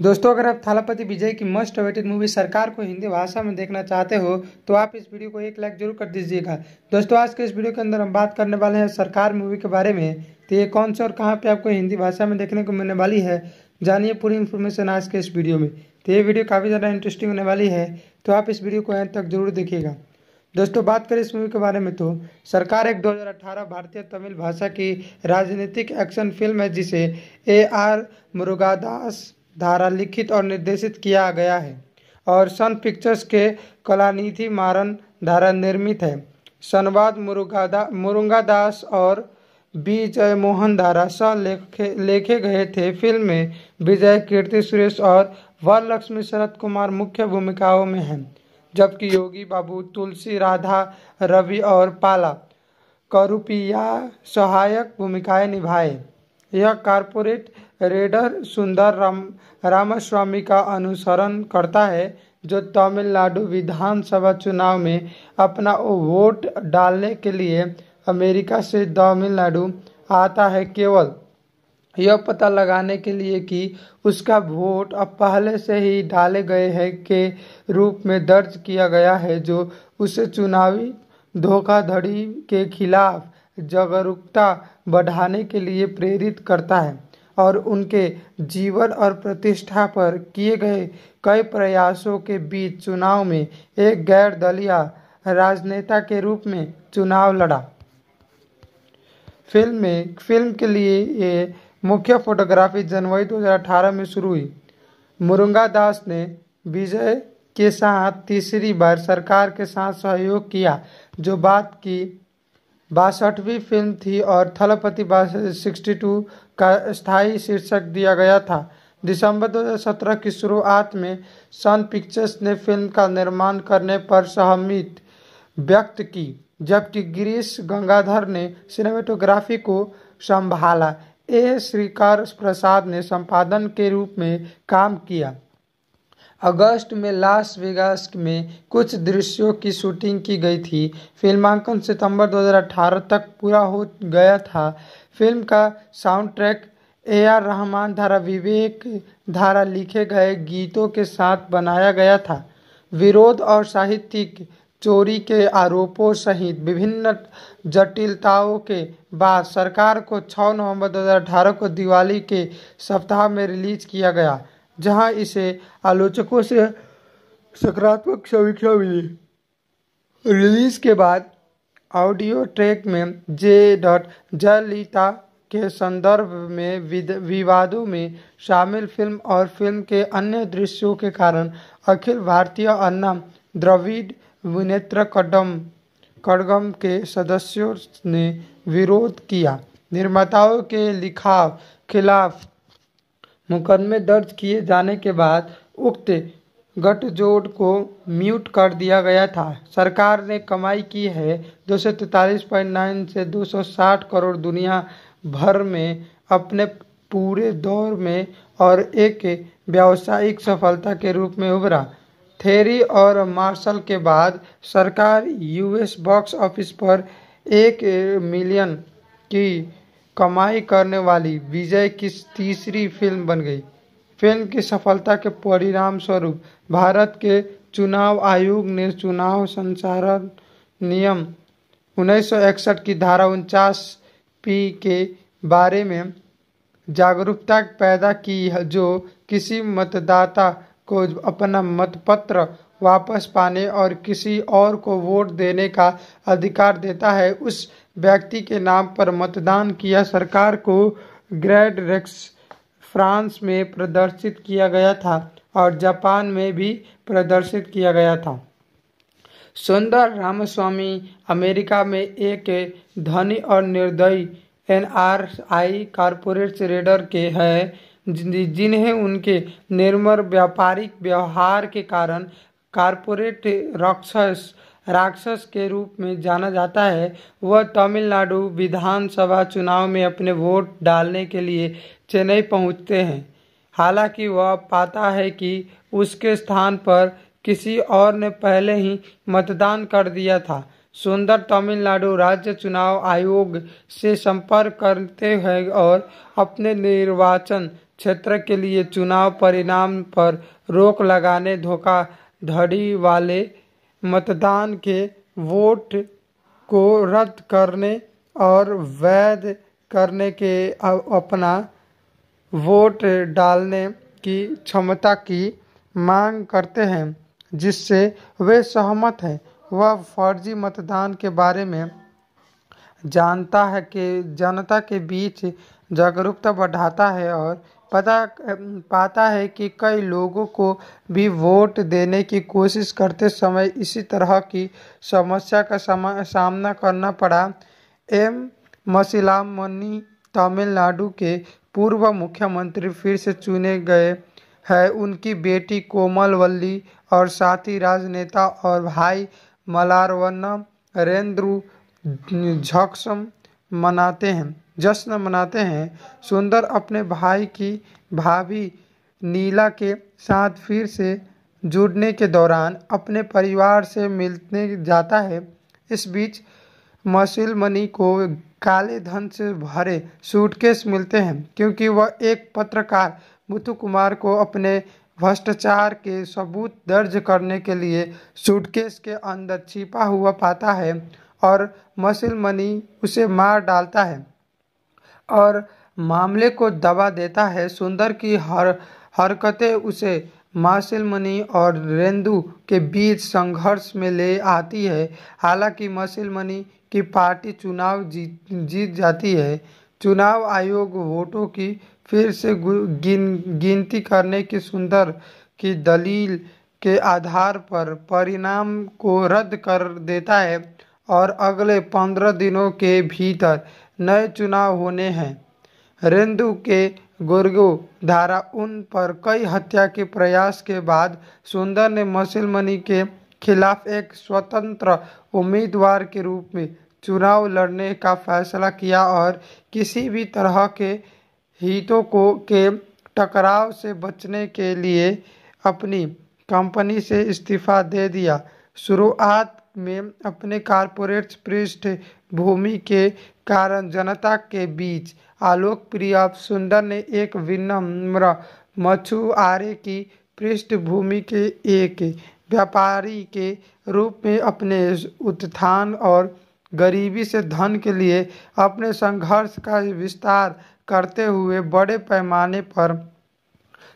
दोस्तों, अगर आप थालापति विजय की मस्ट अवेटेड मूवी सरकार को हिंदी भाषा में देखना चाहते हो तो आप इस वीडियो को एक लाइक ज़रूर कर दीजिएगा। दोस्तों, आज के इस वीडियो के अंदर हम बात करने वाले हैं सरकार मूवी के बारे में। तो ये कौन सा और कहाँ पे आपको हिंदी भाषा में देखने को मिलने वाली है, जानिए पूरी इन्फॉर्मेशन आज के इस वीडियो में। तो ये वीडियो काफ़ी ज़्यादा इंटरेस्टिंग होने वाली है तो आप इस वीडियो को अंत तक ज़रूर देखिएगा। दोस्तों, बात करें इस मूवी के बारे में तो सरकार एक 2018 भारतीय तमिल भाषा की राजनीतिक एक्शन फ़िल्म है, जिसे ए आर मुरुगादास धारा लिखित और निर्देशित किया गया है। और सन पिक्चर्स के कलानिधि मारन धारा निर्मित है। संवाद मुरुगादा, मुरुंगादास और बी. जय मोहन धारा सह लेखे लेखे गए थे। फ़िल्म में विजय, कीर्ति, सुरेश और वरलक्ष्मी शरद कुमार मुख्य भूमिकाओं में हैं, जबकि योगी बाबू, तुलसी, राधा, रवि और पाला करुपिया सहायक भूमिकाएँ निभाए। यह कारपोरेट रेडर सुंदर राम रामास्वामी का अनुसरण करता है, जो तमिलनाडु विधानसभा चुनाव में अपना वोट डालने के लिए अमेरिका से तमिलनाडु आता है केवल। यह पता लगाने के लिए कि उसका वोट अब पहले से ही डाले गए हैं के रूप में दर्ज किया गया है, जो उसे चुनावी धोखाधड़ी के खिलाफ जागरूकता बढ़ाने के लिए प्रेरित करता है। और उनके जीवन और प्रतिष्ठा पर किए गए कई प्रयासों के बीच चुनाव में एक गैर दलीय राजनेता के रूप में चुनाव लड़ा फ़िल्म में फ़िल्म के लिए ये मुख्य फोटोग्राफी जनवरी 2018 में शुरू हुई मुरुंगा दास ने विजय के साथ तीसरी बार सरकार के साथ सहयोग किया जो बात की बासठवीं फ़िल्म थी और थलपति सिक्सटी टू का स्थायी शीर्षक दिया गया था। दिसंबर 2017 की शुरुआत में सन पिक्चर्स ने फ़िल्म का निर्माण करने पर सहमति व्यक्त की, जबकि गिरीश गंगाधर ने सिनेमेटोग्राफी को संभाला। ए. श्रीकार प्रसाद ने संपादन के रूप में काम किया। अगस्त में लास वेगास में कुछ दृश्यों की शूटिंग की गई थी। फिल्मांकन सितंबर 2018 तक पूरा हो गया था। फ़िल्म का soundtrack A R Rahman धारा विवेक धारा लिखे गए गीतों के साथ बनाया गया था। विरोध और साहित्यिक चोरी के आरोपों सहित विभिन्न जटिलताओं के बाद सरकार को 6 नवंबर 2018 को दिवाली के सप्ताह में रिलीज़ किया गया, जहाँ इसे आलोचकों से सकारात्मक समीक्षा मिली। रिलीज़ के बाद ऑडियो ट्रैक में जे डॉट जयललिता के संदर्भ में विवादों में शामिल फ़िल्म और फ़िल्म के अन्य दृश्यों के कारण अखिल भारतीय अन्ना द्रविड़ विनेत्र कदम, कड़गम के सदस्यों ने विरोध किया। निर्माताओं के लिखाव खिलाफ मुकदमे दर्ज किए जाने के बाद उक्त गठजोड़ को म्यूट कर दिया गया था। सरकार ने कमाई की है दो से 260 करोड़ दुनिया भर में अपने पूरे दौर में और एक व्यावसायिक सफलता के रूप में उभरा। थेरी और मार्शल के बाद सरकार यूएस बॉक्स ऑफ़िस पर एक मिलियन की कमाई करने वाली विजय की तीसरी फ़िल्म बन गई। फ़िल्म की सफलता के परिणाम स्वरूप भारत के चुनाव आयोग ने चुनाव संचालन नियम 1961 की धारा उनचास पी के बारे में जागरूकता पैदा की जो किसी मतदाता को अपना मतपत्र वापस पाने और किसी और को वोट देने का अधिकार देता है। उस व्यक्ति के नाम पर मतदान किया सरकार को ग्रेड रेक्स फ्रांस में प्रदर्शित किया गया था और जापान में भी प्रदर्शित किया गया था। सुंदर रामस्वामी अमेरिका में एक धनी और निर्दयी N R I corporate raider के हैं जिन्हें उनके निर्मर व्यापारिक व्यवहार के कारण कारपोरेट राक्षस राक्षस के रूप में जाना जाता है। वह तमिलनाडु विधानसभा चुनाव में अपने वोट डालने के लिए चेन्नई पहुँचते हैं। हालाँकि वह पाता है कि उसके स्थान पर किसी और ने पहले ही मतदान कर दिया था। सुंदर तमिलनाडु राज्य चुनाव आयोग से संपर्क करते हैं और अपने निर्वाचन क्षेत्र के लिए चुनाव परिणाम पर रोक लगाने धोखाधड़ी वाले मतदान के वोट को रद्द करने और वैध करने के अपना वोट डालने की क्षमता की मांग करते हैं, जिससे वे सहमत हैं। वह फर्जी मतदान के बारे में जानता है कि जनता के बीच जागरूकता बढ़ाता है और पता, पाता है कि कई लोगों को भी वोट देने की कोशिश करते समय इसी तरह की समस्या का सामना करना पड़ा। एम. मनी तमिलनाडु के पूर्व मुख्यमंत्री फिर से चुने गए हैं। उनकी बेटी कोमलवल्ली और साथी राजनेता और भाई मलारवन्नम, रेंद्रु झक्सम मनाते हैं। जश्न मनाते हैं। सुंदर अपने भाई की भाभी नीला के साथ फिर से जुड़ने के दौरान अपने परिवार से मिलने जाता है। इस बीच मसिल मनी को काले धन से भरे सूटकेस मिलते हैं, क्योंकि वह एक पत्रकार मुथु कुमार को अपने भ्रष्टाचार के सबूत दर्ज करने के लिए सूटकेस के अंदर छिपा हुआ पाता है और मसिल मनी उसे मार डालता है। और मामले को दबा देता है। सुंदर की हर, हरकतें उसे मासिल मनी और रेंदु के बीच संघर्ष में ले आती है। हालाँकि मासिल मनी की पार्टी चुनाव जीत जीत जाती है। चुनाव आयोग वोटों की फिर से गिन, गिनती करने की सुंदर की दलील के आधार पर परिणाम को रद्द कर देता है और अगले पंद्रह दिनों के भीतर नए चुनाव होने हैं। रेंदु के गुर्गो धारा उन पर कई हत्या के प्रयास के बाद सुंदर ने मसिलमनी के खिलाफ एक स्वतंत्र उम्मीदवार के रूप में चुनाव लड़ने का फैसला किया और किसी भी तरह के हितों को, के टकराव से बचने के लिए अपनी कंपनी से इस्तीफा दे दिया। शुरुआत में अपने कारपोरेट पृष्ठभूमि के कारण जनता के बीच आलोकप्रिय। सुंदर ने एक विनम्र मछुआरे की पृष्ठभूमि के एक व्यापारी के रूप में अपने उत्थान और गरीबी से धन के लिए अपने संघर्ष का विस्तार करते हुए बड़े पैमाने पर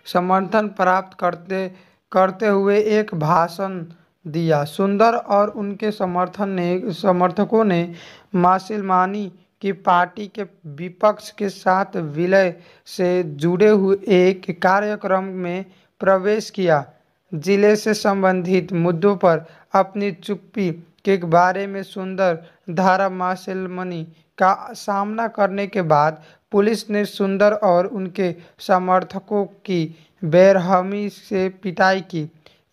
समर्थन प्राप्त करते करते हुए एक भाषण दिया। सुंदर और उनके समर्थन ने, समर्थकों ने मासिलमानी की पार्टी के विपक्ष के साथ विलय से जुड़े हुए एक कार्यक्रम में प्रवेश किया। ज़िले से संबंधित मुद्दों पर अपनी चुप्पी के बारे में सुंदर धारा मासिलमनी का सामना करने के बाद पुलिस ने सुंदर और उनके समर्थकों की बेरहमी से पिटाई की।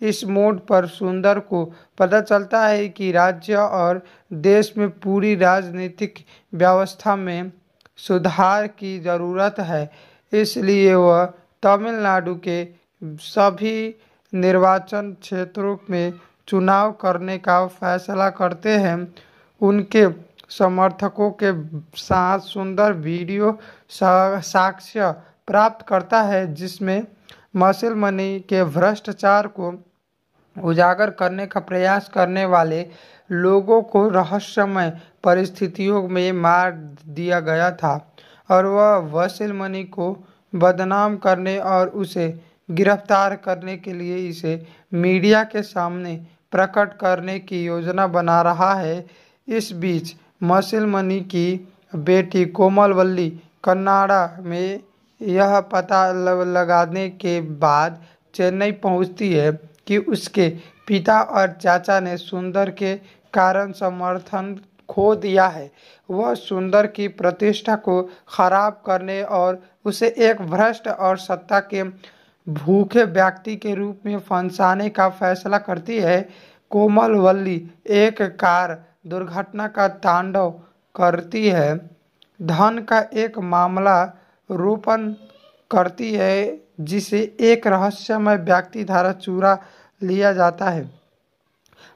इस मोड पर सुंदर को पता चलता है कि राज्य और देश में पूरी राजनीतिक व्यवस्था में सुधार की ज़रूरत है। इसलिए वह तमिलनाडु के सभी निर्वाचन क्षेत्रों में चुनाव करने का फैसला करते हैं। उनके समर्थकों के साथ सुंदर वीडियो साक्ष्य प्राप्त करता है, जिसमें मसिल मनी के भ्रष्टाचार को उजागर करने का प्रयास करने वाले लोगों को रहस्यमय परिस्थितियों में मार दिया गया था और वह वसील मनी को बदनाम करने और उसे गिरफ़्तार करने के लिए इसे मीडिया के सामने प्रकट करने की योजना बना रहा है। इस बीच मसिल मनी की बेटी कोमलवल्ली कन्नाडा में यह पता लगाने के बाद चेन्नई पहुँचती है। कि उसके पिता और चाचा ने सुंदर के कारण समर्थन खो दिया है। वह सुंदर की प्रतिष्ठा को खराब करने और उसे एक भ्रष्ट और सत्ता के भूखे व्यक्ति के रूप में फंसाने का फैसला करती है। कोमल वल्ली एक कार दुर्घटना का तांडव करती है। धन का एक मामला रोपण करती है। जिसे एक रहस्यमय व्यक्ति द्वारा चूरा लिया जाता है।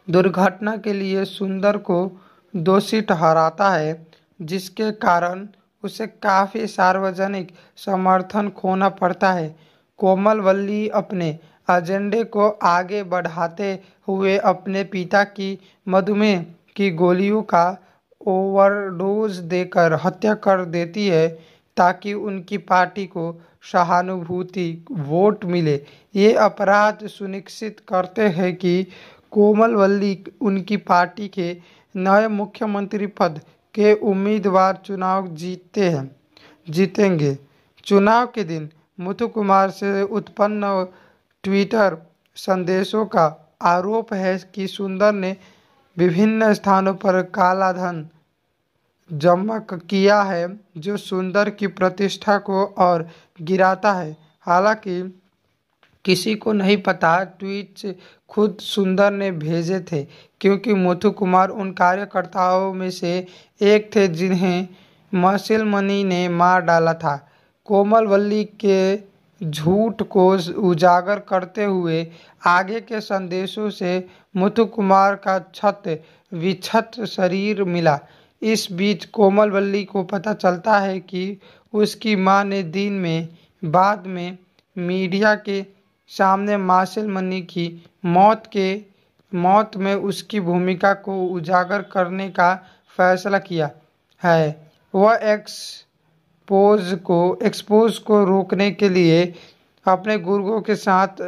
दुर्घटना के लिए सुंदर को दोषी ठहराता है, जिसके कारण उसे काफ़ी सार्वजनिक समर्थन खोना पड़ता है। कोमल वल्ली अपने एजेंडे को आगे बढ़ाते हुए अपने पिता की मधुमेह की गोलियों का ओवरडोज देकर हत्या कर देती है, ताकि उनकी पार्टी को सहानुभूति वोट मिले। ये अपराध सुनिश्चित करते हैं कि कोमल वल्ली उनकी पार्टी के नए मुख्यमंत्री पद के उम्मीदवार चुनाव जीतते हैं, जीतेंगे। चुनाव के दिन मुथु कुमार से उत्पन्न ट्विटर संदेशों का आरोप है कि सुंदर ने विभिन्न स्थानों पर काला धन जमा किया है, जो सुंदर की प्रतिष्ठा को और गिराता है। हालाँकि, किसी को नहीं पता ट्वीट खुद सुंदर ने भेजे थे, क्योंकि मुथु कुमार उन कार्यकर्ताओं में से एक थे जिन्हें मसिल मनी ने मार डाला था। कोमल वल्ली के झूठ को उजागर करते हुए, आगे के संदेशों से मुथु कुमार का छत, विछत शरीर मिला। इस बीच कोमल वल्ली को पता चलता है कि उसकी माँ ने दिन में, बाद में मीडिया के सामने मासिल मनी की मौत के, मौत में उसकी भूमिका को उजागर करने का फैसला किया है। वह एक्सपोज को एक्सपोज को रोकने के लिए अपने गुर्गों के साथ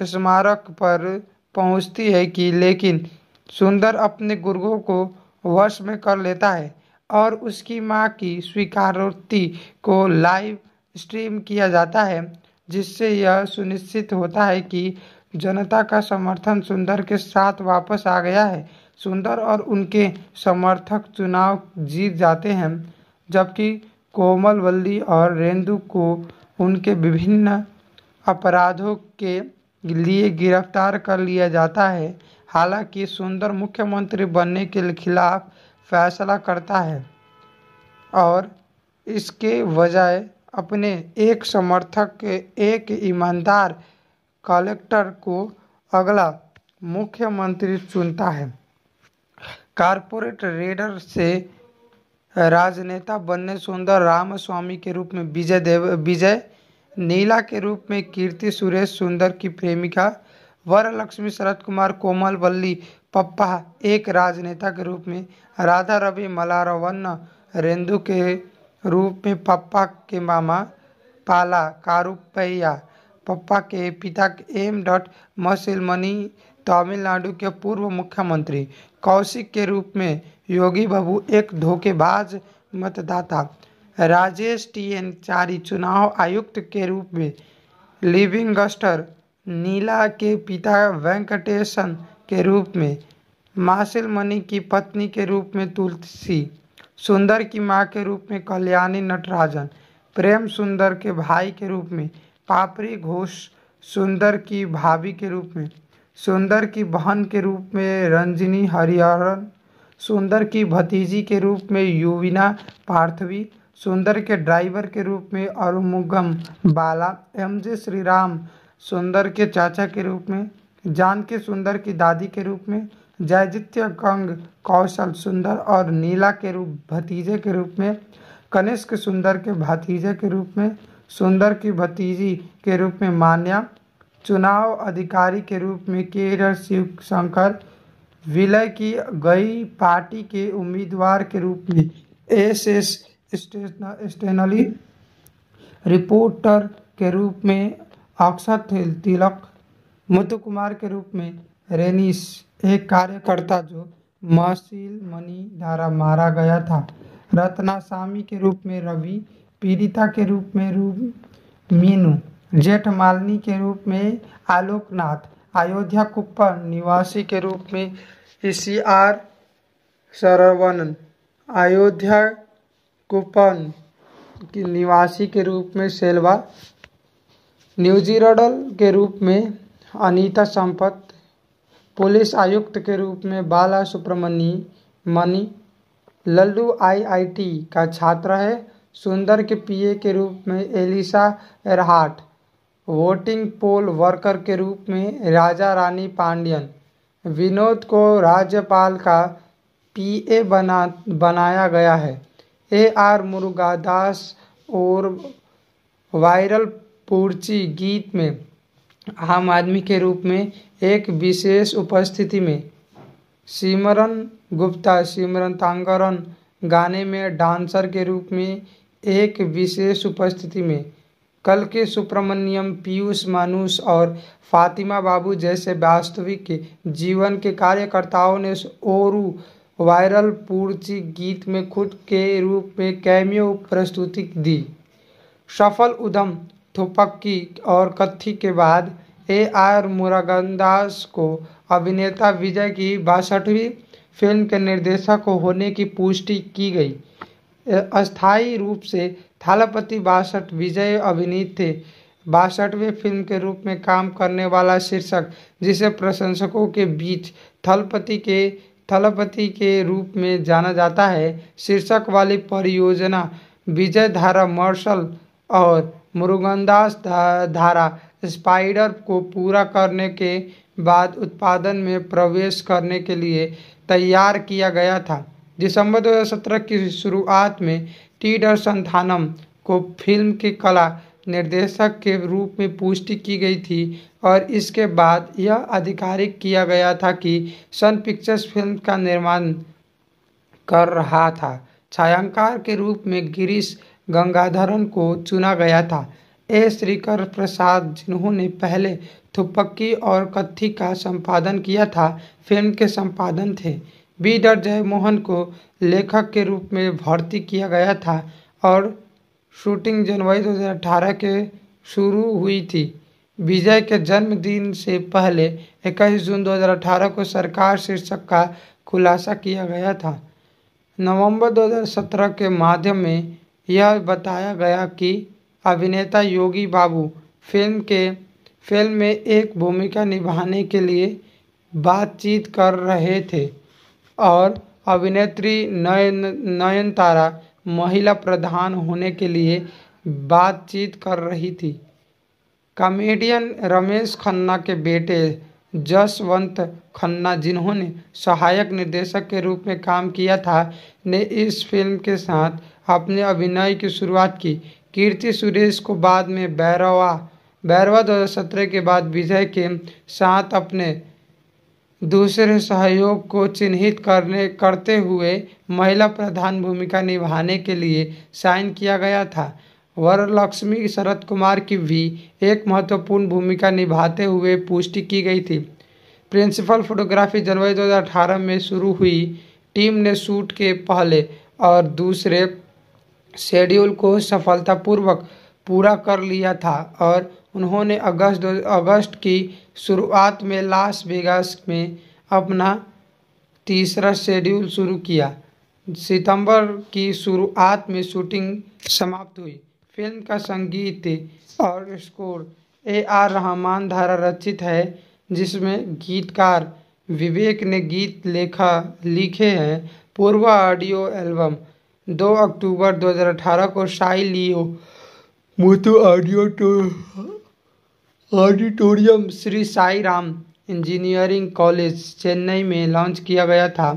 स्मारक पर पहुँचती है कि लेकिन सुंदर अपने गुर्गों को वश में कर लेता है और उसकी माँ की स्वीकारोक्ति को लाइव स्ट्रीम किया जाता है, जिससे यह सुनिश्चित होता है कि जनता का समर्थन सुंदर के साथ वापस आ गया है। सुंदर और उनके समर्थक चुनाव जीत जाते हैं, जबकि कोमल वल्ली और रेंदु को उनके विभिन्न अपराधों के लिए गिरफ़्तार कर लिया जाता है। हालाँकि सुंदर मुख्यमंत्री बनने के खिलाफ फैसला करता है और इसके बजाय अपने एक समर्थक के एक ईमानदार कलेक्टर को अगला मुख्यमंत्री चुनता है। कारपोरेट रेडर से राजनेता बनने सुंदर रामस्वामी के रूप में विजय देव, विजय, नीला के रूप में कीर्ति सुरेश सुंदर की प्रेमिका वरलक्ष्मी शरद कुमार, कोमल वल्ली पप्पा, एक राजनेता के रूप में, राधा रवि मलारवन्न रेंदु के रूप में, पप्पा के मामा, पाला कारुपैया पप्पा के पिता एम डॉट मसिलमनी तमिलनाडु के पूर्व मुख्यमंत्री, कौशिक के रूप में, योगी बाबू, एक धोखेबाज मतदाता, राजेश टी एन चारी चुनाव आयुक्त के रूप में लिविंगस्टर नीला के पिता वेंकटेशन के रूप में मासिल मणि की पत्नी के रूप में तुलसी, सुंदर की माँ के रूप में कल्याणी नटराजन, प्रेम सुंदर के भाई के रूप में पापरी घोष, सुंदर की भाभी के रूप में, सुंदर की बहन के रूप में रंजनी हरिहरन, सुंदर की भतीजी के रूप में युविना पार्थवी, सुंदर के ड्राइवर के रूप में अरुमुगम बाला, एम जे श्रीराम सुंदर के चाचा के रूप में जानकी सुंदर की दादी के रूप में, जयजित्य कंग कौशल सुंदर और नीला के रूप, भतीजे के रूप में, कनिष्क सुंदर के भतीजे के रूप में, सुंदर की भतीजी के रूप में मान्या, चुनाव अधिकारी के रूप में केरल शिव शंकर, विलय की गई पार्टी के उम्मीदवार के रूप में, एस एस स्टेनली रिपोर्टर के रूप में अक्षर तिलक मुथु कुमार के रूप में रेनिस एक कार्यकर्ता जो महसील मनी द्वारा मारा गया था। रत्नासामी के रूप में रवि, पीड़िता के रूप में रूप, मीनू, जेठमालिनी के रूप में आलोकनाथ, अयोध्या कुप्पा निवासी के रूप में सी आर सरवणन अयोध्या कुपन की निवासी के रूप में सेल्वा न्यूजीरडल के रूप में अनीता संपत, पुलिस आयुक्त के रूप में बाला सुब्रमणी मणि लल्लू आईआईटी का छात्र है, सुंदर के पीए के रूप में Elisa Erhart voting poll worker के रूप में राजा रानी पांडियन, विनोद को राज्यपाल का पीए बना, बनाया गया है। ए आर मुरुगादास और वायरल पूर्ची गीत में, आम आदमी के रूप में, एक विशेष उपस्थिति में। सिमरन गुप्ता, सिमरन तांगरन गाने में डांसर के रूप में, एक विशेष उपस्थिति में। कल के सुब्रमण्यम, पीयूष, मानुष और फातिमा बाबू जैसे वास्तविक जीवन के कार्यकर्ताओं ने ओरू वायरल पूर्ची गीत में खुद के रूप में कैमियो प्रस्तुति दी। सफल उधम थोपक्की और कत्थी के बाद ए आर मुरागंदास को अभिनेता विजय की बासठवीं फ़िल्म के निर्देशक होने की पुष्टि की गई। अस्थायी रूप से थालापति बासठ विजय अभिनीत थे। बासठवें फ़िल्म के रूप में काम करने वाला शीर्षक, जिसे प्रशंसकों के बीच थलपति के थलपति के रूप में जाना जाता है, शीर्षक वाली परियोजना विजय धारा मार्शल और मुरुगनदास धारा स्पाइडर को पूरा करने के बाद उत्पादन में प्रवेश करने के लिए तैयार किया गया था। दिसंबर 2017 की शुरुआत में टी डर संथानम को फ़िल्म की कला निर्देशक के रूप में पुष्टि की गई थी और इसके बाद यह आधिकारिक किया गया था कि सन पिक्चर्स फ़िल्म का निर्माण कर रहा था। छायांकार के रूप में गिरीश गंगाधरन को चुना गया था। ए श्रीकर प्रसाद, जिन्होंने पहले थुपक्की और कत्थी का संपादन किया था, फ़िल्म के संपादन थे। बी डर जयमोहन को लेखक के रूप में भर्ती किया गया था और शूटिंग जनवरी 2018 के शुरू हुई थी। विजय के जन्मदिन से पहले 21 जून 2018 को सरकार शीर्षक का खुलासा किया गया था। नवंबर 2017 के माध्यम में यह बताया गया कि अभिनेता योगी बाबू फ़िल्म के, फ़िल्म में एक भूमिका निभाने के लिए बातचीत कर रहे थे और अभिनेत्री नयन, नयनतारा महिला प्रधान होने के लिए बातचीत कर रही थी। कॉमेडियन रमेश खन्ना के बेटे जसवंत खन्ना, जिन्होंने सहायक निर्देशक के रूप में काम किया था, ने इस फ़िल्म के साथ अपने अभिनय की शुरुआत की। कीर्ति सुरेश को बाद में बैरवा बैरवा दो हज़ार सत्रह के बाद विजय के साथ अपने दूसरे सहयोग को चिन्हित करने, करते हुए महिला प्रधान भूमिका निभाने के लिए साइन किया गया था। वरलक्ष्मी शरद कुमार की भी एक महत्वपूर्ण भूमिका निभाते हुए पुष्टि की गई थी। प्रिंसिपल फोटोग्राफी जनवरी 2018 में शुरू हुई। टीम ने शूट के पहले और दूसरे शेड्यूल को सफलतापूर्वक पूरा कर लिया था और उन्होंने अगस्त अगस्त की शुरुआत में लास वेगास में अपना तीसरा शेड्यूल शुरू किया। सितंबर की शुरुआत में शूटिंग समाप्त हुई। फ़िल्म का संगीत और स्कोर ए आर रहमान द्वारा रचित है, जिसमें गीतकार विवेक ने गीत लेखा, लिखे हैं। पूर्व ऑडियो एल्बम 2 अक्टूबर 2018 को शाई लियो तो auditorium Sri Sai Ram engineering college Chennai में लॉन्च किया गया था।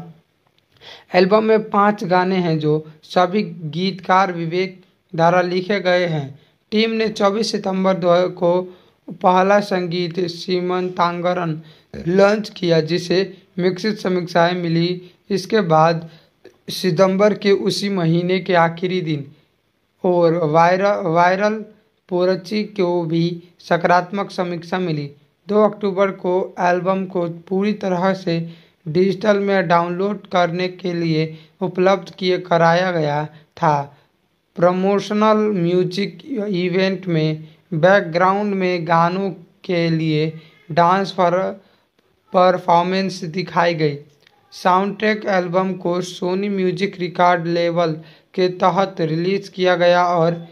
एल्बम में पाँच गाने हैं जो सभी गीतकार विवेक द्वारा लिखे गए हैं। टीम ने 24 सितंबर दो को पहला संगीत सीमन तांगरन लॉन्च किया, जिसे मिक्सित समीक्षाएँ मिली। इसके बाद सितंबर के उसी महीने के आखिरी दिन और वायरल वायरल पोरची को भी सकारात्मक समीक्षा मिली। दो अक्टूबर को एल्बम को पूरी तरह से डिजिटल में डाउनलोड करने के लिए उपलब्ध किए, कराया गया था। प्रमोशनल म्यूज़िक इवेंट में बैकग्राउंड में गानों के लिए डांस पर, परफॉर्मेंस दिखाई गई। साउंड ट्रैक एल्बम को सोनी म्यूज़िक रिकॉर्ड लेवल के तहत रिलीज़ किया गया और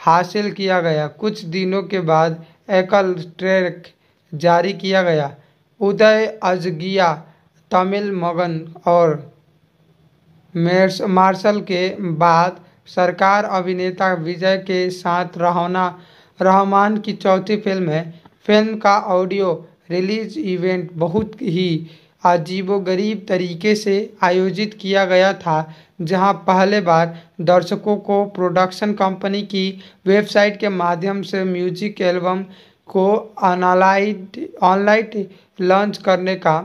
हासिल किया गया। कुछ दिनों के बाद एकल ट्रैक जारी किया गया। उदय अजगिया, तमिल मगन और मार्शल के बाद सरकार अभिनेता विजय के साथ रहना रहमान की चौथी फ़िल्म है। फ़िल्म का ऑडियो रिलीज़ इवेंट बहुत ही अजीबोगरीब तरीके से आयोजित किया गया था, जहाँ पहले बार दर्शकों को प्रोडक्शन कंपनी की वेबसाइट के माध्यम से म्यूज़िक एल्बम को ऑनलाइन ऑनलाइन लॉन्च करने का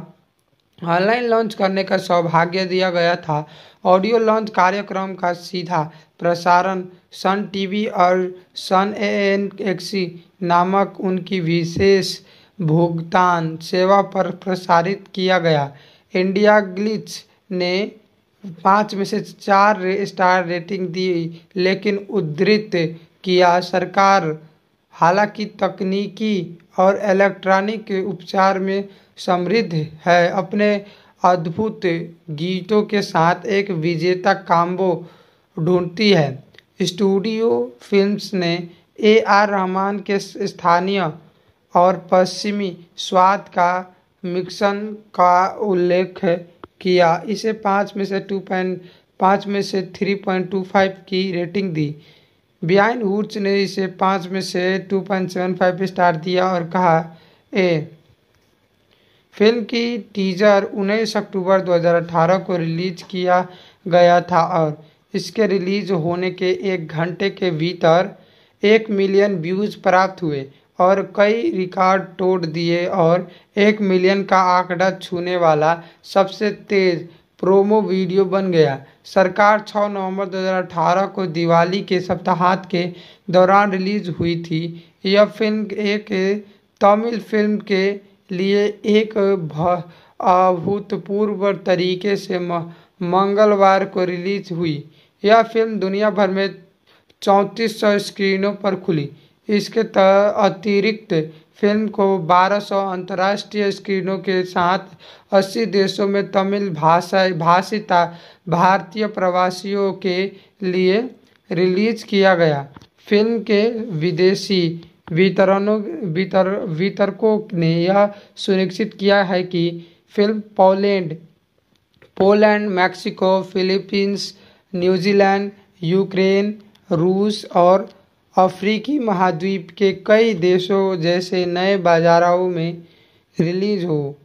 ऑनलाइन लॉन्च करने का सौभाग्य दिया गया था। ऑडियो लॉन्च कार्यक्रम का सीधा प्रसारण सन टीवी और सन ए एन एक्सी नामक उनकी विशेष भुगतान सेवा पर प्रसारित किया गया। इंडिया ग्लिच ने पाँच में से चार रे, स्टार रेटिंग दी लेकिन उद्धृत किया सरकार। हालाँकि तकनीकी और इलेक्ट्रॉनिक उपचार में समृद्ध है। अपने अद्भुत गीतों के साथ एक विजेता काम्बो ढूंढती है। स्टूडियो फिल्म्स ने ए आर रहमान के स्थानीय और पश्चिमी स्वाद का मिक्सन का उल्लेख किया। इसे पाँच में से टू पॉइंट पाँच में से थ्री पॉइंट टू फाइव की रेटिंग दी। बिहाइन वुड्स ने इसे पाँच में से two point seven five star दिया और कहा, ए, फ़िल्म की टीजर 19 अक्टूबर 2018 को रिलीज़ किया गया था और इसके रिलीज़ होने के एक घंटे के भीतर एक मिलियन व्यूज़ प्राप्त हुए। और कई रिकॉर्ड तोड़ दिए और एक मिलियन का आंकड़ा छूने वाला सबसे तेज प्रोमो वीडियो बन गया। सरकार 6 नवंबर 2018 को दिवाली के सप्ताहांत के दौरान रिलीज़ हुई थी। यह फ़िल्म एक तमिल फ़िल्म के लिए एक अभूतपूर्व तरीके से मंगलवार को रिलीज़ हुई। यह फ़िल्म दुनिया भर में चौंतीस सौ स्क्रीनों पर खुली। इसके अतिरिक्त फ़िल्म को 1200 अंतर्राष्ट्रीय स्क्रीनों के साथ 80 देशों में तमिल भाषा, भाषिता भारतीय प्रवासियों के लिए रिलीज़ किया गया। फ़िल्म के विदेशी वितरणों, वितर, वितरकों ने यह सुनिश्चित किया है कि film Poland Poland, Mexico, Philippines, New Zealand, Ukraine, रूस और अफ्रीकी महाद्वीप के कई देशों जैसे नए बाजारों में रिलीज़ हो।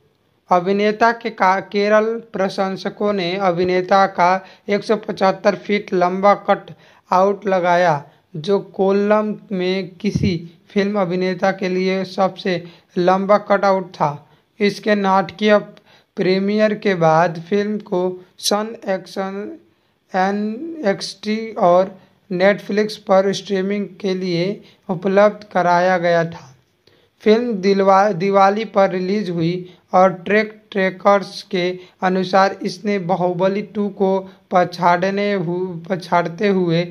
अभिनेता के का, केरल प्रशंसकों ने अभिनेता का 175 फीट लंबा कट आउट लगाया, जो कोल्लम में किसी फ़िल्म अभिनेता के लिए सबसे लंबा कट आउट था। इसके नाटकीय प्रीमियर के बाद फ़िल्म को सन एक्शन, एन एक्सटी और नेटफ्लिक्स पर स्ट्रीमिंग के लिए उपलब्ध कराया गया था। फ़िल्म दिलवा, दिवाली पर रिलीज़ हुई और ट्रैक ट्रेकर्स के अनुसार इसने बाहुबली टू को पछाड़ने हु, पछाड़ते हुए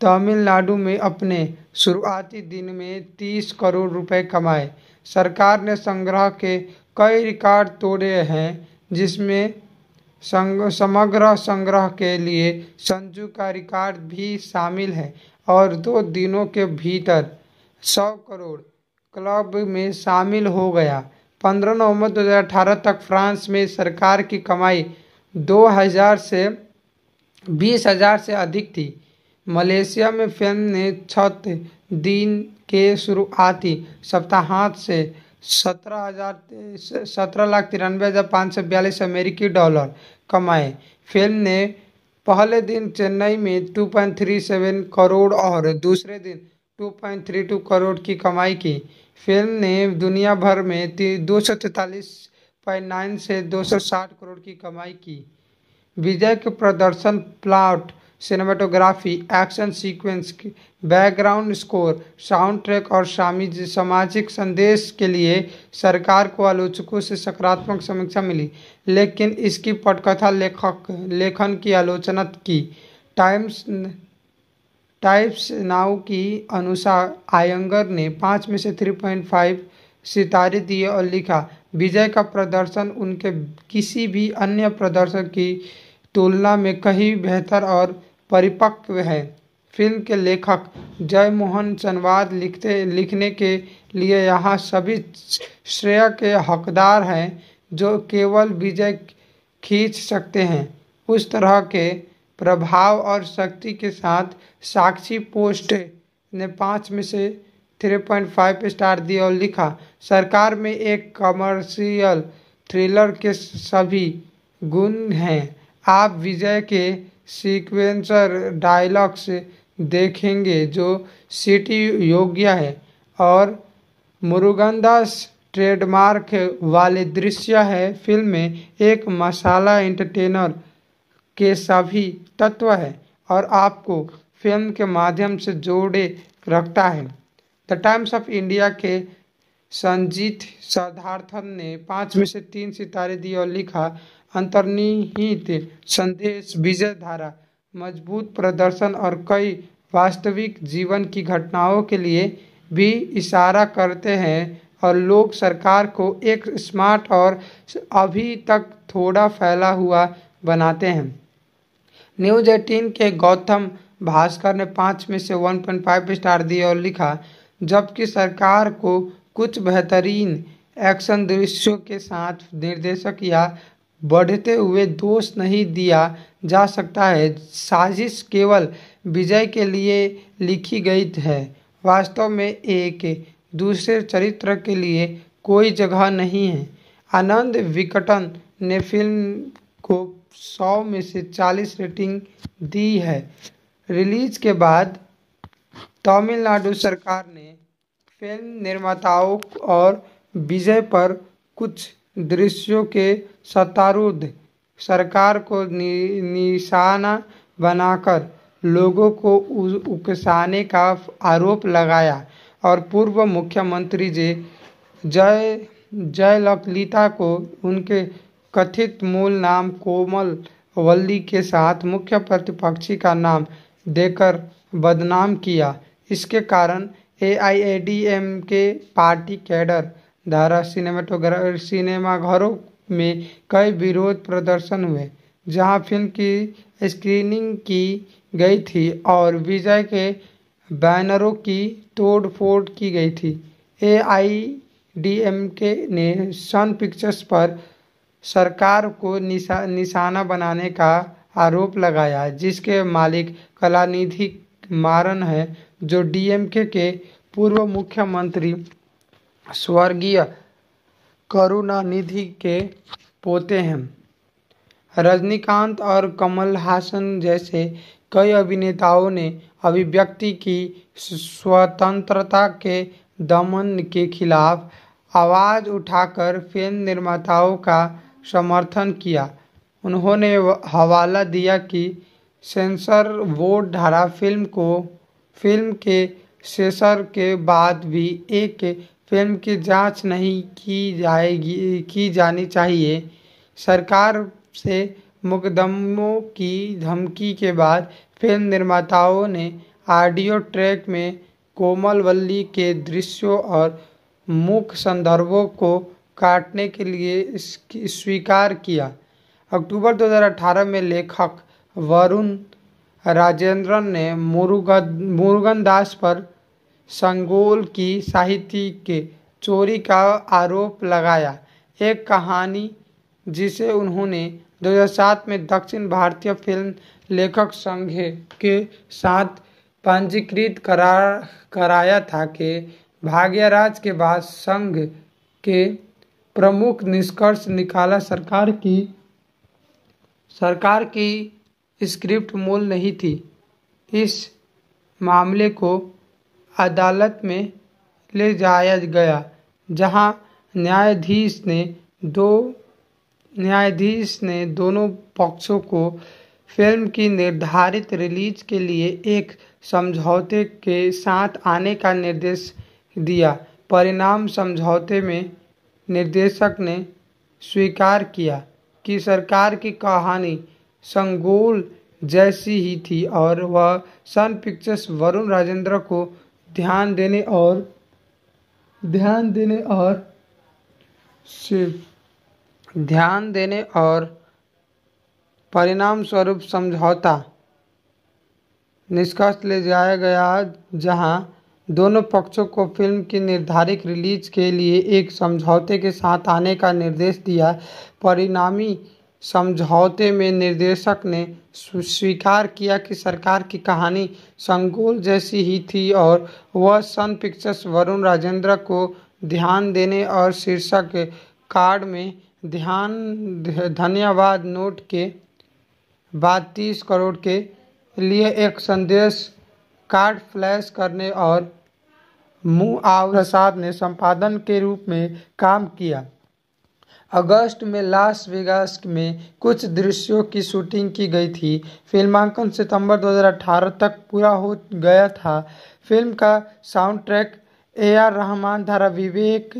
तमिलनाडु में अपने शुरुआती दिन में 30 करोड़ रुपए कमाए। सरकार ने संग्रह के कई रिकॉर्ड तोड़े हैं, जिसमें संग, समग्र संग्रह के लिए संजू का रिकॉर्ड भी शामिल है और दो दिनों के भीतर सौ करोड़ क्लब में शामिल हो गया। 15 नवंबर 2018 तक फ्रांस में सरकार की कमाई 2000 से 20000 से अधिक थी। मलेशिया में फ़िल्म ने छत दिन के शुरुआती सप्ताहांत से सत्रह हज़ार, सत्रह लाख तिरानवे हज़ार पाँच सौ बयालीस अमेरिकी डॉलर कमाए। फ़िल्म ने पहले दिन चेन्नई में 2.37 करोड़ और दूसरे दिन 2.32 करोड़ की कमाई की। फ़िल्म ने दुनिया भर में दो सौ तैतालीस पॉइंट नाइन से 260 करोड़ की कमाई की। विजय के प्रदर्शन plot cinematography, action sequence background score soundtrack और सामाजिक संदेश के लिए सरकार को आलोचकों से सकारात्मक समीक्षा मिली। लेकिन इसकी पटकथा लेखक, लेखन की आलोचना की। टाइम्स, टाइप्स नाउ की अनुसार आयंगर ने पाँच में से थ्री पॉइंट फाइव सितारे दिए और लिखा, विजय का प्रदर्शन उनके किसी भी अन्य प्रदर्शन की तुलना में कहीं बेहतर और परिपक्व है। फ़िल्म के लेखक जय मोहन संवाद लिखते, लिखने के लिए यहाँ सभी श्रेय के हकदार हैं, जो केवल विजय खींच सकते हैं। उस तरह के प्रभाव और शक्ति के साथ साक्षी पोस्ट ने पाँच में से थ्री पॉइंट फाइव स्टार दिया और लिखा, सरकार में एक कमर्शियल थ्रिलर के सभी गुण हैं। आप विजय के सीक्वेंसर डायलॉग्स देखेंगे जो सिटी योग्य है और मुरुगनदास ट्रेडमार्क वाले दृश्य है। फ़िल्म में एक मसाला एंटरटेनर के सभी तत्व है और आपको फ़िल्म के माध्यम से जोड़े रखता है। द टाइम्स ऑफ़ इंडिया के संजीत सदार्थन ने पाँच में से तीन सितारे दिए और लिखा अंतर्निहित संदेश विजय धारा मज़बूत प्रदर्शन और कई वास्तविक जीवन की घटनाओं के लिए भी इशारा करते हैं और लोग सरकार को एक स्मार्ट और अभी तक थोड़ा फैला हुआ बनाते हैं। न्यूज़ एटीन के गौतम भास्कर ने पाँच में से 1.5 स्टार दिए और लिखा, जबकि सरकार को कुछ बेहतरीन एक्शन दृश्यों के साथ निर्देशक या बढ़ते हुए दोष नहीं दिया जा सकता है। साजिश केवल विजय के लिए लिखी गई है। वास्तव में एक दूसरे चरित्र के लिए कोई जगह नहीं है। आनंद विकटन ने फ़िल्म को 100 में से 40 रेटिंग दी है। रिलीज़ के बाद तमिलनाडु सरकार ने फ़िल्म निर्माताओं और विजय पर कुछ दृश्यों के सत्तारूढ़ सरकार को नि, निशाना बनाकर लोगों को उकसाने का आरोप लगाया और पूर्व मुख्यमंत्री जी जय जयललिता को उनके कथित मूल नाम कोमल वल्ली के साथ मुख्य प्रतिपक्षी का नाम देकर बदनाम किया। इसके कारण एआईएडीएम के पार्टी कैडर धारा सिनेमाटोग्राफ सिनेमाघरों में कई विरोध प्रदर्शन हुए, जहाँ फ़िल्म की स्क्रीनिंग की गई थी और विजय के बैनरों की तोड़ फोड़ की गई थी। ए आई डी एम के ने सन पिक्चर्स पर सरकार को निशा, निशाना बनाने का आरोप लगाया, जिसके मालिक कलानिधि मारन है, जो डीएमके के पूर्व मुख्यमंत्री, स्वर्गीय करुणानिधि के पोते हैं। रजनीकांत और कमल हासन जैसे कई अभिनेताओं ने अभिव्यक्ति की स्वतंत्रता के दमन के खिलाफ आवाज़ उठाकर फ़िल्म निर्माताओं का समर्थन किया। उन्होंने हवाला दिया कि सेंसर बोर्ड धारा फ़िल्म को, फ़िल्म के सेंसर के बाद भी एक फ़िल्म की जाँच नहीं की जाएगी, की जानी चाहिए। सरकार से मुकदमों की धमकी के बाद फ़िल्म निर्माताओं ने ऑडियो ट्रैक में कोमल वल्ली के दृश्यों और मुख्य संदर्भों को काटने के लिए स्वीकार किया। अक्टूबर 2018 में लेखक वरुण राजेंद्रन ने मुरुगन मुरुगन दास पर संगोल की साहित्य के चोरी का आरोप लगाया। एक कहानी जिसे उन्होंने 2007 में दक्षिण भारतीय फ़िल्म लेखक संघ के साथ पंजीकृत करा, कराया था कि भाग्यराज के बाद संघ के प्रमुख निष्कर्ष निकाला सरकार की सरकार की स्क्रिप्ट मूल नहीं थी। इस मामले को अदालत में ले जाया गया, जहाँ न्यायाधीश ने दो, न्यायाधीश ने दोनों पक्षों को फ़िल्म की निर्धारित रिलीज़ के लिए एक समझौते के साथ आने का निर्देश दिया। परिणाम समझौते में निर्देशक ने स्वीकार किया कि सरकार की कहानी संगोल जैसी ही थी और वह सन पिक्चर्स वरुण राजेंद्र को ध्यान देने और ध्यान देने और सिर्फ़ ध्यान देने और परिणाम स्वरूप समझौता निष्कर्ष ले जाया गया जहाँ दोनों पक्षों को फ़िल्म की निर्धारित रिलीज़ के लिए एक समझौते के साथ आने का निर्देश दिया। परिणामी समझौते में निर्देशक ने स्वीकार किया कि सरकार की कहानी संगोल जैसी ही थी और वह सन पिक्चर्स वरुण राजेंद्र को ध्यान देने और शीर्षक कार्ड में ध्यान, धन्यवाद नोट के बाद तीस करोड़ के लिए एक संदेश कार्ड फ्लैश करने और मुआव प्रसाद ने संपादन के रूप में काम किया। अगस्त में लास वेगास में कुछ दृश्यों की शूटिंग की गई थी। फिल्मांकन सितंबर 2018 तक पूरा हो गया था। फ़िल्म का soundtrack A R Rahman द्वारा विवेक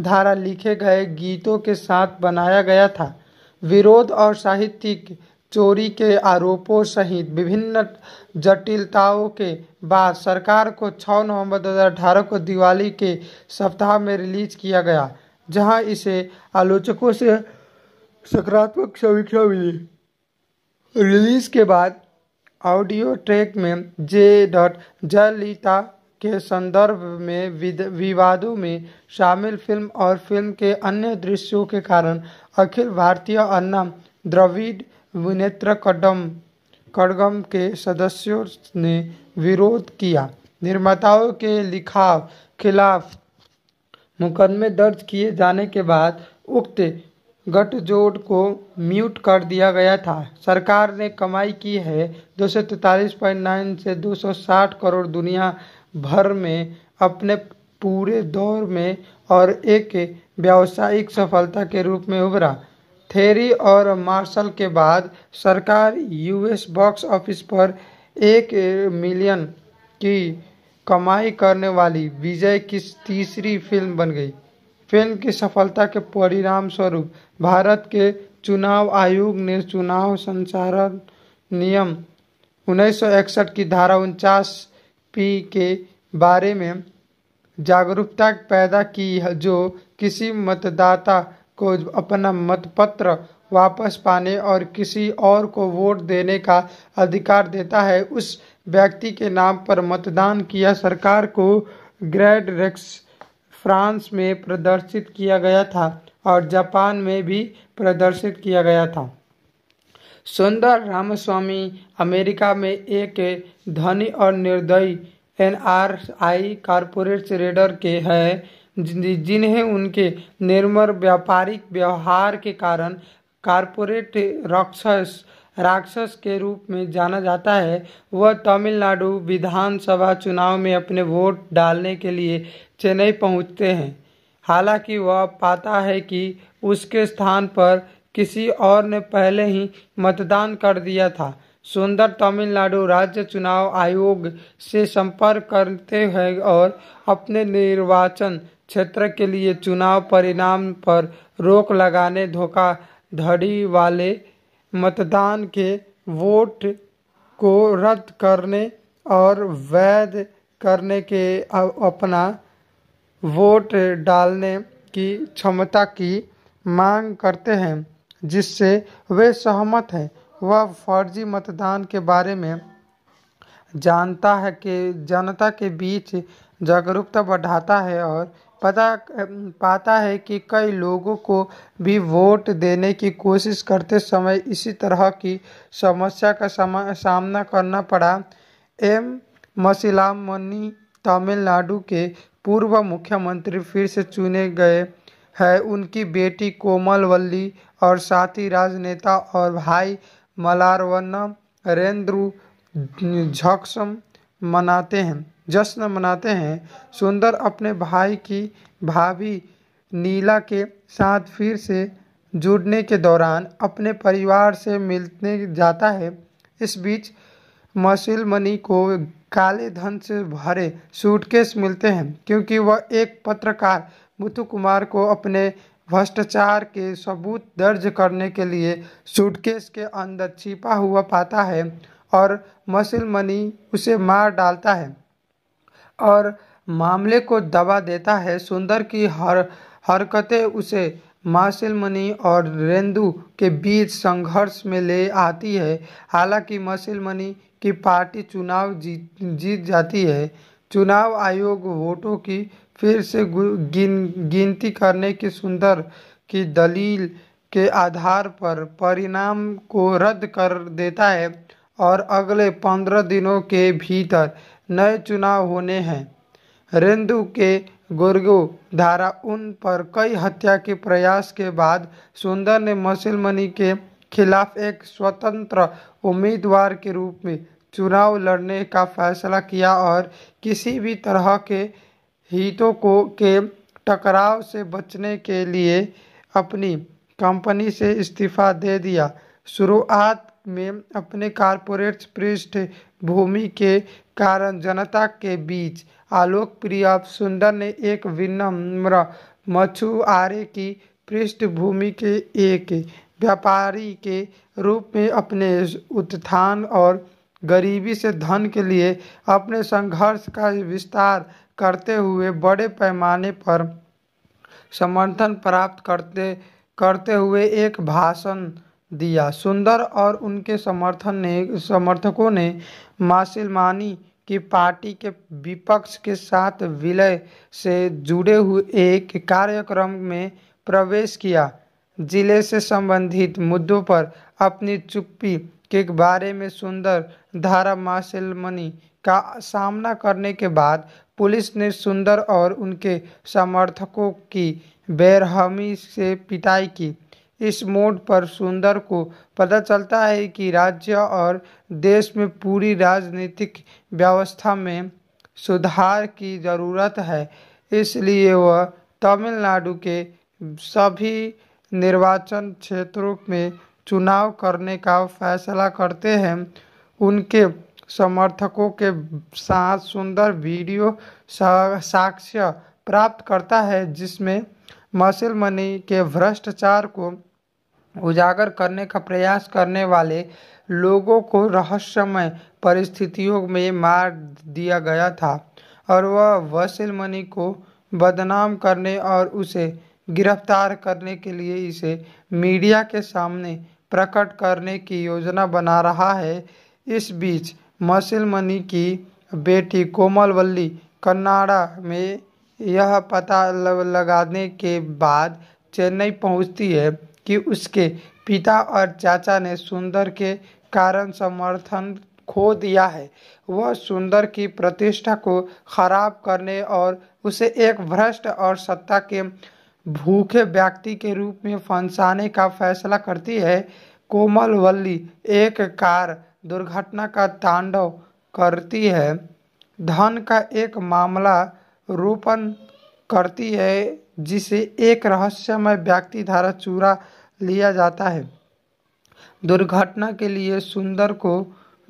द्वारा लिखे गए गीतों के साथ बनाया गया था। विरोध और साहित्यिक चोरी के आरोपों सहित विभिन्न जटिलताओं के बाद सरकार को 6 नवंबर 2018 को दिवाली के सप्ताह में रिलीज़ किया गया। जहाँ इसे आलोचकों से सकारात्मक समीक्षा मिली। रिलीज़ के बाद ऑडियो ट्रैक में जे डॉट जयललिता के संदर्भ में विवादों में शामिल फ़िल्म और फ़िल्म के अन्य दृश्यों के कारण अखिल भारतीय अन्ना द्रविड़ विनेत्र कदम कड़गम के सदस्यों ने विरोध किया। निर्माताओं के लिखाव खिलाफ मुकदमे दर्ज किए जाने के बाद उक्त गठजोड़ को म्यूट कर दिया गया था। सरकार ने कमाई की है दो से 260 करोड़ दुनिया भर में अपने पूरे दौर में और एक व्यावसायिक सफलता के रूप में उभरा। थेरी और मार्शल के बाद सरकार यूएस बॉक्स ऑफ़िस पर एक मिलियन की कमाई करने वाली विजय की तीसरी फ़िल्म बन गई। फ़िल्म की सफलता के परिणाम स्वरूप भारत के चुनाव आयोग ने चुनाव संचालन नियम 1961 की धारा उनचास पी के बारे में जागरूकता पैदा की जो किसी मतदाता को अपना मतपत्र वापस पाने और किसी और को वोट देने का अधिकार देता है, उस व्यक्ति के नाम पर मतदान किया। सरकार को ग्रैंड रेक्स फ्रांस में प्रदर्शित किया गया था और जापान में भी प्रदर्शित किया गया था। सुंदर रामस्वामी अमेरिका में एक धनी और निर्दयी एनआरआई कारपोरेट रेडर के हैं जिन्हें उनके निर्मर व्यापारिक व्यवहार के कारण कारपोरेट राक्षस राक्षस के रूप में जाना जाता है। वह तमिलनाडु विधानसभा चुनाव में अपने वोट डालने के लिए चेन्नई पहुँचते हैं। हालाँकि वह पाता है कि उसके स्थान पर किसी और ने पहले ही मतदान कर दिया था। सुंदर तमिलनाडु राज्य चुनाव आयोग से संपर्क करते हैं और अपने निर्वाचन क्षेत्र के लिए चुनाव परिणाम पर रोक लगाने, धोखाधड़ी वाले मतदान के वोट को रद्द करने और वैध करने के अपना वोट डालने की क्षमता की मांग करते हैं, जिससे वे सहमत हैं। वह फर्जी मतदान के बारे में जानता है कि जनता के बीच जागरूकता बढ़ाता है और पता पाता है कि कई लोगों को भी वोट देने की कोशिश करते समय इसी तरह की समस्या का सामना करना पड़ा। एम. मनी तमिलनाडु के पूर्व मुख्यमंत्री फिर से चुने गए हैं। उनकी बेटी कोमल वल्ली और साथी राजनेता और भाई मलारवन्नम, रेंद्रु झक्सम मनाते हैं। जश्न मनाते हैं। सुंदर अपने भाई की भाभी नीला के साथ फिर से जुड़ने के दौरान अपने परिवार से मिलने जाता है। इस बीच मसिल मनी को काले धन से भरे सूटकेस मिलते हैं, क्योंकि वह एक पत्रकार मुथु कुमार को अपने भ्रष्टाचार के सबूत दर्ज करने के लिए सूटकेस के अंदर छिपा हुआ पाता है और मसिल मनी उसे मार डालता है। और मामले को दबा देता है। सुंदर की हर, हरकतें उसे मासिल मनी और रेंदु के बीच संघर्ष में ले आती है। हालाँकि मासिल मनी की पार्टी चुनाव जीत जीत जाती है। चुनाव आयोग वोटों की फिर से गिन, गिनती करने की सुंदर की दलील के आधार पर परिणाम को रद्द कर देता है और अगले पंद्रह दिनों के भीतर नए चुनाव होने हैं। रेंदु के गुर्गो धारा उन पर कई हत्या के प्रयास के बाद सुंदर ने मसिल के खिलाफ एक स्वतंत्र उम्मीदवार के रूप में चुनाव लड़ने का फैसला किया और किसी भी तरह के हितों को, के टकराव से बचने के लिए अपनी कंपनी से इस्तीफा दे दिया। शुरुआत में अपने कारपोरेट पृष्ठभूमि के कारण जनता के बीच आलोकप्रिय। सुंदर ने एक विनम्र मछुआरे की पृष्ठभूमि के एक व्यापारी के रूप में अपने उत्थान और गरीबी से धन के लिए अपने संघर्ष का विस्तार करते हुए बड़े पैमाने पर समर्थन प्राप्त करते करते हुए एक भाषण दिया। सुंदर और उनके समर्थन ने, समर्थकों ने मासिलमानी की पार्टी के विपक्ष के साथ विलय से जुड़े हुए एक कार्यक्रम में प्रवेश किया। ज़िले से संबंधित मुद्दों पर अपनी चुप्पी के बारे में सुंदर धारा मासिलमनी का सामना करने के बाद पुलिस ने सुंदर और उनके समर्थकों की बेरहमी से पिटाई की। इस मोड पर सुंदर को पता चलता है कि राज्य और देश में पूरी राजनीतिक व्यवस्था में सुधार की ज़रूरत है। इसलिए वह तमिलनाडु के सभी निर्वाचन क्षेत्रों में चुनाव करने का फैसला करते हैं। उनके समर्थकों के साथ सुंदर वीडियो साक्ष्य प्राप्त करता है, जिसमें मसिल मनी के भ्रष्टाचार को उजागर करने का प्रयास करने वाले लोगों को रहस्यमय परिस्थितियों में मार दिया गया था और वह वसील मनी को बदनाम करने और उसे गिरफ़्तार करने के लिए इसे मीडिया के सामने प्रकट करने की योजना बना रहा है। इस बीच मसिल मनी की बेटी कोमलवल्ली कन्नाडा में यह पता लगाने के बाद चेन्नई पहुँचती है। कि उसके पिता और चाचा ने सुंदर के कारण समर्थन खो दिया है। वह सुंदर की प्रतिष्ठा को खराब करने और उसे एक भ्रष्ट और सत्ता के भूखे व्यक्ति के रूप में फंसाने का फैसला करती है। कोमल वल्ली एक कार दुर्घटना का तांडव करती है। धन का एक मामला रोपण करती है, जिसे एक रहस्यमय व्यक्ति द्वारा चुरा लिया जाता है। दुर्घटना के लिए सुंदर को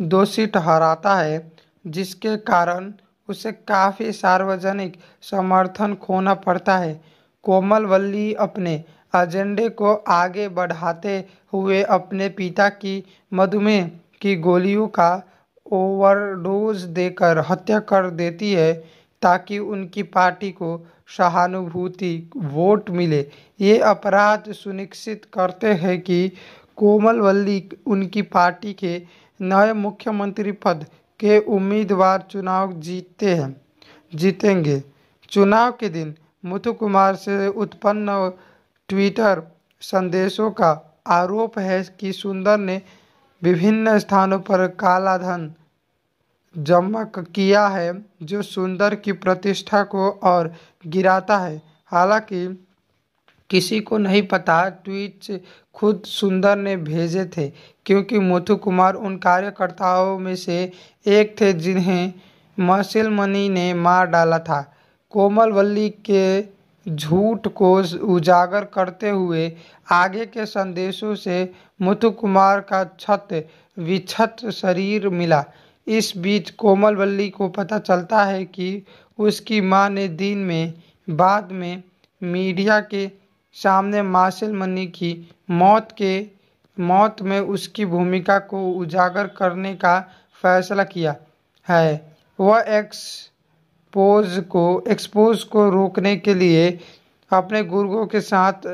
दोषी ठहराता है, जिसके कारण उसे काफ़ी सार्वजनिक समर्थन खोना पड़ता है। कोमल वल्ली अपने एजेंडे को आगे बढ़ाते हुए अपने पिता की मधुमेह की गोलियों का ओवरडोज देकर हत्या कर देती है। ताकि उनकी पार्टी को सहानुभूति वोट मिले। ये अपराध सुनिश्चित करते हैं कि कोमल वल्ली उनकी पार्टी के नए मुख्यमंत्री पद के उम्मीदवार चुनाव जीतते हैं, जीतेंगे। चुनाव के दिन मुथु कुमार से उत्पन्न ट्विटर संदेशों का आरोप है कि सुंदर ने विभिन्न स्थानों पर काला धन जमा किया है, जो सुंदर की प्रतिष्ठा को और गिराता है। हालाँकि, किसी को नहीं पता ट्वीट खुद सुंदर ने भेजे थे, क्योंकि मुथु कुमार उन कार्यकर्ताओं में से एक थे जिन्हें मसिल मनी ने मार डाला था। कोमल वल्ली के झूठ को उजागर करते हुए आगे के संदेशों से मुथु कुमार का छत, विछत शरीर मिला। इस बीच कोमल वल्ली को पता चलता है कि उसकी माँ ने दिन में, बाद में मीडिया के सामने मासिल मनी की मौत के, मौत में उसकी भूमिका को उजागर करने का फैसला किया है। वह एक्सपोज को एक्सपोज को रोकने के लिए अपने गुर्गों के साथ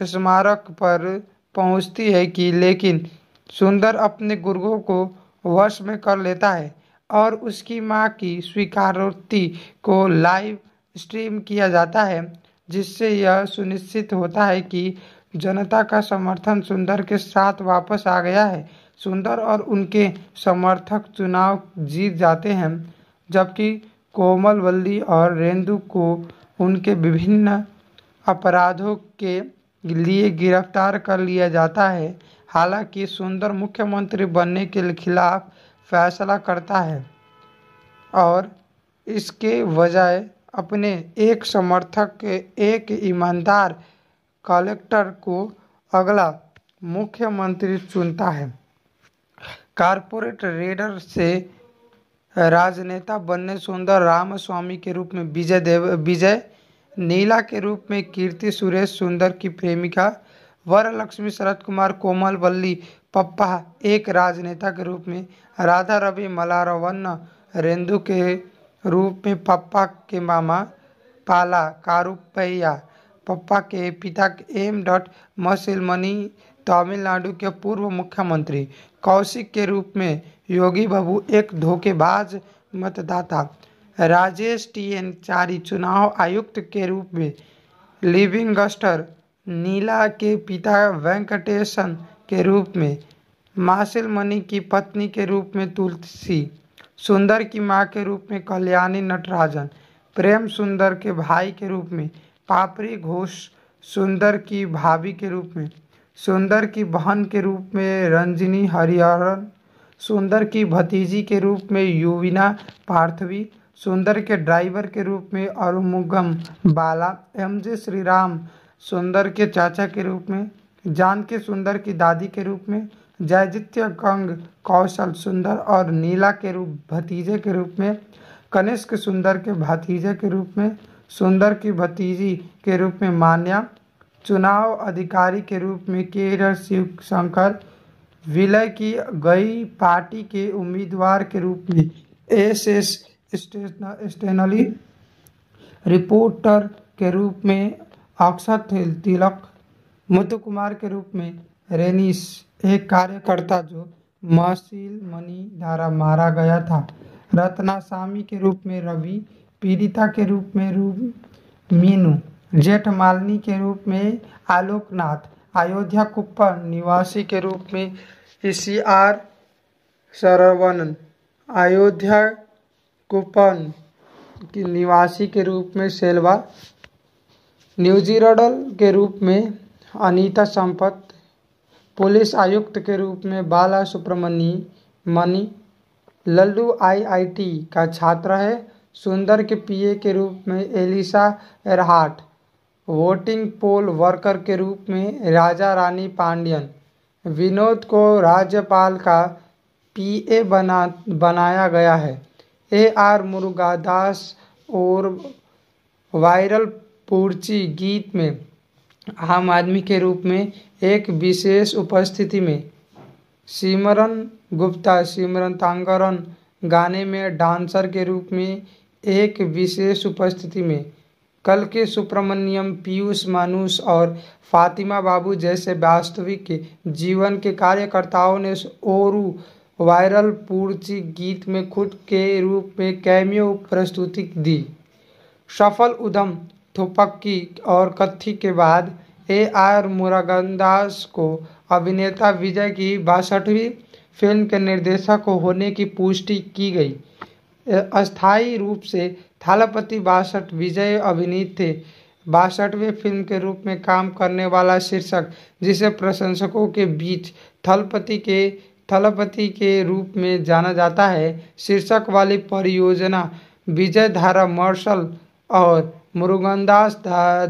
स्मारक पर पहुँचती है कि लेकिन सुंदर अपने गुर्गों को वश में कर लेता है और उसकी माँ की स्वीकारोक्ति को लाइव स्ट्रीम किया जाता है, जिससे यह सुनिश्चित होता है कि जनता का समर्थन सुंदर के साथ वापस आ गया है। सुंदर और उनके समर्थक चुनाव जीत जाते हैं, जबकि कोमल वल्ली और रेंदु को उनके विभिन्न अपराधों के लिए गिरफ़्तार कर लिया जाता है। हालाँकि सुंदर मुख्यमंत्री बनने के खिलाफ फैसला करता है और इसके बजाय अपने एक समर्थक के एक ईमानदार कलेक्टर को अगला मुख्यमंत्री चुनता है। कारपोरेट रेडर से राजनेता बनने सुंदर रामस्वामी के रूप में विजय देव विजय नीला के रूप में कीर्ति सुरेश सुंदर की प्रेमिका वरलक्ष्मी शरद कुमार कोमल वल्ली पप्पा, एक राजनेता के रूप में, राधा रवि मलारवन्न रेंदु के रूप में, पप्पा के मामा, पाला, कारुपैया, पप्पा के पिता एम डॉट मसिलमणि, तमिलनाडु के पूर्व मुख्यमंत्री, कौशिक के रूप में, योगी बाबू, एक धोखेबाज मतदाता, राजेश टी एन चारी, चुनाव आयुक्त के रूप में लिविंगस्टर नीला के पिता वेंकटेशन के रूप में मासिल मणि की पत्नी के रूप में तुलसी, सुंदर की माँ के रूप में कल्याणी नटराजन, प्रेम सुंदर के भाई के रूप में पापरी घोष, सुंदर की भाभी के रूप में, सुंदर की बहन के रूप में रंजनी हरिहरन, सुंदर की भतीजी के रूप में युविना पार्थवी, सुंदर के ड्राइवर के रूप में अरुमुगम बाला, एम जे श्रीराम सुंदर के चाचा के रूप में जानकी सुंदर की दादी के रूप में, जयजित्य कंग कौशल सुंदर और नीला के रूप, भतीजे के रूप में, कनिष्क सुंदर के भतीजे के रूप में, सुंदर की भतीजी के रूप में मान्या, चुनाव अधिकारी के रूप में के शिव शंकर, विलय की गई पार्टी के उम्मीदवार के रूप में, एस एस स्टेनली रिपोर्टर के रूप में अक्षर तिलक मुथु कुमार के रूप में रेनिस एक कार्यकर्ता जो महसील मनी द्वारा मारा गया था। रत्नासामी के रूप में रवि, पीड़िता के रूप में रूप मीनू, जेठमालिनी के रूप में आलोकनाथ, अयोध्या कुप्पा निवासी के रूप में सी आर सरवणन, अयोध्या कुपन की निवासी के रूप में सेल्वा न्यूजीरडल के रूप में अनीता संपत, पुलिस आयुक्त के रूप में बाला सुब्रमणी मणि लल्लू आईआईटी का छात्र है, सुंदर के पीए के रूप में Elisa Erhart voting poll worker के रूप में राजा रानी पांड्यन, विनोद को राज्यपाल का पीए बना, बनाया गया है। ए आर मुरुगादास और वायरल पूर्ची गीत में, आम आदमी के रूप में, एक विशेष उपस्थिति में। सिमरन गुप्ता, सिमरन तांगरन गाने में डांसर के रूप में, एक विशेष उपस्थिति में। कल के सुब्रमण्यम, पीयूष मानुष और फातिमा बाबू जैसे वास्तविक जीवन के कार्यकर्ताओं ने ओरू वायरल पूर्ची गीत में खुद के रूप में कैमियो प्रस्तुति दी। सफल उधम थोपक्की और कत्थी के बाद ए आर मुरागंदास को अभिनेता विजय की बासठवीं फ़िल्म के निर्देशक होने की पुष्टि की गई। अस्थायी रूप से थालापति बासठ, विजय अभिनीत थे। बासठवें फ़िल्म के रूप में काम करने वाला शीर्षक, जिसे प्रशंसकों के बीच थलपति के थलपति के रूप में जाना जाता है, शीर्षक वाली परियोजना विजय धारा मार्शल और मुरुगनदास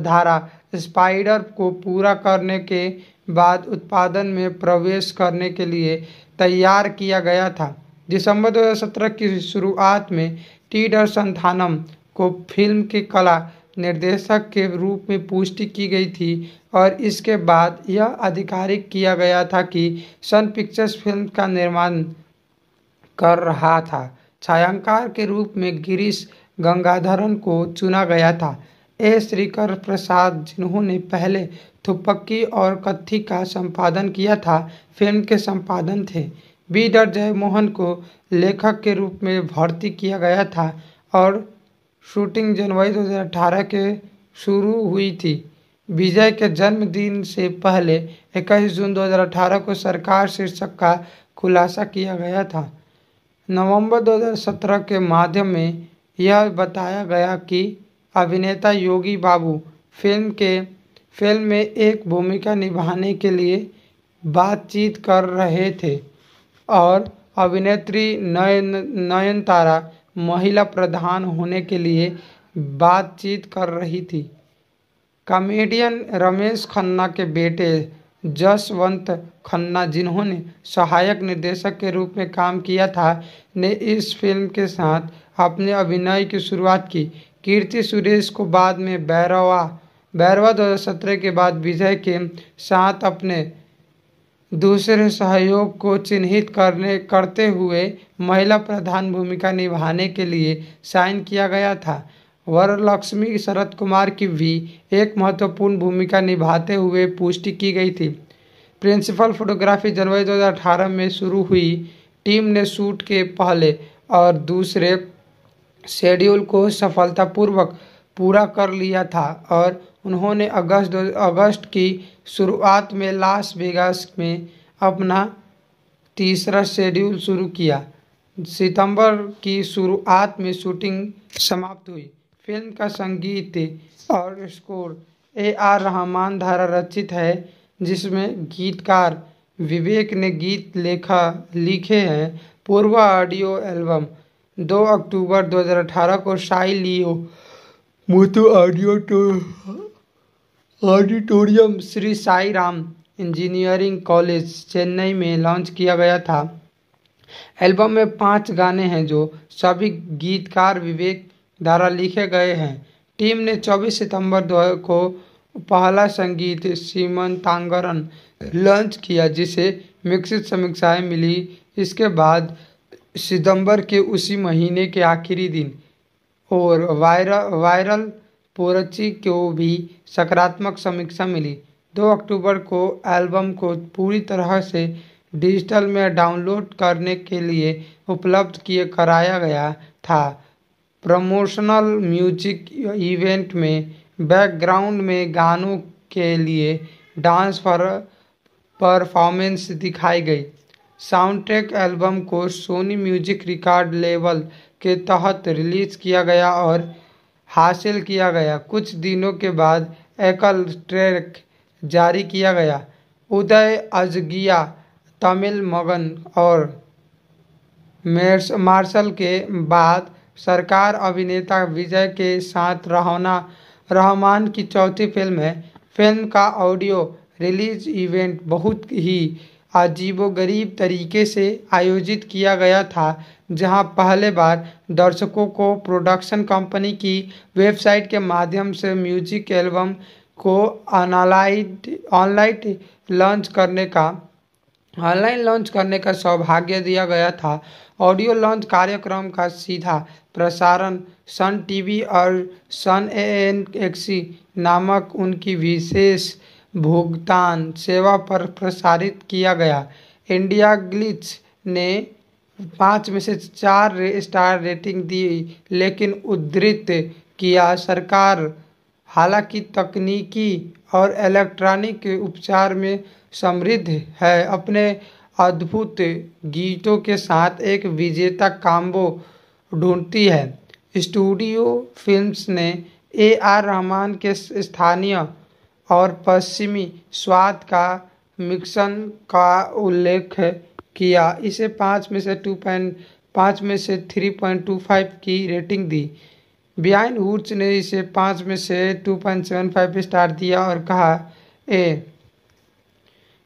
धारा स्पाइडर को पूरा करने के बाद उत्पादन में प्रवेश करने के लिए तैयार किया गया था। दिसंबर 2017 की शुरुआत में टी संथानम को फ़िल्म की कला निर्देशक के रूप में पुष्टि की गई थी और इसके बाद यह आधिकारिक किया गया था कि सन पिक्चर्स फ़िल्म का निर्माण कर रहा था। छायांकार के रूप में गिरीश गंगाधरन को चुना गया था। ए श्रीकर प्रसाद, जिन्होंने पहले थुपक्की और कत्थी का संपादन किया था, फ़िल्म के संपादन थे। बी डर जयमोहन को लेखक के रूप में भर्ती किया गया था और शूटिंग जनवरी 2018 के शुरू हुई थी। विजय के जन्मदिन से पहले 21 जून 2018 को सरकार शीर्षक का खुलासा किया गया था। नवंबर 2017 के माध्यम में यह बताया गया कि अभिनेता योगी बाबू फ़िल्म के, फ़िल्म में एक भूमिका निभाने के लिए बातचीत कर रहे थे और अभिनेत्री नयन, नयनतारा महिला प्रधान होने के लिए बातचीत कर रही थी। कॉमेडियन रमेश खन्ना के बेटे जसवंत खन्ना, जिन्होंने सहायक निर्देशक के रूप में काम किया था, ने इस फ़िल्म के साथ अपने अभिनय की शुरुआत की। कीर्ति सुरेश को बाद में बैरवा बैरवा 2017 के बाद विजय के साथ अपने दूसरे सहयोग को चिन्हित करने, करते हुए महिला प्रधान भूमिका निभाने के लिए साइन किया गया था। वरलक्ष्मी शरद कुमार की भी एक महत्वपूर्ण भूमिका निभाते हुए पुष्टि की गई थी। प्रिंसिपल फोटोग्राफी जनवरी 2018 में शुरू हुई। टीम ने शूट के पहले और दूसरे शेड्यूल को सफलतापूर्वक पूरा कर लिया था और उन्होंने अगस्त अगस्त की शुरुआत में लास वेगास में अपना तीसरा शेड्यूल शुरू किया। सितंबर की शुरुआत में शूटिंग समाप्त हुई। फ़िल्म का संगीत और स्कोर ए आर रहमान द्वारा रचित है, जिसमें गीतकार विवेक ने गीत लेखा, लिखे हैं। पूर्व ऑडियो एल्बम 2 अक्टूबर 2018 को Sai Leo Muthu audio auditorium Sri Sai Ram engineering college Chennai में लॉन्च किया गया था। एल्बम में पाँच गाने हैं जो सभी गीतकार विवेक द्वारा लिखे गए हैं। टीम ने 24 सितंबर दो को पहला संगीत सीमंतांगरन लॉन्च किया, जिसे मिश्रित समीक्षाएँ मिली। इसके बाद सितंबर के उसी महीने के आखिरी दिन और वायरल वायरल पोरची को भी सकारात्मक समीक्षा मिली। 2 अक्टूबर को एल्बम को पूरी तरह से डिजिटल में डाउनलोड करने के लिए उपलब्ध किए, कराया गया था। प्रमोशनल म्यूज़िक इवेंट में बैकग्राउंड में गानों के लिए डांस पर, परफॉर्मेंस दिखाई गई। साउंडट्रैक एल्बम को सोनी म्यूज़िक रिकॉर्ड लेवल के तहत रिलीज़ किया गया और हासिल किया गया। कुछ दिनों के बाद एकल ट्रैक जारी किया गया। उदय अजगिया, तमिल मगन और मार्शल के बाद सरकार अभिनेता विजय के साथ रहना रहमान की चौथी फ़िल्म है। फ़िल्म का ऑडियो रिलीज़ इवेंट बहुत ही अजीबोगरीब तरीके से आयोजित किया गया था, जहाँ पहले बार दर्शकों को प्रोडक्शन कंपनी की वेबसाइट के माध्यम से म्यूज़िक एल्बम को ऑनलाइन ऑनलाइन लॉन्च करने का ऑनलाइन लॉन्च करने का सौभाग्य दिया गया था। ऑडियो लॉन्च कार्यक्रम का सीधा प्रसारण सन टीवी और सन ए एन एक्सी नामक उनकी विशेष भुगतान सेवा पर प्रसारित किया गया। इंडिया ग्लिच ने पाँच में से चार रे, स्टार रेटिंग दी लेकिन उद्धृत किया सरकार। हालाँकि तकनीकी और इलेक्ट्रॉनिक उपचार में समृद्ध है। अपने अद्भुत गीतों के साथ एक विजेता काम्बो ढूंढती है। स्टूडियो फिल्म्स ने ए आर रहमान के स्थानीय और पश्चिमी स्वाद का मिक्सन का उल्लेख किया। इसे पाँच में से टू पॉइंट पाँच में से थ्री पॉइंट टू फाइव की रेटिंग दी। बियाइन वुड्स ने इसे पाँच में से two point seven five star दिया और कहा, ए,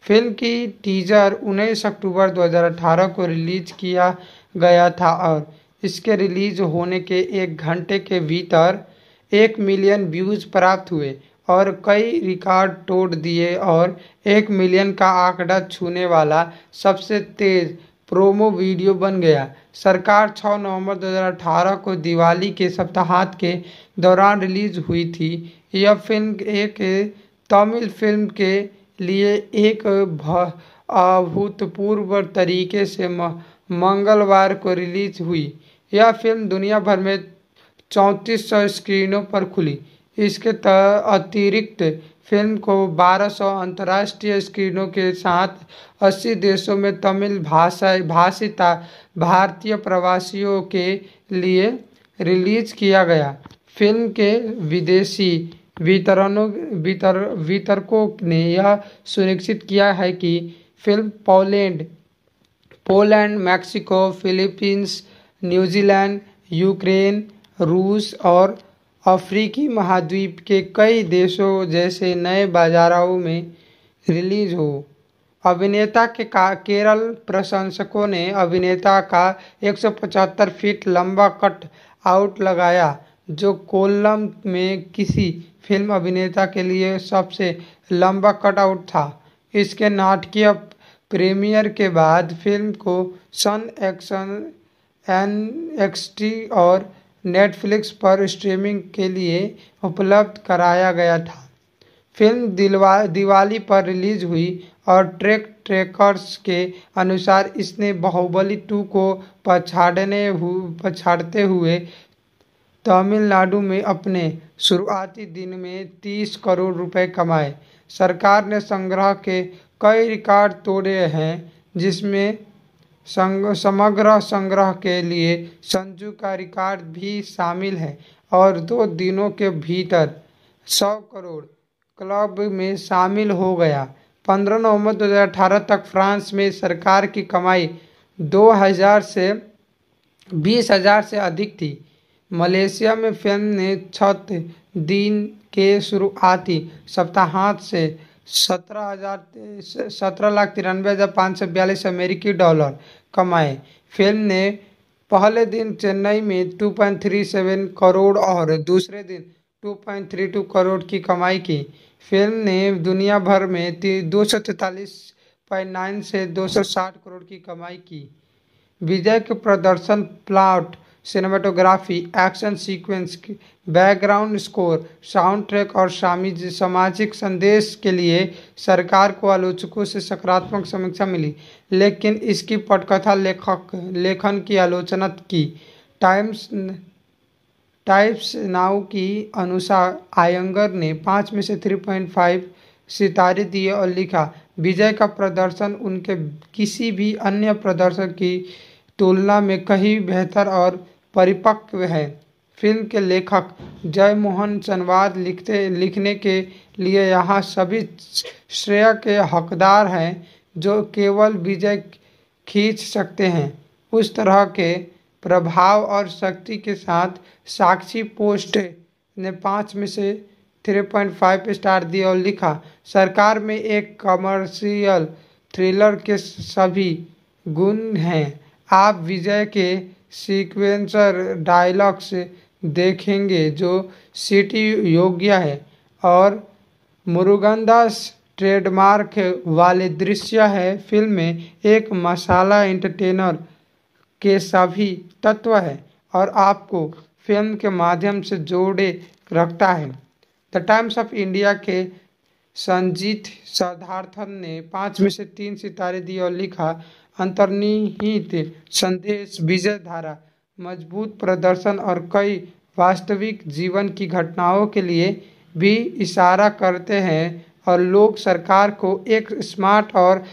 फ़िल्म की टीजर उन्नीस अक्टूबर 2018 को रिलीज़ किया गया था और इसके रिलीज़ होने के एक घंटे के भीतर एक मिलियन व्यूज़ प्राप्त हुए। और कई रिकॉर्ड तोड़ दिए और एक मिलियन का आंकड़ा छूने वाला सबसे तेज प्रोमो वीडियो बन गया। सरकार 6 नवंबर 2018 को दिवाली के सप्ताहांत के दौरान रिलीज़ हुई थी। यह फ़िल्म एक तमिल फ़िल्म के लिए एक अभूतपूर्व तरीके से मंगलवार को रिलीज़ हुई। यह फ़िल्म दुनिया भर में चौंतीस स्क्रीनों पर खुली। इसके अतिरिक्त फ़िल्म को 1200 अंतर्राष्ट्रीय स्क्रीनों के साथ 80 देशों में तमिल भाषा, भाषिता भारतीय प्रवासियों के लिए रिलीज़ किया गया। फ़िल्म के विदेशी वितरणों, वितर, वितरकों ने यह सुनिश्चित किया है कि film Poland Poland, Mexico, Philippines, New Zealand, Ukraine, रूस और अफ्रीकी महाद्वीप के कई देशों जैसे नए बाजारों में रिलीज़ हो। अभिनेता के का, केरल प्रशंसकों ने अभिनेता का 175 फीट लंबा कट आउट लगाया, जो कोल्लम में किसी फ़िल्म अभिनेता के लिए सबसे लंबा कट आउट था। इसके नाटकीय प्रीमियर के बाद फ़िल्म को सन एक्शन, एन एक्सटी और नेटफ्लिक्स पर स्ट्रीमिंग के लिए उपलब्ध कराया गया था। फ़िल्म दिलवा, दिवाली पर रिलीज़ हुई और ट्रैक ट्रेकर्स के अनुसार इसने बाहुबली टू को पछाड़ने हु, पछाड़ते हुए तमिलनाडु में अपने शुरुआती दिन में 30 करोड़ रुपए कमाए। सरकार ने संग्रह के कई रिकॉर्ड तोड़े हैं, जिसमें संग, समग्र संग्रह के लिए संजू का रिकॉर्ड भी शामिल है और दो दिनों के भीतर 100 करोड़ क्लब में शामिल हो गया। 15 नवंबर 2018 तक फ्रांस में सरकार की कमाई 2000 से 20000 से अधिक थी। मलेशिया में फ़िल्म ने छत दिन के शुरुआती सप्ताहांत से सत्रह हज़ार, सत्रह लाख तिरानवे हज़ार पाँच सौ बयालीस अमेरिकी डॉलर कमाए। फ़िल्म ने पहले दिन चेन्नई में 2.37 करोड़ और दूसरे दिन 2.32 करोड़ की कमाई की। फ़िल्म ने दुनिया भर में दो सौ तैतालीस पॉइंट नाइन से 260 करोड़ की कमाई की। विजय के प्रदर्शन, plot cinematography action sequence background score soundtrack और सामाजिक संदेश के लिए सरकार को आलोचकों से सकारात्मक समीक्षा मिली। लेकिन इसकी पटकथा लेखक, लेखन की आलोचना की। टाइम्स, टाइप्स नाउ की अनुसार आयंगर ने पाँच में से थ्री पॉइंट फाइव सितारे दिए और लिखा, विजय का प्रदर्शन उनके किसी भी अन्य प्रदर्शन की तुलना में कहीं बेहतर और परिपक्व है। फ़िल्म के लेखक जयमोहन संवाद लिखते, लिखने के लिए यहाँ सभी श्रेय के हकदार हैं, जो केवल विजय खींच सकते हैं। उस तरह के प्रभाव और शक्ति के साथ साक्षी पोस्ट ने पाँच में से 3.5 स्टार दिया और लिखा, सरकार में एक कमर्शियल थ्रिलर के सभी गुण हैं। आप विजय के सीक्वेंसर डायलॉग्स देखेंगे, जो सिटी योग्य है और मुरुगनदास ट्रेडमार्क वाले दृश्य है। फ़िल्म में एक मसाला एंटरटेनर के सभी तत्व है और आपको फ़िल्म के माध्यम से जोड़े रखता है। द टाइम्स ऑफ़ इंडिया के संजीत सदार्थन ने पाँच में से तीन सितारे दिए और लिखा अंतर्निहित संदेश विजय धारा मज़बूत प्रदर्शन और कई वास्तविक जीवन की घटनाओं के लिए भी इशारा करते हैं और लोग सरकार को एक स्मार्ट और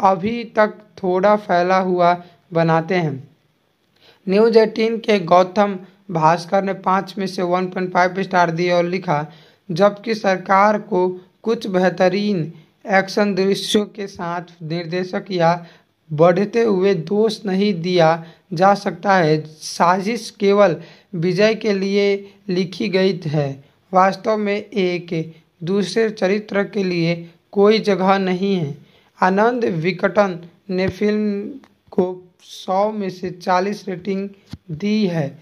अभी तक थोड़ा फैला हुआ बनाते हैं। न्यूज़ एटीन के गौतम भास्कर ने पाँच में से 1.5 स्टार दिए और लिखा, जबकि सरकार को कुछ बेहतरीन एक्शन दृश्यों के साथ निर्देशक या बढ़ते हुए दोष नहीं दिया जा सकता है। साजिश केवल विजय के लिए लिखी गई है। वास्तव में एक दूसरे चरित्र के लिए कोई जगह नहीं है। आनंद विकटन ने फ़िल्म को 100 में से 40 रेटिंग दी है।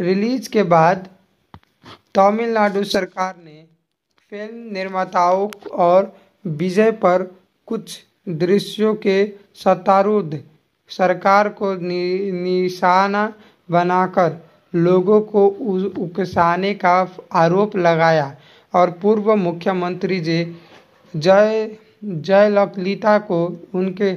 रिलीज़ के बाद तमिलनाडु सरकार ने फ़िल्म निर्माताओं और विजय पर कुछ दृश्यों के सत्तारूढ़ सरकार को नि, निशाना बनाकर लोगों को उकसाने का आरोप लगाया और पूर्व मुख्यमंत्री जे जय जयललिता को उनके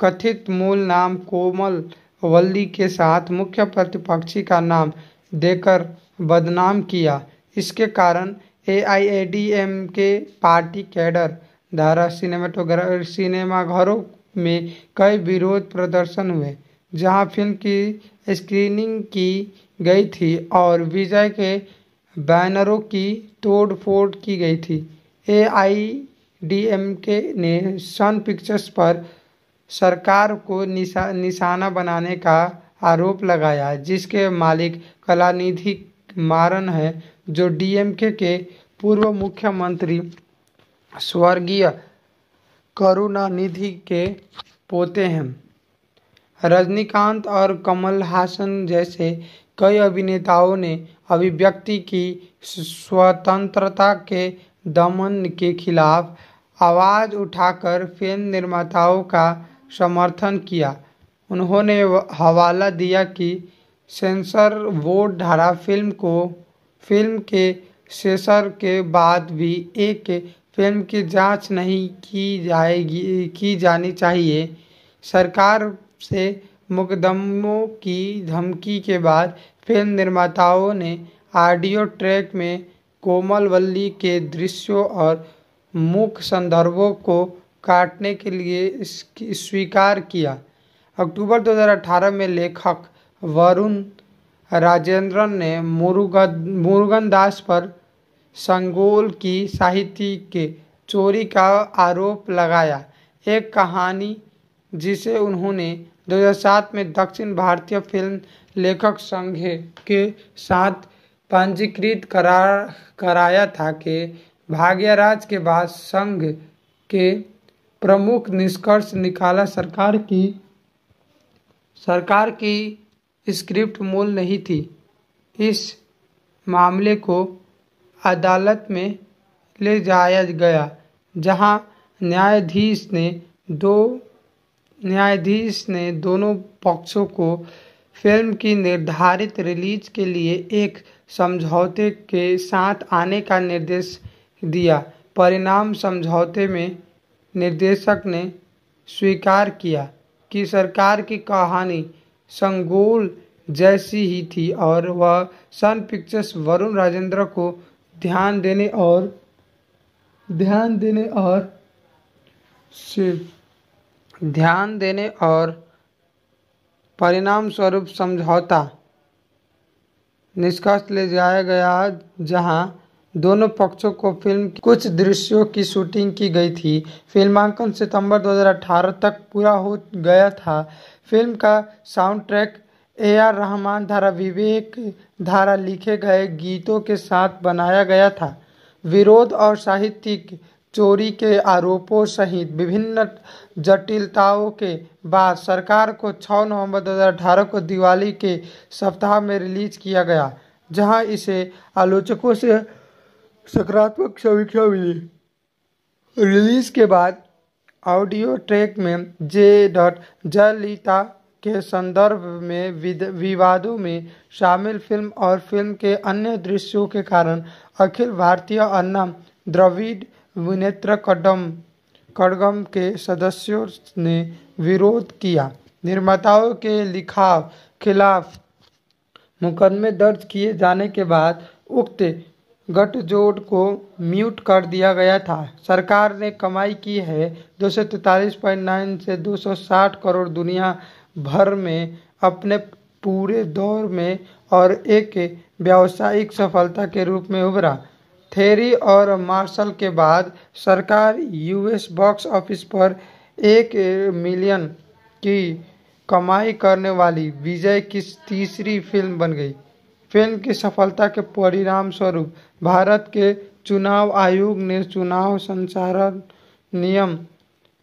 कथित मूल नाम कोमल वल्ली के साथ मुख्य प्रतिपक्षी का नाम देकर बदनाम किया। इसके कारण एआईएडीएम के पार्टी कैडर धारा सिनेमाटोग्राफ सिनेमाघरों में कई विरोध प्रदर्शन हुए जहाँ फ़िल्म की स्क्रीनिंग की गई थी और विजय के बैनरों की तोड़ फोड़ की गई थी। एआईडीएमके ने सन पिक्चर्स पर सरकार को निशा, निशाना बनाने का आरोप लगाया जिसके मालिक कलानिधि मारन है जो डीएमके के पूर्व मुख्यमंत्री स्वर्गीय करुणानिधि के पोते हैं। रजनीकांत और कमल हासन जैसे कई अभिनेताओं ने अभिव्यक्ति की स्वतंत्रता के दमन के खिलाफ आवाज़ उठाकर फ़िल्म निर्माताओं का समर्थन किया। उन्होंने हवाला दिया कि सेंसर बोर्ड धारा फ़िल्म को फ़िल्म के सेंसर के बाद भी एक फ़िल्म की जाँच नहीं की जाएगी, की जानी चाहिए। सरकार से मुकदमों की धमकी के बाद फ़िल्म निर्माताओं ने ऑडियो ट्रैक में कोमल वल्ली के दृश्यों और मुख्य संदर्भों को काटने के लिए स्वीकार किया। अक्टूबर 2018 में लेखक वरुण राजेंद्रन ने मुरुगन मुरुगन दास पर संगोल की साहित्य के चोरी का आरोप लगाया। एक कहानी जिसे उन्होंने 2007 में दक्षिण भारतीय फ़िल्म लेखक संघ के साथ पंजीकृत करा, कराया था कि भाग्यराज के बाद संघ के प्रमुख निष्कर्ष निकाला सरकार की सरकार की स्क्रिप्ट मूल नहीं थी। इस मामले को अदालत में ले जाया गया, जहाँ न्यायाधीश ने दो, न्यायाधीश ने दोनों पक्षों को फ़िल्म की निर्धारित रिलीज़ के लिए एक समझौते के साथ आने का निर्देश दिया। परिणाम समझौते में निर्देशक ने स्वीकार किया कि सरकार की कहानी संगोल जैसी ही थी और वह सन पिक्चर्स वरुण राजेंद्र को ध्यान देने और ध्यान देने और से ध्यान देने और परिणाम स्वरूप समझौता निष्कर्ष ले जाया गया जहाँ दोनों पक्षों को फ़िल्म कुछ दृश्यों की शूटिंग की गई थी। फिल्मांकन सितंबर 2018 तक पूरा हो गया था। फ़िल्म का soundtrack A R Rahman, धारा विवेक, धारा लिखे गए गीतों के साथ बनाया गया था। विरोध और साहित्यिक चोरी के आरोपों सहित विभिन्न जटिलताओं के बाद सरकार को 6 नवंबर 2018 को दिवाली के सप्ताह में रिलीज़ किया गया, जहाँ इसे आलोचकों से सकारात्मक समीक्षा मिली। रिलीज़ के बाद ऑडियो ट्रैक में जे डॉट जयललिता के संदर्भ में विवादों में शामिल फ़िल्म और फ़िल्म के अन्य दृश्यों के कारण अखिल भारतीय अन्ना द्रविड़ विनेत्र कदम, कड़गम के सदस्यों ने विरोध किया। निर्माताओं के लिखाव खिलाफ मुकदमे दर्ज किए जाने के बाद उक्त गठजोड़ को म्यूट कर दिया गया था। सरकार ने कमाई की है दो से से 260 करोड़ दुनिया भर में, अपने पूरे दौर में और एक व्यावसायिक सफलता के रूप में उभरा। थेरी और मार्शल के बाद सरकार यूएस बॉक्स ऑफ़िस पर एक मिलियन की कमाई करने वाली विजय की तीसरी फ़िल्म बन गई। फ़िल्म की सफलता के परिणाम स्वरूप भारत के चुनाव आयोग ने चुनाव संचालन नियम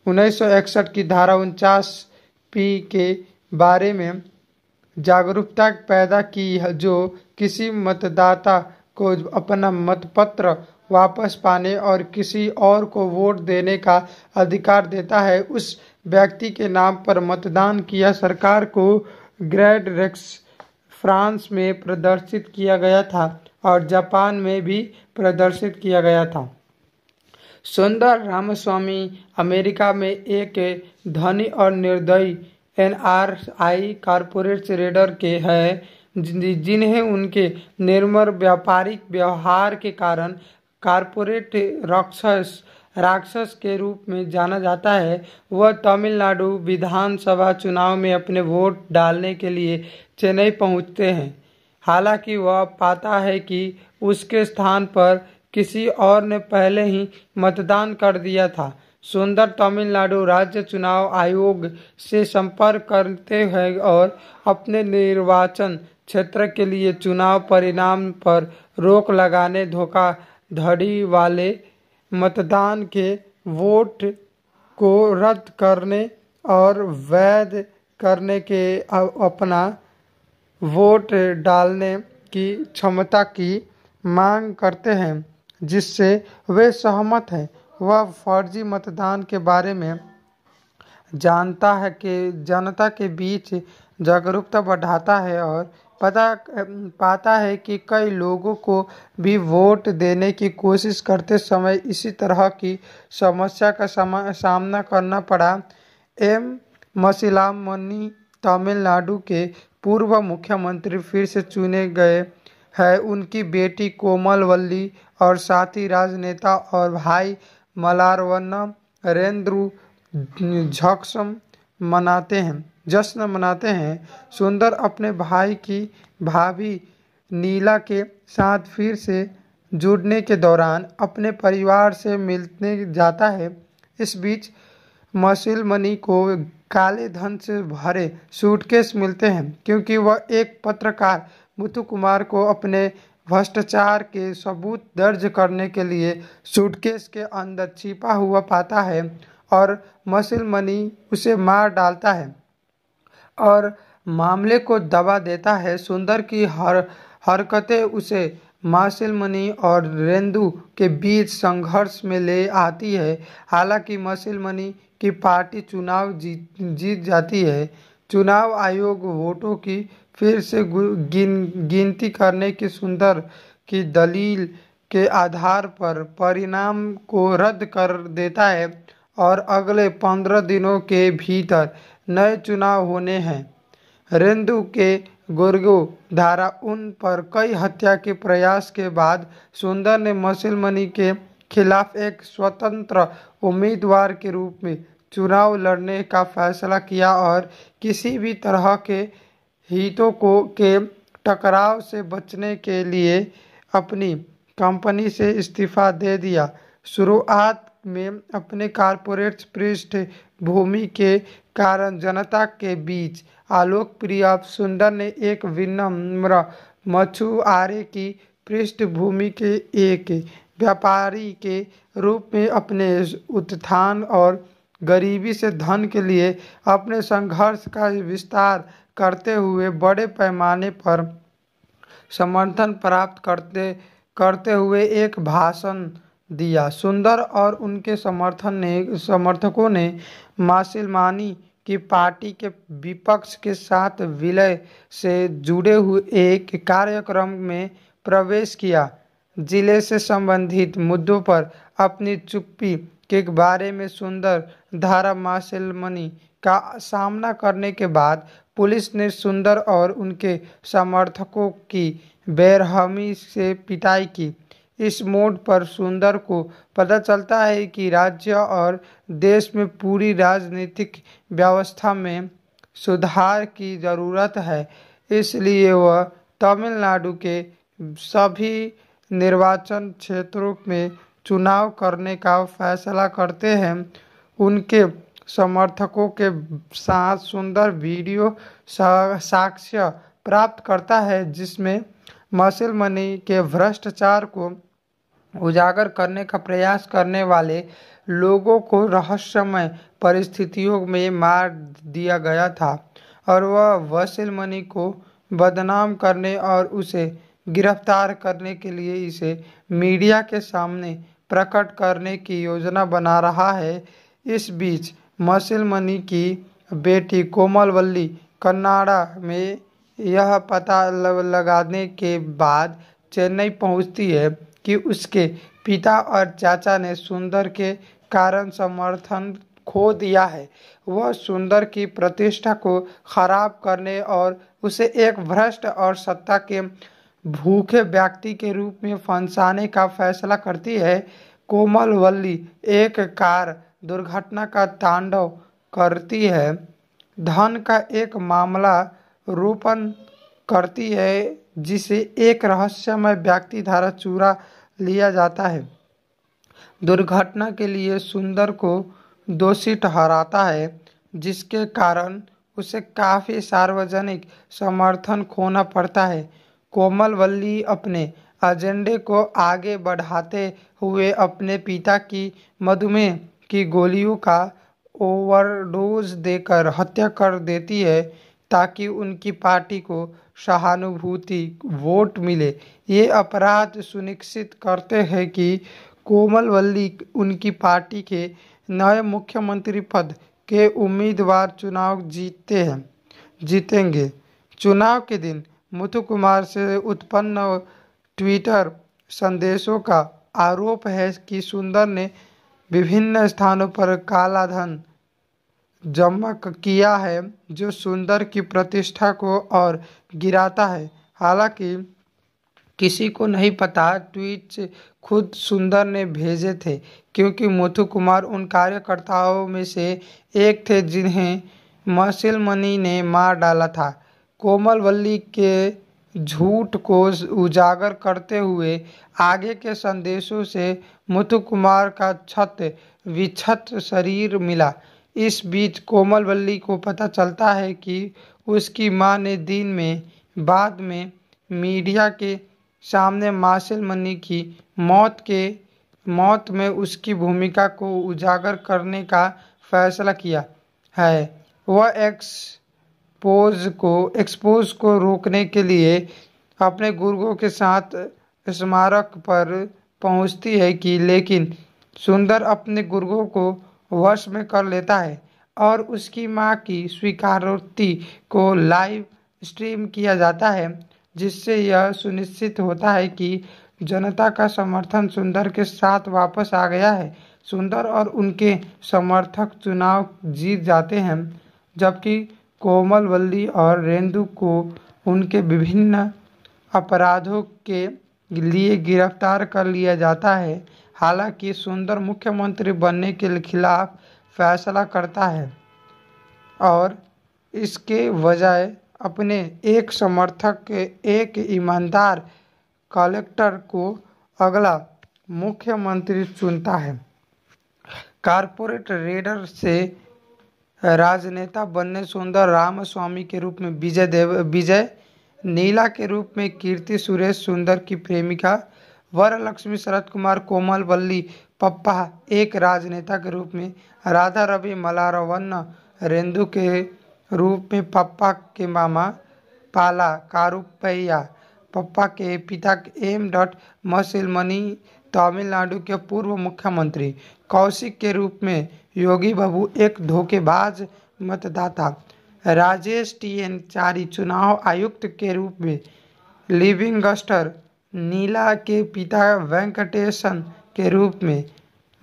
1961 की धारा उनचास पी के बारे में जागरूकता पैदा की है, जो किसी मतदाता को अपना मतपत्र वापस पाने और किसी और को वोट देने का अधिकार देता है। उस व्यक्ति के नाम पर मतदान किया सरकार को ग्रेड रेक्स फ्रांस में प्रदर्शित किया गया था और जापान में भी प्रदर्शित किया गया था। सुंदर रामस्वामी अमेरिका में एक धनी और निर्दयी एनआरआई कारपोरेट रेडर के हैं जिन्हें उनके निर्मर व्यापारिक व्यवहार के कारण कारपोरेट राक्षस राक्षस के रूप में जाना जाता है। वह तमिलनाडु विधानसभा चुनाव में अपने वोट डालने के लिए चेन्नई पहुँचते हैं। हालाँकि वह पाता है कि उसके स्थान पर किसी और ने पहले ही मतदान कर दिया था। सुंदर तमिलनाडु राज्य चुनाव आयोग से संपर्क करते हैं और अपने निर्वाचन क्षेत्र के लिए चुनाव परिणाम पर रोक लगाने, धोखाधड़ी वाले मतदान के वोट को रद्द करने और वैध करने के अपना वोट डालने की क्षमता की मांग करते हैं, जिससे वे सहमत हैं। वह फर्जी मतदान के बारे में जानता है कि जनता के बीच जागरूकता बढ़ाता है और पता, पाता है कि कई लोगों को भी वोट देने की कोशिश करते समय इसी तरह की समस्या का सामना करना पड़ा। एम. मनी तमिलनाडु के पूर्व मुख्यमंत्री फिर से चुने गए हैं। उनकी बेटी कोमलवल्ली और साथी राजनेता और भाई मलारवन्नम, रेंद्रु झक्सम मनाते हैं, जश्न मनाते हैं। सुंदर अपने भाई की भाभी नीला के साथ फिर से जुड़ने के दौरान अपने परिवार से मिलने जाता है। इस बीच मसिल मनी को काले धन से भरे सूटकेस मिलते हैं, क्योंकि वह एक पत्रकार मुथु कुमार को अपने भ्रष्टाचार के सबूत दर्ज करने के लिए सूटकेस के अंदर छिपा हुआ पाता है और मसिल मनी उसे मार डालता है और मामले को दबा देता है। सुंदर की हर, हरकतें उसे मासिल मनी और रेंदू के बीच संघर्ष में ले आती है। हालाँकि मासिल मनी की पार्टी चुनाव जीत जीत जाती है। चुनाव आयोग वोटों की फिर से गिन, गिनती करने की सुंदर की दलील के आधार पर परिणाम को रद्द कर देता है और अगले पंद्रह दिनों के भीतर नए चुनाव होने हैं। रेंदु के गुर्गो धारा उन पर कई हत्या के प्रयास के बाद सुंदर ने मसिलमनी के खिलाफ एक स्वतंत्र उम्मीदवार के रूप में चुनाव लड़ने का फैसला किया और किसी भी तरह के हितों को, के टकराव से बचने के लिए अपनी कंपनी से इस्तीफा दे दिया। शुरुआत में अपने कारपोरेट पृष्ठभूमि के कारण जनता के बीच आलोकप्रिय सुंदर ने एक विनम्र मछुआरे की पृष्ठभूमि के एक व्यापारी के रूप में अपने उत्थान और गरीबी से धन के लिए अपने संघर्ष का विस्तार करते हुए बड़े पैमाने पर समर्थन प्राप्त करते करते हुए एक भाषण दिया। सुंदर और उनके समर्थन ने, समर्थकों ने मासिलमानी की पार्टी के विपक्ष के साथ विलय से जुड़े हुए एक कार्यक्रम में प्रवेश किया। ज़िले से संबंधित मुद्दों पर अपनी चुप्पी के बारे में सुंदर धारा मासिलमनी का सामना करने के बाद पुलिस ने सुंदर और उनके समर्थकों की बेरहमी से पिटाई की। इस मोड़ पर सुंदर को पता चलता है कि राज्य और देश में पूरी राजनीतिक व्यवस्था में सुधार की ज़रूरत है, इसलिए वह तमिलनाडु के सभी निर्वाचन क्षेत्रों में चुनाव करने का फैसला करते हैं। उनके समर्थकों के साथ सुंदर वीडियो साक्ष्य प्राप्त करता है, जिसमें मसिल मनी के भ्रष्टाचार को उजागर करने का प्रयास करने वाले लोगों को रहस्यमय परिस्थितियों में मार दिया गया था और वह वसील मनी को बदनाम करने और उसे गिरफ़्तार करने के लिए इसे मीडिया के सामने प्रकट करने की योजना बना रहा है। इस बीच मसिल मनी की बेटी कोमलवल्ली कन्नाडा में यह पता लगाने के बाद चेन्नई पहुँचती है कि उसके पिता और चाचा ने सुंदर के कारण समर्थन खो दिया है। वह सुंदर की प्रतिष्ठा को खराब करने और उसे एक भ्रष्ट और सत्ता के भूखे व्यक्ति के रूप में फंसाने का फैसला करती है। कोमल वल्ली एक कार दुर्घटना का तांडव करती है। धन का एक मामला रूपन करती है, जिसे एक रहस्यमय व्यक्ति द्वारा चूरा लिया जाता है। दुर्घटना के लिए सुंदर को दोषी ठहराता है, जिसके कारण उसे काफ़ी सार्वजनिक समर्थन खोना पड़ता है। कोमल वल्ली अपने एजेंडे को आगे बढ़ाते हुए अपने पिता की मधुमेह की गोलियों का ओवरडोज देकर हत्या कर देती है ताकि उनकी पार्टी को सहानुभूति वोट मिले। ये अपराध सुनिश्चित करते हैं कि कोमल वल्ली उनकी पार्टी के नए मुख्यमंत्री पद के उम्मीदवार चुनाव जीतते हैं, जीतेंगे। चुनाव के दिन मुथु कुमार से उत्पन्न ट्विटर संदेशों का आरोप है कि सुंदर ने विभिन्न स्थानों पर काला धन जमा किया है, जो सुंदर की प्रतिष्ठा को और गिराता है। हालाँकि, किसी को नहीं पता ट्वीट खुद सुंदर ने भेजे थे, क्योंकि मोथु कुमार उन कार्यकर्ताओं में से एक थे जिन्हें मसिल मनी ने मार डाला था। कोमल वल्ली के झूठ को उजागर करते हुए आगे के संदेशों से मुथु कुमार का छत विछत शरीर मिला। इस बीच कोमल वल्ली को पता चलता है कि उसकी माँ ने दिन में, बाद में मीडिया के सामने मासिल मनी की मौत के, मौत में उसकी भूमिका को उजागर करने का फैसला किया है। वह एक्सपोज को एक्सपोज को रोकने के लिए अपने गुर्गों के साथ स्मारक पर पहुँचती है कि लेकिन सुंदर अपने गुर्गों को वश में कर लेता है और उसकी माँ की स्वीकारोक्ति को लाइव स्ट्रीम किया जाता है, जिससे यह सुनिश्चित होता है कि जनता का समर्थन सुंदर के साथ वापस आ गया है। सुंदर और उनके समर्थक चुनाव जीत जाते हैं, जबकि कोमल वल्ली और रेंदु को उनके विभिन्न अपराधों के लिए गिरफ़्तार कर लिया जाता है। हालाँकि सुंदर मुख्यमंत्री बनने के खिलाफ फैसला करता है और इसके बजाय अपने एक समर्थक, एक ईमानदार कलेक्टर को अगला मुख्यमंत्री चुनता है। कारपोरेट रेडर से राजनेता बनने सुंदर रामस्वामी के रूप में विजय देव, विजय, नीला के रूप में कीर्ति सुरेश सुंदर की प्रेमिका, वरलक्ष्मी शरद कुमार, कोमल वल्ली, पप्पा, एक राजनेता के रूप में राधा रवि मलारवन रेंदु के रूप में पप्पा के मामा, पाला, कारुपैया, पप्पा के पिता एम डॉट मसिलमणि तमिलनाडु के पूर्व मुख्यमंत्री, कौशिक के रूप में योगी बाबू, एक धोखेबाज मतदाता। राजेश टी एन चारी चुनाव आयुक्त के रूप में। लिविंगस्टर नीला के पिता वेंकटेशन के रूप में।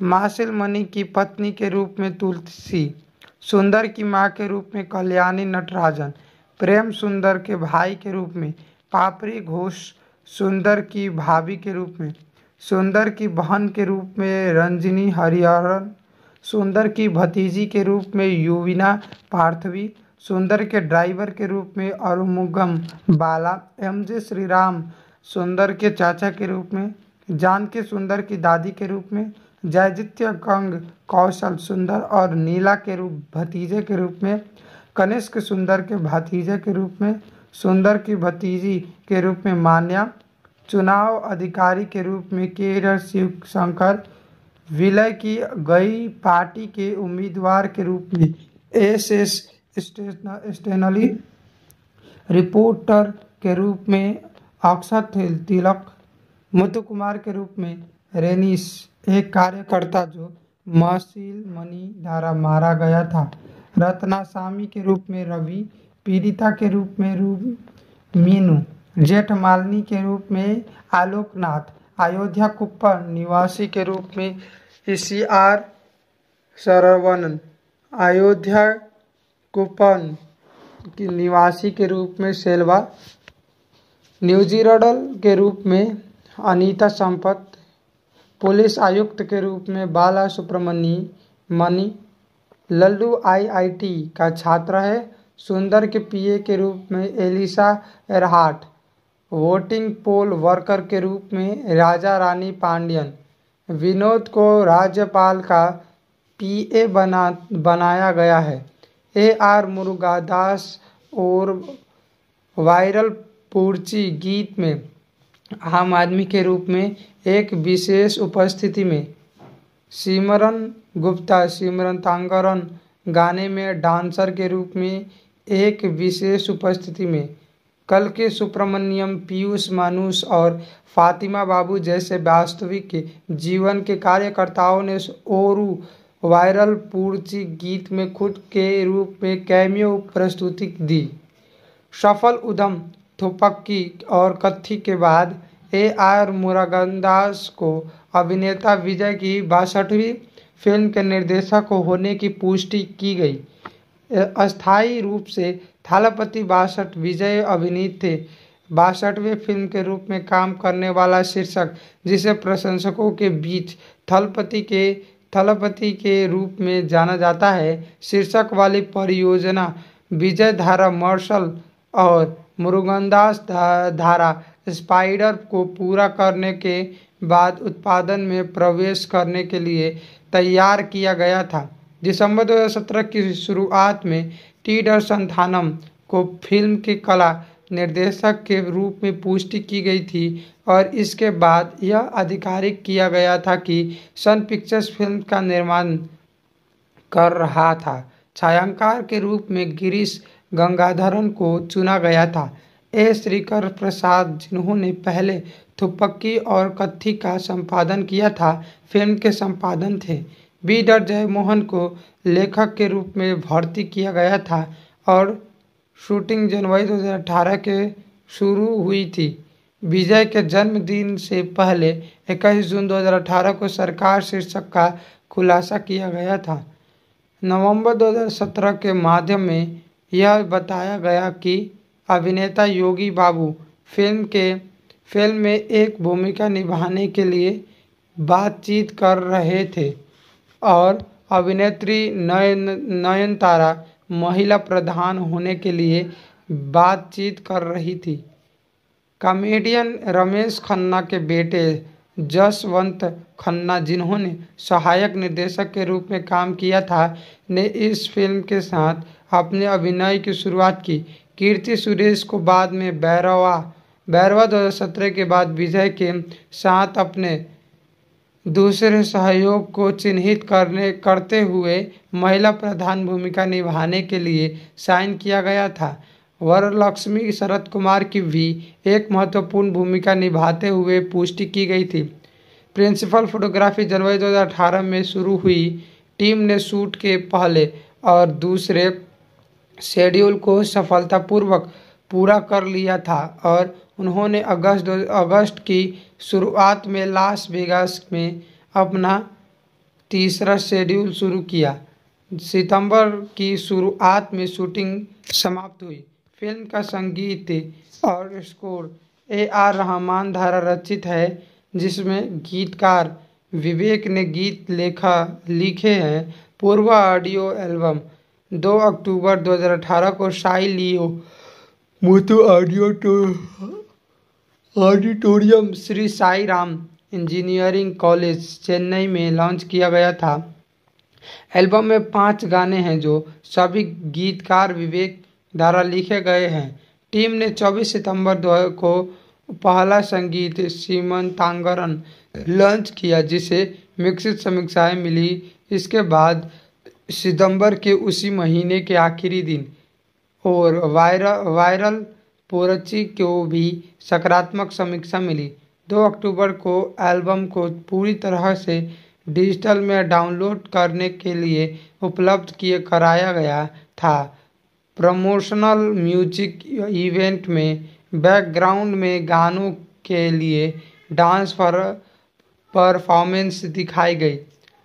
मासिल मणि की पत्नी के रूप में तुलसी। सुंदर की माँ के रूप में कल्याणी नटराजन। प्रेम सुंदर के भाई के रूप में पापरी घोष। सुंदर की भाभी के रूप में। सुंदर की बहन के रूप में रंजनी हरिहरन। सुंदर की भतीजी के रूप में युविना पार्थवी, सुंदर के ड्राइवर के रूप में अरुमुगम बाला एम जे श्री राम सुंदर के चाचा के रूप में, जानकी सुंदर की दादी के रूप में, जयजित्य कंग कौशल सुंदर और नीला के रूप, भतीजे के रूप में, कनिष्क सुंदर के भतीजे के रूप में, सुंदर की भतीजी के रूप में मान्या, चुनाव अधिकारी के रूप में केरल शिव शंकर विलय की गई पार्टी के उम्मीदवार के रूप में एस एस स्टेनली रिपोर्टर के रूप में अक्षत तिलक, मुथु कुमार के रूप में रेनिस, एक कार्यकर्ता जो महसील मनी द्वारा मारा गया था। रत्नासामी के रूप में रवि, पीड़िता के रूप में रूप, मीनू, जेठ जेठमालिनी के रूप में आलोकनाथ, अयोध्या कुप्पा निवासी के रूप में सी आर सरवणन अयोध्या कुपन की निवासी के रूप में सेल्वा न्यूजीरडल के रूप में अनीता संपत, पुलिस आयुक्त के रूप में बाला सुब्रमणी मणि लल्लू आईआईटी का छात्र है, सुंदर के पीए के रूप में Elisa Erhart, voting poll worker के रूप में राजा रानी पांड्यन। विनोद को राज्यपाल का पीए बना, बनाया गया है। ए आर मुरुगादास और वायरल पूर्ची गीत में, आम आदमी के रूप में एक विशेष उपस्थिति में, सिमरन गुप्ता, सिमरन तांगरन गाने में डांसर के रूप में एक विशेष उपस्थिति में कल के सुब्रमण्यम, पीयूष मानुष और फातिमा बाबू जैसे वास्तविक जीवन के कार्यकर्ताओं ने ओरू वायरल पूर्ची गीत में खुद के रूप में कैमियो प्रस्तुति दी। सफल उधम, थुपक्की और कत्थी के बाद ए आर मुरागंदास को अभिनेता विजय की बासठवीं फ़िल्म के निर्देशक होने की पुष्टि की गई। अस्थायी रूप से थालापति बासठ, विजय अभिनीत थे। बासठवें फ़िल्म के रूप में काम करने वाला शीर्षक, जिसे प्रशंसकों के बीच थलपति के थलपति के रूप में जाना जाता है, शीर्षक वाली परियोजना, विजय धारा मार्शल और मुरुगनदास धारा स्पाइडर को पूरा करने के बाद उत्पादन में प्रवेश करने के लिए तैयार किया गया था। दिसंबर 2017 की शुरुआत में टी संथानम को फ़िल्म के कला निर्देशक के रूप में पुष्टि की गई थी और इसके बाद यह आधिकारिक किया गया था कि सन पिक्चर्स फ़िल्म का निर्माण कर रहा था। छायांकार के रूप में गिरीश गंगाधरन को चुना गया था। ए. श्रीकर प्रसाद, जिन्होंने पहले थुपक्की और कत्थी का संपादन किया था, फ़िल्म के संपादन थे। बी डर जयमोहन को लेखक के रूप में भर्ती किया गया था और शूटिंग जनवरी 2018 के शुरू हुई थी। विजय के जन्मदिन से पहले 21 जून 2018 को सरकार शीर्षक का खुलासा किया गया था। नवंबर 2017 के माध्यम में यह बताया गया कि अभिनेता योगी बाबू फ़िल्म के, फ़िल्म में एक भूमिका निभाने के लिए बातचीत कर रहे थे। और अभिनेत्री नयन, नयनतारा महिला प्रधान होने के लिए बातचीत कर रही थी। कॉमेडियन रमेश खन्ना के बेटे जसवंत खन्ना, जिन्होंने सहायक निर्देशक के रूप में काम किया था, ने इस फ़िल्म के साथ अपने अभिनय की शुरुआत की। कीर्ति सुरेश को बाद में बैरवा बैरवा दो हज़ार सत्रह के बाद विजय के साथ अपने दूसरे सहयोग को चिन्हित करने, करते हुए महिला प्रधान भूमिका निभाने के लिए साइन किया गया था। वरलक्ष्मी शरद कुमार की भी एक महत्वपूर्ण भूमिका निभाते हुए पुष्टि की गई थी। प्रिंसिपल फोटोग्राफी जनवरी 2018 में शुरू हुई। टीम ने शूट के पहले और दूसरे शेड्यूल को सफलतापूर्वक पूरा कर लिया था और उन्होंने अगस्त अगस्त की शुरुआत में लास वेगास में अपना तीसरा शेड्यूल शुरू किया। सितंबर की शुरुआत में शूटिंग समाप्त हुई। फ़िल्म का संगीत और स्कोर ए आर रहमान द्वारा रचित है, जिसमें गीतकार विवेक ने गीत लेखा, लिखे हैं। पूर्व ऑडियो एल्बम 2 अक्टूबर 2018 को Sai Leo Muthu audio auditorium Sri Sai Ram engineering college Chennai में लॉन्च किया गया था। एल्बम में पाँच गाने हैं जो सभी गीतकार विवेक द्वारा लिखे गए हैं। टीम ने 24 सितंबर दो, को पहला संगीत सीमन तांगरन लॉन्च किया, जिसे मिक्सित समीक्षाएँ मिली। इसके बाद सितंबर के उसी महीने के आखिरी दिन और वायरल वायरल पोरची को भी सकारात्मक समीक्षा मिली। 2 अक्टूबर को एल्बम को पूरी तरह से डिजिटल में डाउनलोड करने के लिए उपलब्ध किए, कराया गया था। प्रमोशनल म्यूज़िक इवेंट में बैकग्राउंड में गानों के लिए डांस पर परफॉर्मेंस दिखाई गई।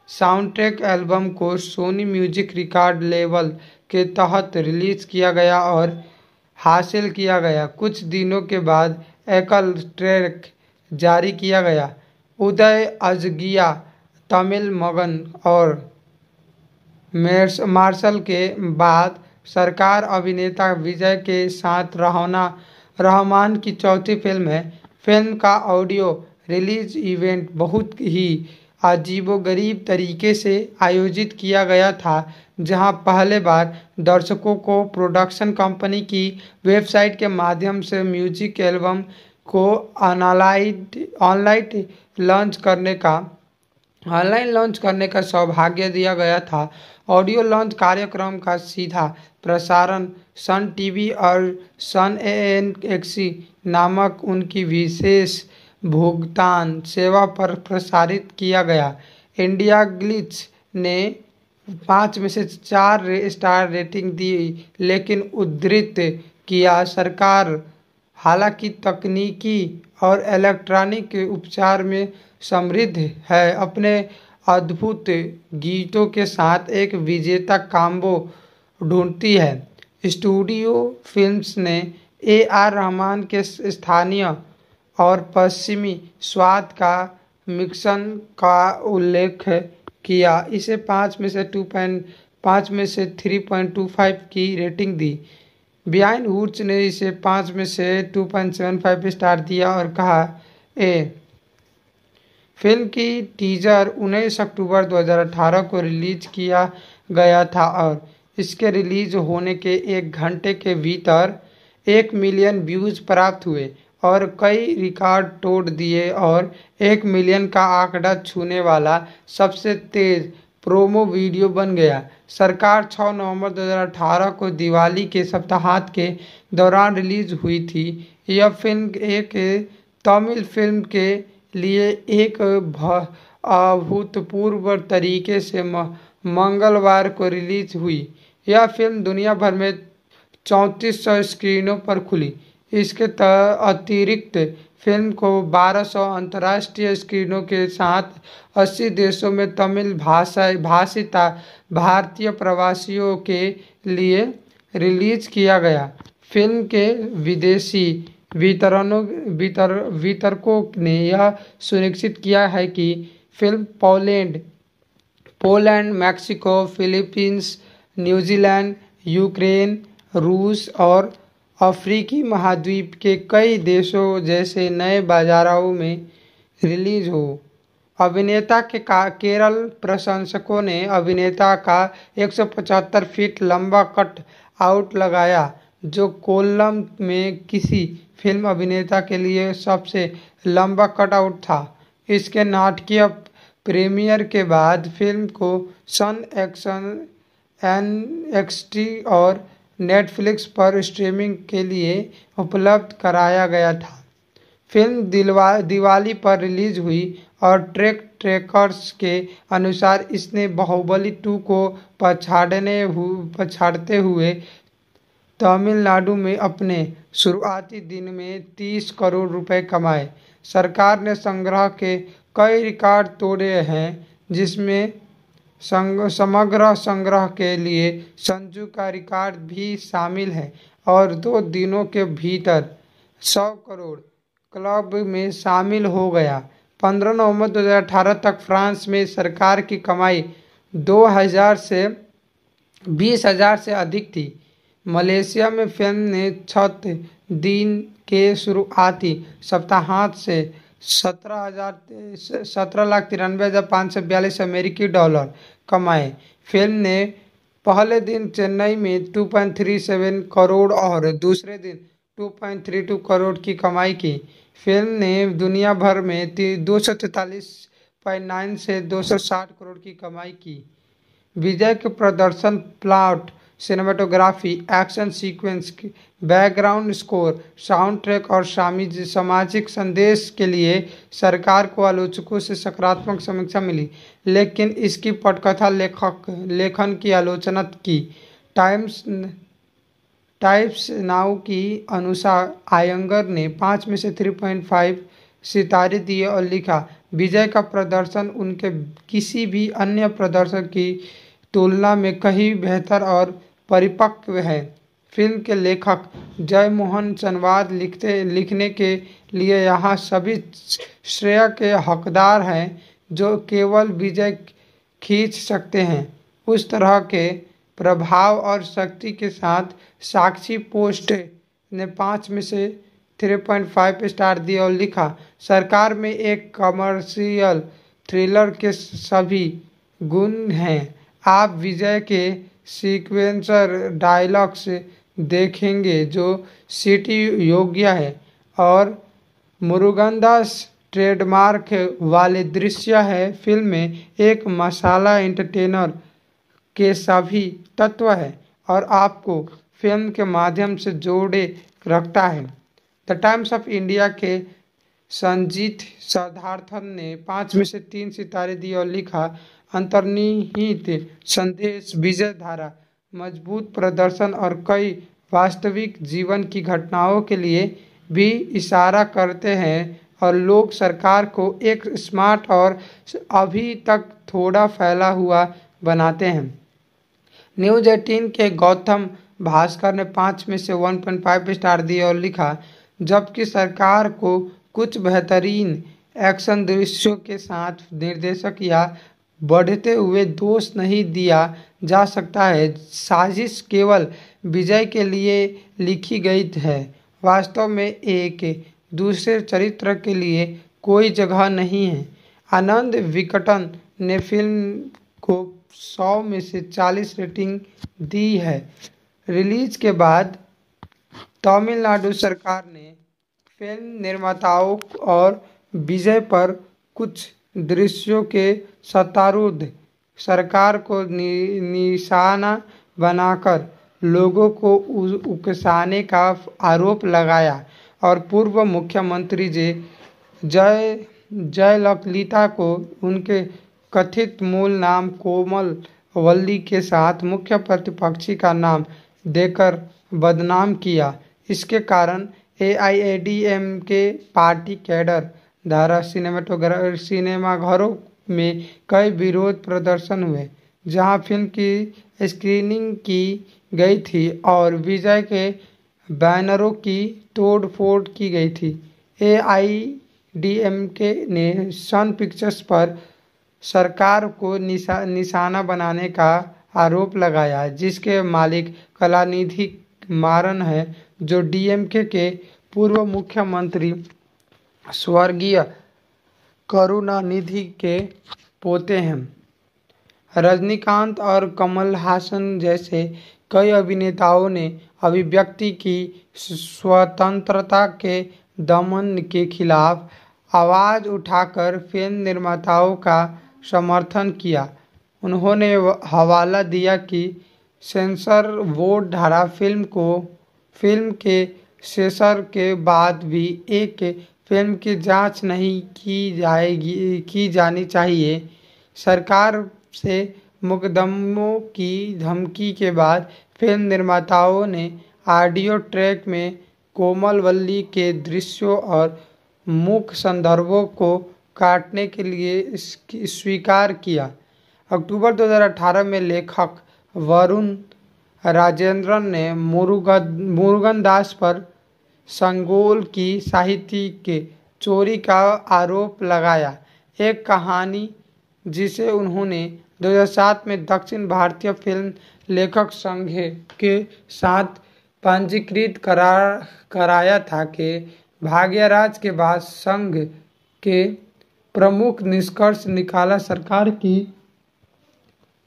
साउंड ट्रैक एल्बम को सोनी म्यूज़िक रिकॉर्ड लेवल के तहत रिलीज़ किया गया और हासिल किया गया। कुछ दिनों के बाद एकल ट्रैक जारी किया गया। उदय अजगिया, तमिल मगन और मार्शल के बाद सरकार अभिनेता विजय के साथ रहना रहमान की चौथी फ़िल्म है। फ़िल्म का ऑडियो रिलीज़ इवेंट बहुत ही अजीबोगरीब तरीके से आयोजित किया गया था। जहाँ पहले बार दर्शकों को प्रोडक्शन कंपनी की वेबसाइट के माध्यम से म्यूज़िक एल्बम को ऑनलाइन ऑनलाइन लॉन्च करने का ऑनलाइन लॉन्च करने का सौभाग्य दिया गया था। ऑडियो लॉन्च कार्यक्रम का सीधा प्रसारण सन टीवी और सन ए एन एक्सी नामक उनकी विशेष भुगतान सेवा पर प्रसारित किया गया। इंडिया ग्लिच ने पाँच में से चार स्टार रेटिंग दी, लेकिन उद्धृत किया सरकार। हालाँकि तकनीकी और इलेक्ट्रॉनिक उपचार में समृद्ध है। अपने अद्भुत गीतों के साथ एक विजेता काम्बो ढूंढती है। स्टूडियो फिल्म्स ने ए आर रहमान के स्थानीय और पश्चिमी स्वाद का मिक्सन का उल्लेख किया। इसे पाँच में से टू पॉइंट, पाँच में से थ्री पॉइंट टू फाइव की रेटिंग दी। बिहाइन वुड्स ने इसे पाँच में से two point seven five star दिया और कहा, ए, फ़िल्म की टीजर उन्नीस अक्टूबर 2018 को रिलीज़ किया गया था और इसके रिलीज़ होने के एक घंटे के भीतर एक मिलियन व्यूज़ प्राप्त हुए। और कई रिकॉर्ड तोड़ दिए और एक मिलियन का आंकड़ा छूने वाला सबसे तेज प्रोमो वीडियो बन गया। सरकार 6 नवंबर 2018 को दिवाली के सप्ताहांत के दौरान रिलीज़ हुई थी। यह फ़िल्म एक तमिल फ़िल्म के लिए एक अभूतपूर्व तरीके से मंगलवार को रिलीज़ हुई। यह फ़िल्म दुनिया भर में चौंतीस सौ स्क्रीनों पर खुली। इसके अतिरिक्त फ़िल्म को 1200 अंतर्राष्ट्रीय स्क्रीनों के साथ 80 देशों में तमिल भाषा, भाषिता, भारतीय प्रवासियों के लिए रिलीज़ किया गया। फ़िल्म के विदेशी वितरणों, वितर, वितरकों ने यह सुनिश्चित किया है कि film Poland Poland, Mexico, Philippines, New Zealand, Ukraine, रूस और अफ्रीकी महाद्वीप के कई देशों जैसे नए बाजारों में रिलीज़ हो। अभिनेता के का, केरल प्रशंसकों ने अभिनेता का 175 फीट लंबा कट आउट लगाया, जो कोल्लम में किसी फ़िल्म अभिनेता के लिए सबसे लंबा कट आउट था। इसके नाटकीय प्रीमियर के बाद फ़िल्म को सन एक्शन, एन एक्सटी और नेटफ्लिक्स पर स्ट्रीमिंग के लिए उपलब्ध कराया गया था। फ़िल्म दिलवा, दिवाली पर रिलीज़ हुई और ट्रैक ट्रेकर्स के अनुसार इसने बाहुबली टू को पछाड़ने हु, पछाड़ते हुए तमिलनाडु में अपने शुरुआती दिन में 30 करोड़ रुपए कमाए। सरकार ने संग्रह के कई रिकॉर्ड तोड़े हैं, जिसमें संग, समग्र संग्रह के लिए संजू का रिकॉर्ड भी शामिल है और दो दिनों के भीतर सौ करोड़ क्लब में शामिल हो गया। 15 नवंबर 2018 तक फ्रांस में सरकार की कमाई 2000 से 20000 से अधिक थी। मलेशिया में फ़िल्म ने छत दिन के शुरुआती सप्ताहांत से सत्रह हज़ार सत्रह लाख तिरानवे हज़ार पाँच सौ बयालीस अमेरिकी डॉलर कमाए। फ़िल्म ने पहले दिन चेन्नई में 2.37 करोड़ और दूसरे दिन 2.32 करोड़ की कमाई की। फ़िल्म ने दुनिया भर में दो सौ तैतालीस पॉइंट नाइन से 260 करोड़ की कमाई की। विजय के प्रदर्शन plot cinematography action sequence background score soundtrack और सामाजिक संदेश के लिए सरकार को आलोचकों से सकारात्मक समीक्षा मिली। लेकिन इसकी पटकथा लेखक, लेखन की आलोचना की। टाइम्स, टाइप्स नाउ की अनुसार आयंगर ने पाँच में से थ्री पॉइंट फाइव सितारे दिए और लिखा, विजय का प्रदर्शन उनके किसी भी अन्य प्रदर्शन की तुलना में कहीं बेहतर और परिपक्व है। फ़िल्म के लेखक जय मोहन चनवाद लिखते, लिखने के लिए यहाँ सभी श्रेय के हकदार हैं, जो केवल विजय खींच सकते हैं। उस तरह के प्रभाव और शक्ति के साथ साक्षी पोस्ट ने पाँच में से 3.5 स्टार दिया और लिखा, सरकार में एक कमर्शियल थ्रिलर के सभी गुण हैं। आप विजय के सीक्वेंसर डायलॉग्स देखेंगे जो सिटी योग्य है और मुरुगनदास ट्रेडमार्क वाले दृश्य है। फ़िल्म में एक मसाला एंटरटेनर के सभी तत्व है और आपको फ़िल्म के माध्यम से जोड़े रखता है। द टाइम्स ऑफ़ इंडिया के संजीत सदार्थन ने पाँच में से तीन सितारे दिए और लिखा अंतर्निहित संदेश विजय धारा मज़बूत प्रदर्शन और कई वास्तविक जीवन की घटनाओं के लिए भी इशारा करते हैं और लोग सरकार को एक स्मार्ट और अभी तक थोड़ा फैला हुआ बनाते हैं। न्यूज़ एटीन के गौतम भास्कर ने पाँच में से 1.5 स्टार दिए और लिखा, जबकि सरकार को कुछ बेहतरीन एक्शन दृश्यों के साथ निर्देशक या बढ़ते हुए दोष नहीं दिया जा सकता है। साजिश केवल विजय के लिए लिखी गई है। वास्तव में एक दूसरे चरित्र के लिए कोई जगह नहीं है। आनंद विकटन ने फ़िल्म को 100 में से 40 रेटिंग दी है। रिलीज़ के बाद तमिलनाडु सरकार ने फ़िल्म निर्माताओं और विजय पर कुछ दृश्यों के सत्तारूढ़ सरकार को नि, निशाना बनाकर लोगों को उकसाने का आरोप लगाया और पूर्व मुख्यमंत्री जे जय जयललिता को उनके कथित मूल नाम कोमल वल्ली के साथ मुख्य प्रतिपक्षी का नाम देकर बदनाम किया। इसके कारण A I A D M K party cadre द्वारा सिनेमाटोग्राफ सिनेमाघरों में कई विरोध प्रदर्शन हुए, जहाँ फ़िल्म की स्क्रीनिंग की गई थी और विजय के बैनरों की तोड़ फोड़ की गई थी। ए आई डी एम के ने सन पिक्चर्स पर सरकार को निशा निशाना बनाने का आरोप लगाया, जिसके मालिक कलानिधि मारन है, जो डीएमके के पूर्व मुख्यमंत्री स्वर्गीय करुणानिधि के पोते हैं। रजनीकांत और कमल हासन जैसे कई अभिनेताओं ने अभिव्यक्ति की स्वतंत्रता के दमन के खिलाफ आवाज़ उठाकर फ़िल्म निर्माताओं का समर्थन किया। उन्होंने हवाला दिया कि सेंसर बोर्ड धारा फ़िल्म को, फ़िल्म के सेंसर के बाद भी एक फ़िल्म की जाँच नहीं की जाएगी, की जानी चाहिए। सरकार से मुकदमों की धमकी के बाद फ़िल्म निर्माताओं ने ऑडियो ट्रैक में कोमलवल्ली के दृश्यों और मुख्य संदर्भों को काटने के लिए स्वीकार किया। अक्टूबर 2018 में लेखक वरुण राजेंद्रन ने मुरुगन मुरुगन दास पर संगोल की साहित्य के चोरी का आरोप लगाया। एक कहानी जिसे उन्होंने 2007 में दक्षिण भारतीय फ़िल्म लेखक संघ के साथ पंजीकृत करा, कराया था कि भाग्यराज के बाद संघ के प्रमुख निष्कर्ष निकाला सरकार की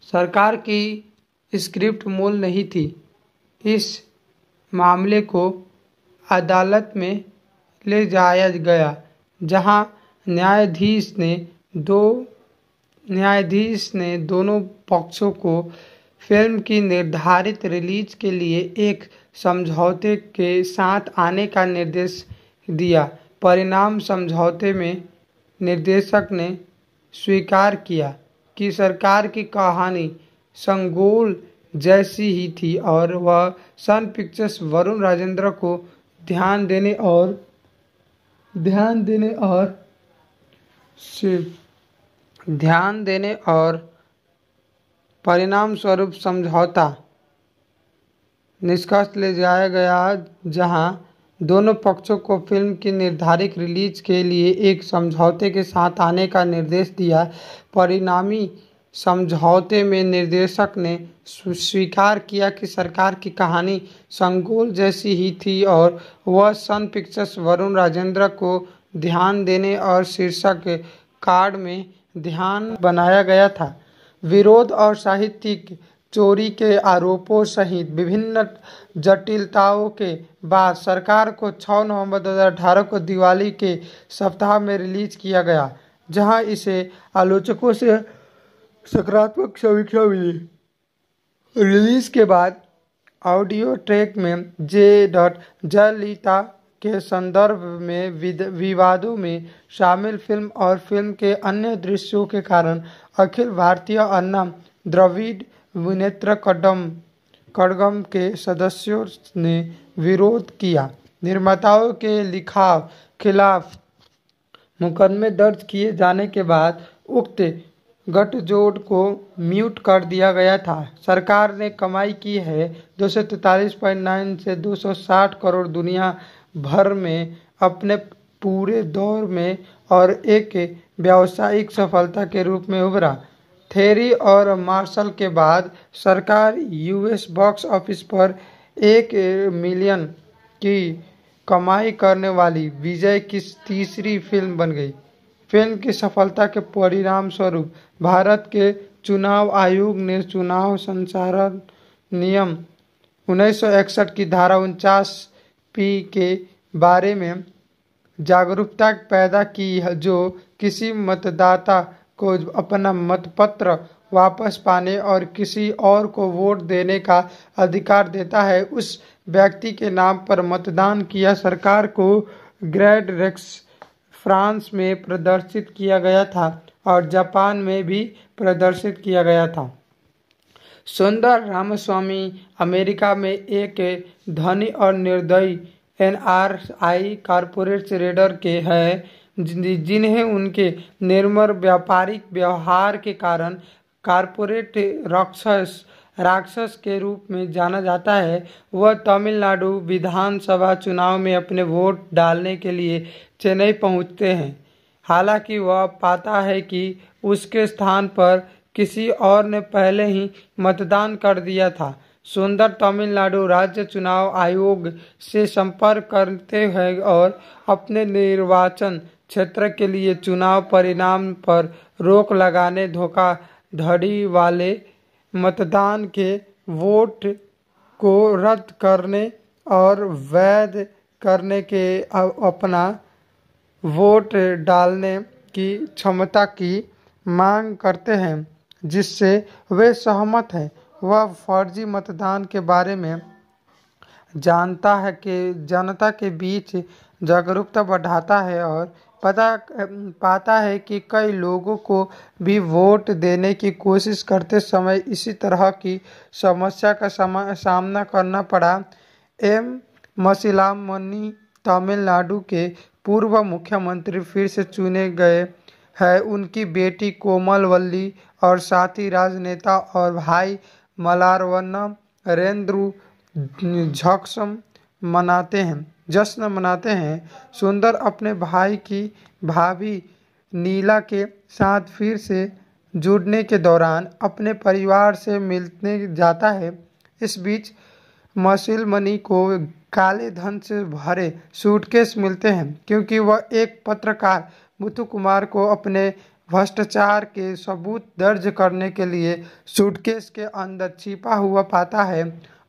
सरकार की स्क्रिप्ट मूल नहीं थी। इस मामले को अदालत में ले जाया गया, जहाँ न्यायाधीश ने दो, न्यायाधीश ने दोनों पक्षों को फ़िल्म की निर्धारित रिलीज़ के लिए एक समझौते के साथ आने का निर्देश दिया। परिणाम समझौते में निर्देशक ने स्वीकार किया कि सरकार की कहानी संगोल जैसी ही थी और वह सन पिक्चर्स वरुण राजेंद्र को ध्यान देने और ध्यान देने और सिर्फ़ ध्यान देने और परिणाम स्वरूप समझौता निष्कर्ष ले जाया गया, जहाँ दोनों पक्षों को फ़िल्म की निर्धारित रिलीज़ के लिए एक समझौते के साथ आने का निर्देश दिया। परिणामी समझौते में निर्देशक ने स्वीकार किया कि सरकार की कहानी संगोल जैसी ही थी और वह सन पिक्चर्स वरुण राजेंद्र को ध्यान देने और शीर्षक कार्ड में ध्यान बनाया गया था। विरोध और साहित्यिक चोरी के आरोपों सहित विभिन्न जटिलताओं के बाद सरकार को 6 नवंबर 2018 को दिवाली के सप्ताह में रिलीज़ किया गया, जहाँ इसे आलोचकों से सकारात्मक समीक्षा मिली। रिलीज़ के बाद ऑडियो ट्रैक में जे डॉट जयललिता के संदर्भ में विवादों में शामिल फ़िल्म और फ़िल्म के अन्य दृश्यों के कारण अखिल भारतीय अन्ना द्रविड़ विनेत्र कदम कड़गम के सदस्यों ने विरोध किया। निर्माताओं के लिखाव खिलाफ मुकदमे दर्ज किए जाने के बाद उक्त गठजोड़ को म्यूट कर दिया गया था। सरकार ने कमाई की है दो से 260 करोड़ दुनिया भर में अपने पूरे दौर में और एक व्यावसायिक सफलता के रूप में उभरा। थेरी और मार्शल के बाद सरकार यूएस बॉक्स ऑफ़िस पर एक मिलियन की कमाई करने वाली विजय की तीसरी फ़िल्म बन गई। फ़िल्म की सफलता के परिणाम स्वरूप भारत के चुनाव आयोग ने चुनाव संचालन नियम 1961 की धारा उनचास पी के बारे में जागरूकता पैदा की जो किसी मतदाता को अपना मतपत्र वापस पाने और किसी और को वोट देने का अधिकार देता है। उस व्यक्ति के नाम पर मतदान किया सरकार को ग्रेड रेक्स फ्रांस में प्रदर्शित किया गया था और जापान में भी प्रदर्शित किया गया था। सुंदर रामस्वामी अमेरिका में एक धनी और निर्दयी एनआरआई कारपोरेट रेडर के हैं जिन्हें उनके निर्मर व्यापारिक व्यवहार के कारण कारपोरेट राक्षस राक्षस के रूप में जाना जाता है। वह तमिलनाडु विधानसभा चुनाव में अपने वोट डालने के लिए चेन्नई पहुँचते हैं। हालाँकि वह पाता है कि उसके स्थान पर किसी और ने पहले ही मतदान कर दिया था। सुंदर तमिलनाडु राज्य चुनाव आयोग से संपर्क करते हैं और अपने निर्वाचन क्षेत्र के लिए चुनाव परिणाम पर रोक लगाने, धोखाधड़ी वाले मतदान के वोट को रद्द करने और वैध करने के अपना वोट डालने की क्षमता की मांग करते हैं, जिससे वे सहमत हैं। वह फर्जी मतदान के बारे में जानता है कि जनता के बीच जागरूकता बढ़ाता है और पता, पाता है कि कई लोगों को भी वोट देने की कोशिश करते समय इसी तरह की समस्या का सामना करना पड़ा। एम. मनी तमिलनाडु के पूर्व मुख्यमंत्री फिर से चुने गए हैं। उनकी बेटी कोमल वल्ली और साथी राजनेता और भाई मलारवन्नम रेंद्रु झक्सम मनाते हैं, जश्न मनाते हैं। सुंदर अपने भाई की भाभी नीला के साथ फिर से जुड़ने के दौरान अपने परिवार से मिलने जाता है। इस बीच मसिल मनी को काले धन से भरे सूटकेस मिलते हैं, क्योंकि वह एक पत्रकार मुथु कुमार को अपने भ्रष्टाचार के सबूत दर्ज करने के लिए सूटकेस के अंदर छिपा हुआ पाता है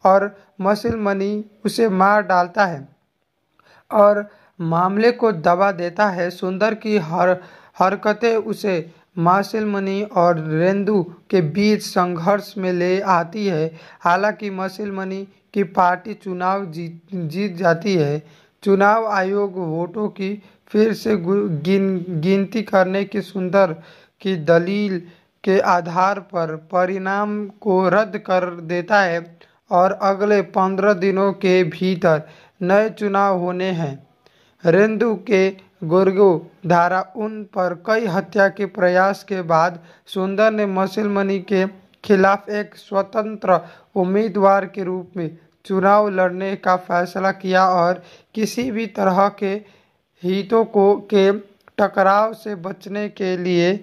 और मसिल मनी उसे मार डालता है और मामले को दबा देता है। सुंदर की हर, हरकतें उसे मासिल मनी और रेंदू के बीच संघर्ष में ले आती है। हालाँकि मसिल मनी की पार्टी चुनाव जीत जीत जाती है। चुनाव आयोग वोटों की फिर से गिन, गिनती करने की सुंदर, की दलील के आधार पर परिणाम को रद्द कर देता है और अगले पंद्रह दिनों के भीतर नए चुनाव होने हैं। रेंदु के गुर्गो धारा उन पर कई हत्या के प्रयास के बाद सुंदर ने मसिलमनी के खिलाफ एक स्वतंत्र उम्मीदवार के रूप में चुनाव लड़ने का फैसला किया और किसी भी तरह के हितों को, के टकराव से बचने के लिए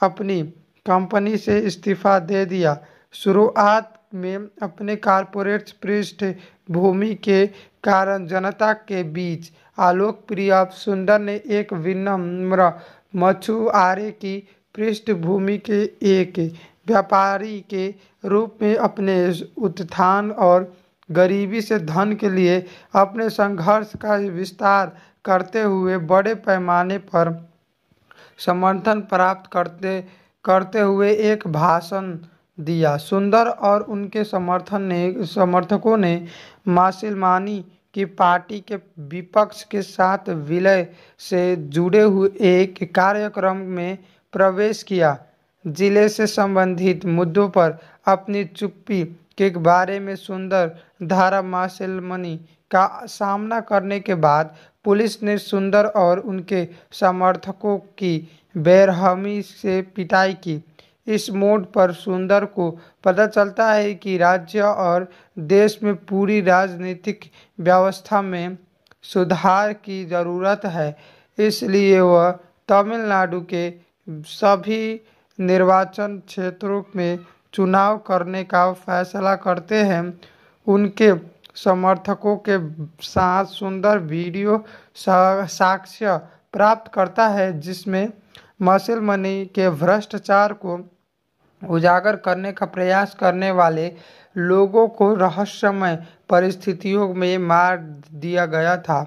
अपनी कंपनी से इस्तीफा दे दिया। शुरुआत में अपने कारपोरेट पृष्ठभूमि के कारण जनता के बीच अलोकप्रिय सुंदर ने एक विनम्र मछुआरे की पृष्ठभूमि के एक व्यापारी के रूप में अपने उत्थान और गरीबी से धन के लिए अपने संघर्ष का विस्तार करते हुए बड़े पैमाने पर समर्थन प्राप्त करते करते हुए एक भाषण दिया। सुंदर और उनके समर्थन ने, समर्थकों ने मासिलमानी की पार्टी के विपक्ष के साथ विलय से जुड़े हुए एक कार्यक्रम में प्रवेश किया। ज़िले से संबंधित मुद्दों पर अपनी चुप्पी के बारे में सुंदर धारा मासिलमनी का सामना करने के बाद पुलिस ने सुंदर और उनके समर्थकों की बेरहमी से पिटाई की। इस मोड पर सुंदर को पता चलता है कि राज्य और देश में पूरी राजनीतिक व्यवस्था में सुधार की ज़रूरत है, इसलिए वह तमिलनाडु के सभी निर्वाचन क्षेत्रों में चुनाव करने का फैसला करते हैं। उनके समर्थकों के साथ सुंदर वीडियो साक्ष्य प्राप्त करता है, जिसमें मसिल मनी के भ्रष्टाचार को उजागर करने का प्रयास करने वाले लोगों को रहस्यमय परिस्थितियों में मार दिया गया था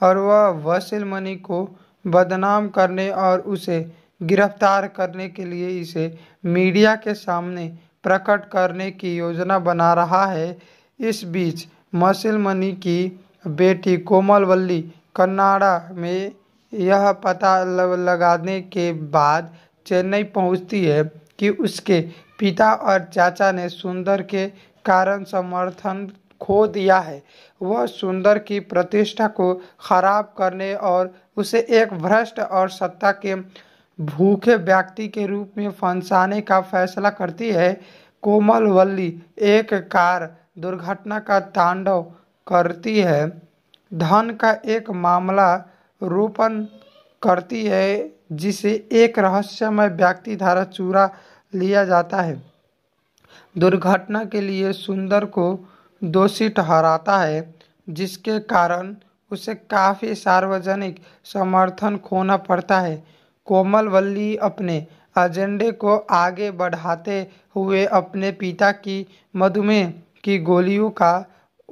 और वह वसील मनी को बदनाम करने और उसे गिरफ़्तार करने के लिए इसे मीडिया के सामने प्रकट करने की योजना बना रहा है। इस बीच मसिल मनी की बेटी कोमलवल्ली कन्नाडा में यह पता लगाने के बाद चेन्नई पहुँचती है कि उसके पिता और चाचा ने सुंदर के कारण समर्थन खो दिया है। वह सुंदर की प्रतिष्ठा को खराब करने और उसे एक भ्रष्ट और सत्ता के भूखे व्यक्ति के रूप में फंसाने का फैसला करती है। कोमल वल्ली एक कार दुर्घटना का तांडव करती है। धन का एक मामला रोपण करती है, जिसे एक रहस्यमय व्यक्ति द्वारा चूरा लिया जाता है। दुर्घटना के लिए सुंदर को दोषी ठहराता है, जिसके कारण उसे काफ़ी सार्वजनिक समर्थन खोना पड़ता है। कोमल वल्ली अपने एजेंडे को आगे बढ़ाते हुए अपने पिता की मधुमेह की गोलियों का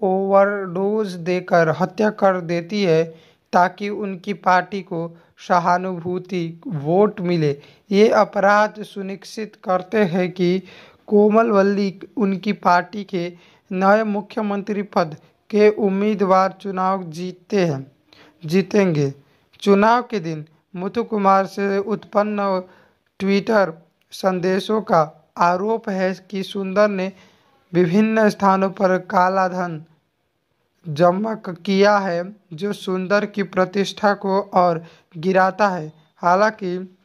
ओवरडोज देकर हत्या कर देती है ताकि उनकी पार्टी को सहानुभूति वोट मिले। ये अपराध सुनिश्चित करते हैं कि कोमल वल्ली उनकी पार्टी के नए मुख्यमंत्री पद के उम्मीदवार चुनाव जीतते हैं, जीतेंगे। चुनाव के दिन मुथु कुमार से उत्पन्न ट्विटर संदेशों का आरोप है कि सुंदर ने विभिन्न स्थानों पर काला धन जमा किया है, जो सुंदर की प्रतिष्ठा को और गिराता है। हालाँकि,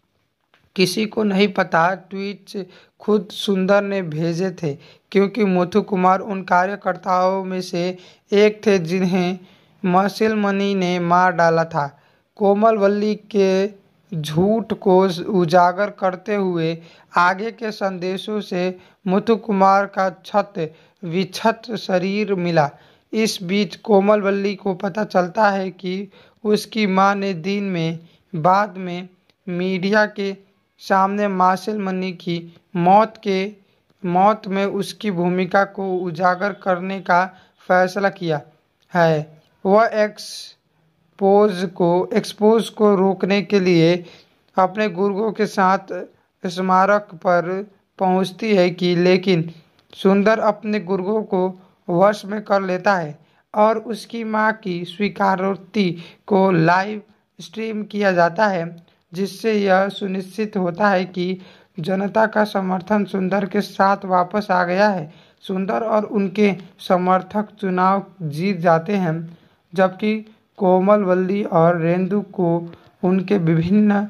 किसी को नहीं पता ट्वीट खुद सुंदर ने भेजे थे, क्योंकि मुथु कुमार उन कार्यकर्ताओं में से एक थे जिन्हें मसिल मनी ने मार डाला था। कोमल वल्ली के झूठ को उजागर करते हुए आगे के संदेशों से मुथु कुमार का छत विछत शरीर मिला। इस बीच कोमलवल्ली को पता चलता है कि उसकी माँ ने दिन में, बाद में मीडिया के सामने मासिल मनी की मौत के, मौत में उसकी भूमिका को उजागर करने का फैसला किया है। वह एक्स एक्सपोज को एक्सपोज को रोकने के लिए अपने गुर्गों के साथ स्मारक पर पहुँचती है कि लेकिन सुंदर अपने गुर्गों को वश में कर लेता है और उसकी माँ की स्वीकारोक्ति को लाइव स्ट्रीम किया जाता है, जिससे यह सुनिश्चित होता है कि जनता का समर्थन सुंदर के साथ वापस आ गया है। सुंदर और उनके समर्थक चुनाव जीत जाते हैं, जबकि कोमल वल्ली और रेंदु को उनके विभिन्न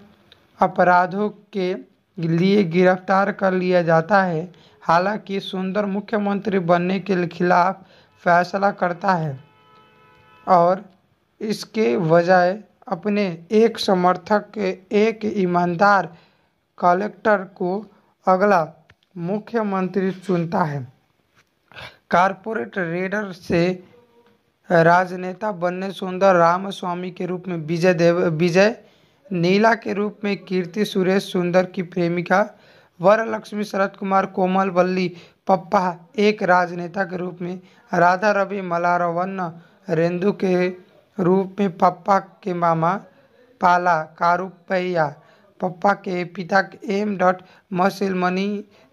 अपराधों के लिए गिरफ़्तार कर लिया जाता है। हालाँकि सुंदर मुख्यमंत्री बनने के खिलाफ फैसला करता है और इसके बजाय अपने एक समर्थक के एक ईमानदार कलेक्टर को अगला मुख्यमंत्री चुनता है। कारपोरेट रेडर से राजनेता बनने सुंदर रामस्वामी के रूप में विजय देव, विजय, नीला के रूप में कीर्ति सुरेश सुंदर की प्रेमिका, वरलक्ष्मी शरद कुमार, कोमल वल्ली पप्पा, एक राजनेता के रूप में राधा रवि मलारवन्न रेंदु के रूप में पप्पा के मामा, पाला, कारुपैया, पप्पा के पिता एम डॉट मसिलमणि,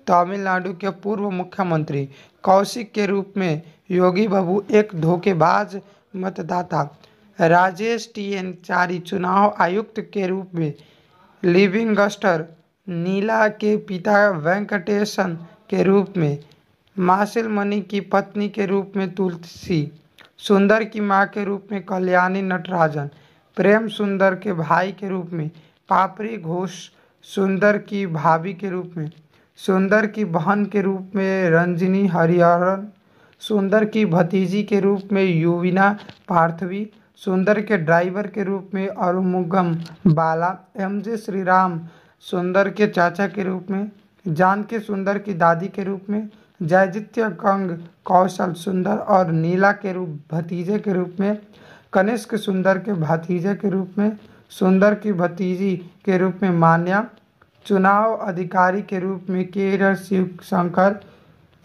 तमिलनाडु के पूर्व मुख्यमंत्री, कौशिक के रूप में योगी बाबू, एक धोखेबाज मतदाता। राजेश टी एन चारी चुनाव आयुक्त के रूप में। लिविंगस्टर नीला के पिता वेंकटेशन के रूप में। मासिल मणि की पत्नी के रूप में तुलसी। सुंदर की माँ के रूप में कल्याणी नटराजन। प्रेम सुंदर के भाई के रूप में पापरी घोष। सुंदर की भाभी के रूप में। सुंदर की बहन के रूप में रंजनी हरिहरन। सुंदर की भतीजी के रूप में युविना पार्थवी, सुंदर के ड्राइवर के रूप में अरुमुगम बाला, एम जे श्रीराम, सुंदर के चाचा के रूप में जानकी सुंदर की दादी के रूप में, जयजित्य कंग, कौशल सुंदर और नीला के रूप, भतीजे के रूप में, कनिष्क सुंदर के भतीजे के रूप में, सुंदर की भतीजी के रूप में मान्या, चुनाव अधिकारी के रूप में के शिव शंकर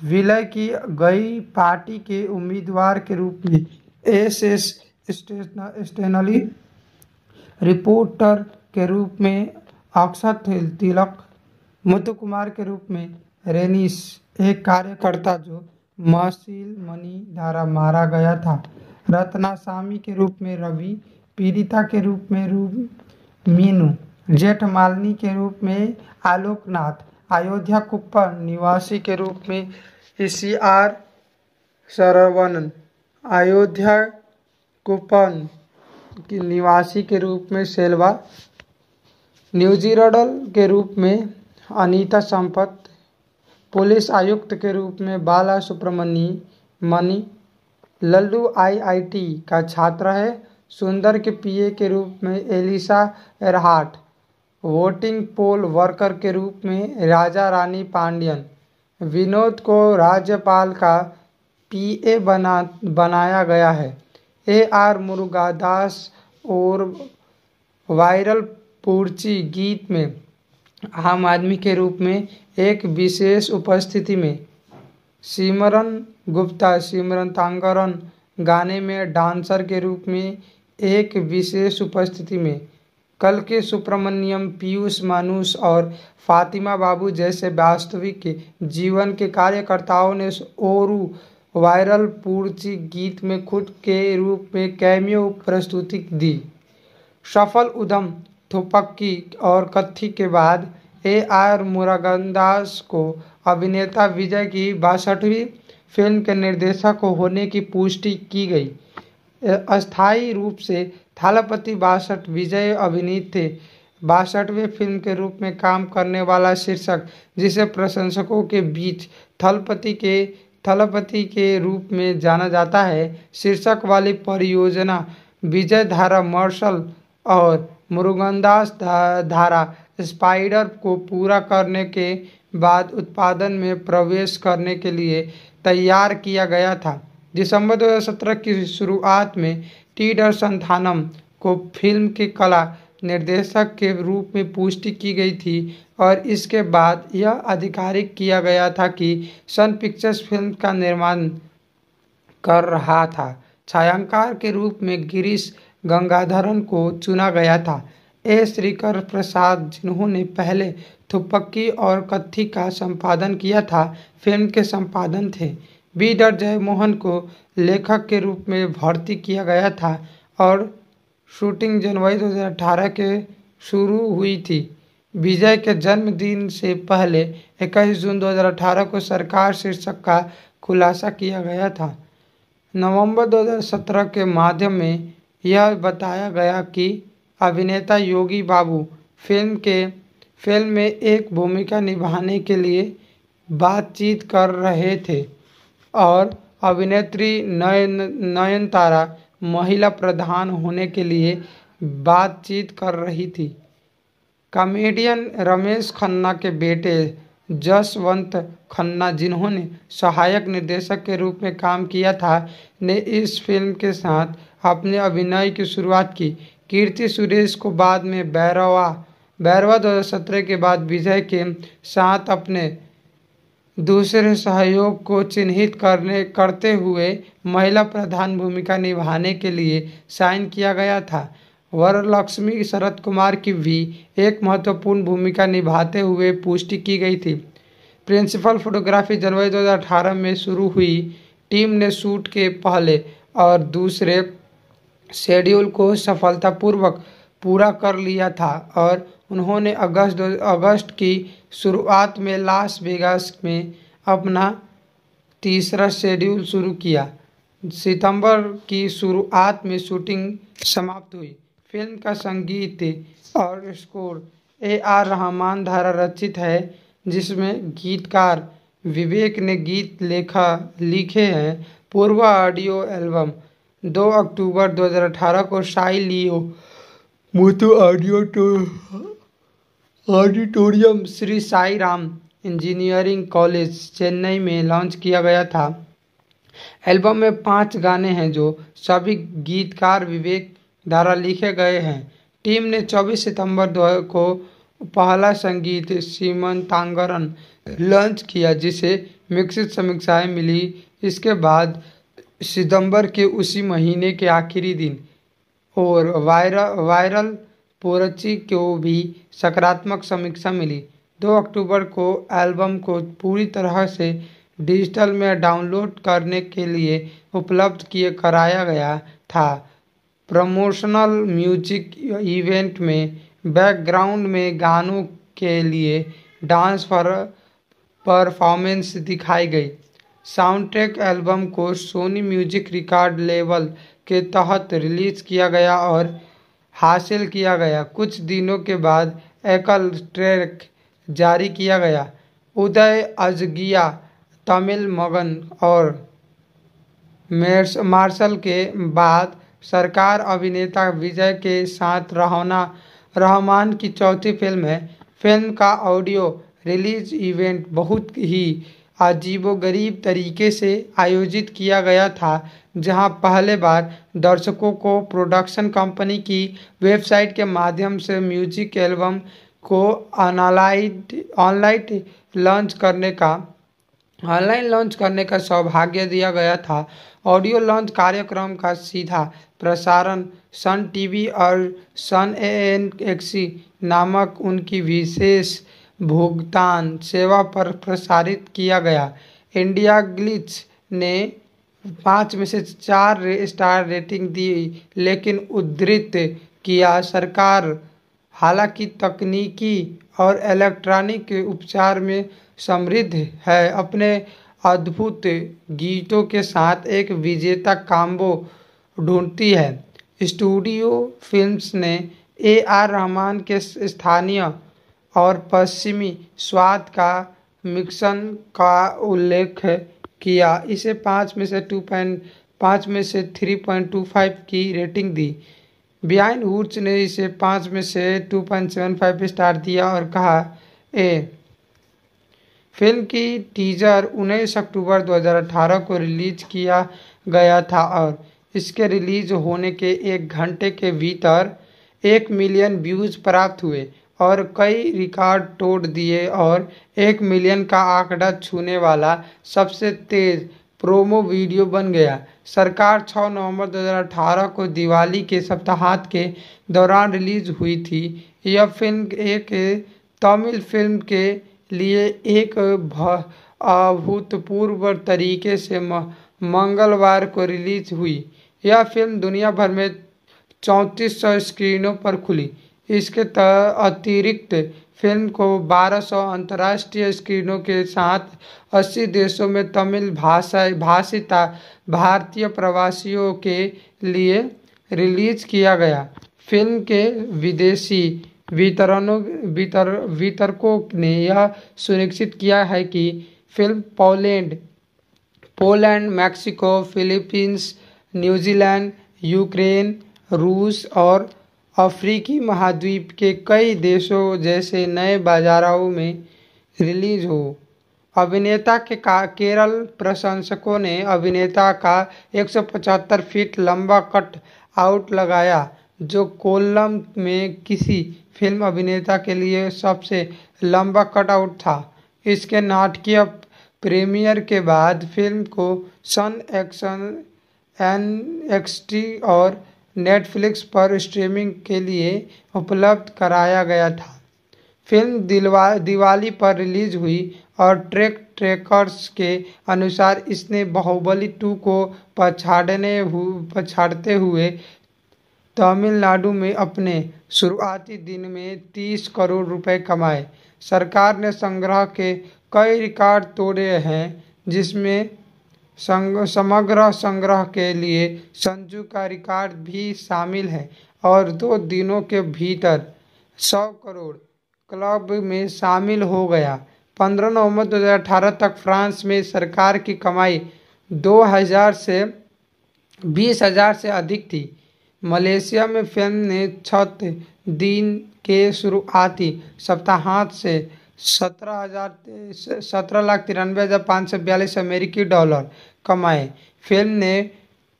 विलय की गई पार्टी के उम्मीदवार के रूप में एस एस स्टेनली रिपोर्टर के रूप में अक्षर तिलक मुथु कुमार के रूप में रेनिस, एक कार्यकर्ता जो महसील मनी द्वारा मारा गया था। रत्नासामी के रूप में रवि, पीड़िता के रूप में रूप मीनू, जेठ जेठमालिनी के रूप में आलोकनाथ, अयोध्या कुप्पा निवासी के रूप में सी आर सरवणन, अयोध्या कुपन की निवासी के रूप में सेल्वा, न्यूजीरडल के रूप में अनीता संपत, पुलिस आयुक्त के रूप में बाला सुब्रमणी मणि लल्लू आईआईटी का छात्र है, सुंदर के पीए के रूप में Elisa Erhart voting poll worker के रूप में राजा रानी पांड्यन। विनोद को राज्यपाल का पीए बना, बनाया गया है। ए आर मुरुगादास और वायरल पूर्ची गीत में, आम आदमी के रूप में, एक विशेष उपस्थिति में, सिमरन गुप्ता, सिमरन तांगरन, गाने में डांसर के रूप में, एक विशेष उपस्थिति में कल के सुब्रमण्यम, पीयूष मानुष और फातिमा बाबू जैसे वास्तविक जीवन के कार्यकर्ताओं ने ओरू वायरल पूर्ची गीत में खुद के रूप में कैमियो प्रस्तुति दी। सफल उधम, थुपक्की और कत्थी के बाद ए आर मुरागंदास को अभिनेता विजय की बासठवीं फ़िल्म के निर्देशक होने की पुष्टि की गई। अस्थायी रूप से थालापति बासठ, विजय अभिनीत थे। बासठवें फ़िल्म के रूप में काम करने वाला शीर्षक, जिसे प्रशंसकों के बीच थलपति के थलपति के रूप में जाना जाता है, शीर्षक वाली परियोजना, विजय धारा मार्शल और मुरुगनदास धारा स्पाइडर को पूरा करने के बाद उत्पादन में प्रवेश करने के लिए तैयार किया गया था। दिसंबर 2017 की शुरुआत में टी डर संथानम को फ़िल्म के कला निर्देशक के रूप में पुष्टि की गई थी और इसके बाद यह आधिकारिक किया गया था कि सन पिक्चर्स फ़िल्म का निर्माण कर रहा था। छायांकार के रूप में गिरीश गंगाधरन को चुना गया था। ए. श्रीकर प्रसाद, जिन्होंने पहले थुपक्की और कत्थी का संपादन किया था, फ़िल्म के संपादन थे। बी डर जयमोहन को लेखक के रूप में भर्ती किया गया था और शूटिंग जनवरी 2018 के शुरू हुई थी। विजय के जन्मदिन से पहले 21 जून 2018 को सरकार शीर्षक का खुलासा किया गया था। नवंबर 2017 के माध्यम में यह बताया गया कि अभिनेता योगी बाबू फ़िल्म के, फ़िल्म में एक भूमिका निभाने के लिए बातचीत कर रहे थे। और अभिनेत्री नयन, नयनतारा महिला प्रधान होने के लिए बातचीत कर रही थी। कॉमेडियन रमेश खन्ना के बेटे जसवंत खन्ना, जिन्होंने सहायक निर्देशक के रूप में काम किया था, ने इस फ़िल्म के साथ अपने अभिनय की शुरुआत की। कीर्ति सुरेश को बाद में बैरवा बैरवा 2017 के बाद विजय के साथ अपने दूसरे सहयोग को चिन्हित करने, करते हुए महिला प्रधान भूमिका निभाने के लिए साइन किया गया था। वरलक्ष्मी शरद कुमार की भी एक महत्वपूर्ण भूमिका निभाते हुए पुष्टि की गई थी। प्रिंसिपल फोटोग्राफी जनवरी 2018 में शुरू हुई। टीम ने शूट के पहले और दूसरे शेड्यूल को सफलतापूर्वक पूरा कर लिया था और उन्होंने अगस्त अगस्त की शुरुआत में लास वेगास में अपना तीसरा शेड्यूल शुरू किया। सितंबर की शुरुआत में शूटिंग समाप्त हुई। फ़िल्म का संगीत और स्कोर ए आर रहमान द्वारा रचित है, जिसमें गीतकार विवेक ने गीत लेखा, लिखे हैं। पूर्व ऑडियो एल्बम 2 अक्टूबर 2018 को शाई लियो मुथु ऑडियो तो auditorium Sri Sai Ram engineering college, Chennai में लॉन्च किया गया था। एल्बम में पाँच गाने हैं जो सभी गीतकार विवेक द्वारा लिखे गए हैं। टीम ने 24 सितंबर दो को पहला संगीत सीमंतांगरन लॉन्च किया, जिसे मिक्सित समीक्षाएँ मिली। इसके बाद सितंबर के उसी महीने के आखिरी दिन और वायरल वायरल पोरची को भी सकारात्मक समीक्षा मिली। 2 अक्टूबर को एल्बम को पूरी तरह से डिजिटल में डाउनलोड करने के लिए उपलब्ध किए कराया गया था। प्रमोशनल म्यूज़िक इवेंट में बैकग्राउंड में गानों के लिए डांस पर परफॉर्मेंस दिखाई गई। साउंडट्रैक एल्बम को सोनी म्यूज़िक रिकॉर्ड लेवल के तहत रिलीज़ किया गया और हासिल किया गया। कुछ दिनों के बाद एकल ट्रैक जारी किया गया। उदय अजगिया, तमिल मगन और मार्शल के बाद सरकार अभिनेता विजय के साथ रहना रहमान की चौथी फ़िल्म है। फ़िल्म का ऑडियो रिलीज़ इवेंट बहुत ही अजीबोगरीब तरीके से आयोजित किया गया था, जहाँ पहले बार दर्शकों को प्रोडक्शन कंपनी की वेबसाइट के माध्यम से म्यूज़िक एल्बम को ऑनलाइन ऑनलाइन लॉन्च करने का ऑनलाइन लॉन्च करने का सौभाग्य दिया गया था। ऑडियो लॉन्च कार्यक्रम का सीधा प्रसारण सन टीवी और सन ए एन एक्सी नामक उनकी विशेष भुगतान सेवा पर प्रसारित किया गया। इंडिया ग्लिच ने पाँच में से चार रे, स्टार रेटिंग दी लेकिन उद्धृत किया सरकार। हालाँकि तकनीकी और इलेक्ट्रॉनिक उपचार में समृद्ध है। अपने अद्भुत गीतों के साथ एक विजेता काम्बो ढूंढती है। स्टूडियो फिल्म्स ने ए आर रहमान के स्थानीय और पश्चिमी स्वाद का मिक्सन का उल्लेख किया। इसे पाँच में से टू पॉइंट पाँच में से थ्री पॉइंट टू फाइव की रेटिंग दी। बियाइन वुड्स ने इसे पाँच में से two point seven five star दिया और कहा, ए, फ़िल्म की टीजर उन्नीस अक्टूबर 2018 को रिलीज़ किया गया था और इसके रिलीज़ होने के एक घंटे के भीतर एक मिलियन व्यूज़ प्राप्त हुए। और कई रिकॉर्ड तोड़ दिए और एक मिलियन का आंकड़ा छूने वाला सबसे तेज प्रोमो वीडियो बन गया। सरकार 6 नवंबर 2018 को दिवाली के सप्ताहांत के दौरान रिलीज़ हुई थी। यह फ़िल्म एक तमिल फ़िल्म के लिए एक अभूतपूर्व तरीके से मंगलवार को रिलीज़ हुई। यह फ़िल्म दुनिया भर में चौंतीस स्क्रीनों पर खुली। इसके अतिरिक्त फ़िल्म को 1200 अंतर्राष्ट्रीय स्क्रीनों के साथ 80 देशों में तमिल भाषा, भाषिता भारतीय प्रवासियों के लिए रिलीज़ किया गया। फ़िल्म के विदेशी वितरणों, वितर, वितरकों ने यह सुनिश्चित किया है कि film Poland Poland, Mexico, Philippines, New Zealand, Ukraine, रूस और अफ्रीकी महाद्वीप के कई देशों जैसे नए बाजारों में रिलीज़ हो। अभिनेता के का, केरल प्रशंसकों ने अभिनेता का 175 फीट लंबा कट आउट लगाया, जो कोल्लम में किसी फ़िल्म अभिनेता के लिए सबसे लंबा कट आउट था। इसके नाटकीय प्रीमियर के बाद फ़िल्म को सन एक्शन, एन एक्सटी और नेटफ्लिक्स पर स्ट्रीमिंग के लिए उपलब्ध कराया गया था। फ़िल्म दिलवा, दिवाली पर रिलीज़ हुई और ट्रैक ट्रेकर्स के अनुसार इसने बाहुबली टू को पछाड़ने हु, पछाड़ते हुए तमिलनाडु में अपने शुरुआती दिन में 30 करोड़ रुपए कमाए। सरकार ने संग्रह के कई रिकॉर्ड तोड़े हैं, जिसमें संग, समग्र संग्रह के लिए संजू का रिकॉर्ड भी शामिल है और दो दिनों के भीतर सौ करोड़ क्लब में शामिल हो गया। 15 नवंबर 2018 तक फ्रांस में सरकार की कमाई 2000 से 20,000 से अधिक थी। मलेशिया में फ़िल्म ने छत दिन के शुरुआती सप्ताहांत से सत्रह हज़ार, सत्रह लाख तिरानवे हज़ार पाँच सौ बयालीस अमेरिकी डॉलर कमाए। फ़िल्म ने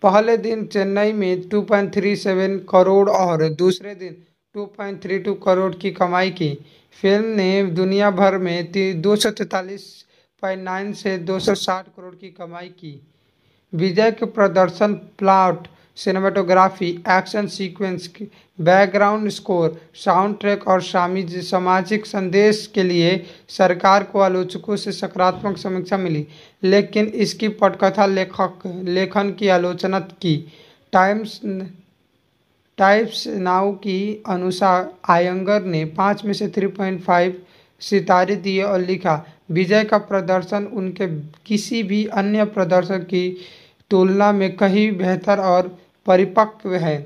पहले दिन चेन्नई में 2.37 करोड़ और दूसरे दिन 2.32 करोड़ की कमाई की। फ़िल्म ने दुनिया भर में दो सौ तैतालीस पॉइंट नाइन से 260 करोड़ की कमाई की। विजय के प्रदर्शन, plot cinematography action sequence background score soundtrack और सामाजिक संदेश के लिए सरकार को आलोचकों से सकारात्मक समीक्षा मिली। लेकिन इसकी पटकथा लेखक, लेखन की आलोचना की। टाइम्स, टाइप्स नाउ की अनुसार आयंगर ने पाँच में से थ्री पॉइंट फाइव सितारे दिए और लिखा, विजय का प्रदर्शन उनके किसी भी अन्य प्रदर्शन की तुलना में कहीं बेहतर और परिपक्व है।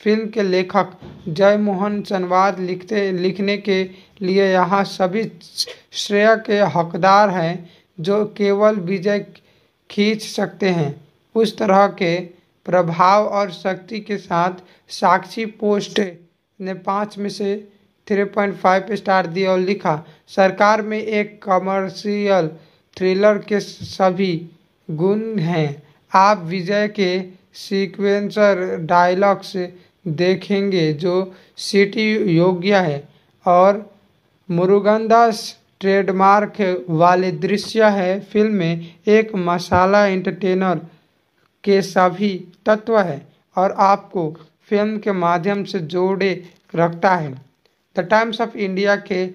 फ़िल्म के लेखक जयमोहन संवाद लिखते, लिखने के लिए यहाँ सभी श्रेय के हकदार हैं, जो केवल विजय खींच सकते हैं। उस तरह के प्रभाव और शक्ति के साथ साक्षी पोस्ट ने पाँच में से थ्री पॉइंट फाइव स्टार दिया और लिखा, सरकार में एक कमर्शियल थ्रिलर के सभी गुण हैं। आप विजय के सीक्वेंसर डायलॉग्स देखेंगे जो सिटी योग्य है और मुरुगनदास ट्रेडमार्क वाले दृश्य है। फ़िल्म में एक मसाला एंटरटेनर के सभी तत्व है और आपको फ़िल्म के माध्यम से जोड़े रखता है। द टाइम्स ऑफ़ इंडिया के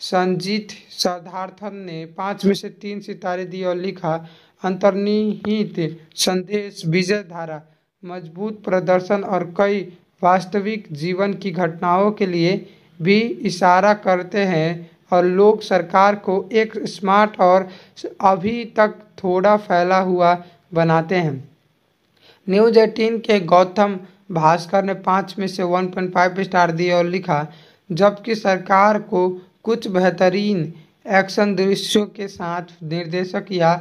संजीत सदार्थन ने पाँच में से तीन सितारे दिए और लिखा अंतर्निहित संदेश विजय धारा मज़बूत प्रदर्शन और कई वास्तविक जीवन की घटनाओं के लिए भी इशारा करते हैं और लोग सरकार को एक स्मार्ट और अभी तक थोड़ा फैला हुआ बनाते हैं। न्यूज़ एटीन के गौतम भास्कर ने पाँच में से 1.5 स्टार दिए और लिखा, जबकि सरकार को कुछ बेहतरीन एक्शन दृश्यों के साथ निर्देशक या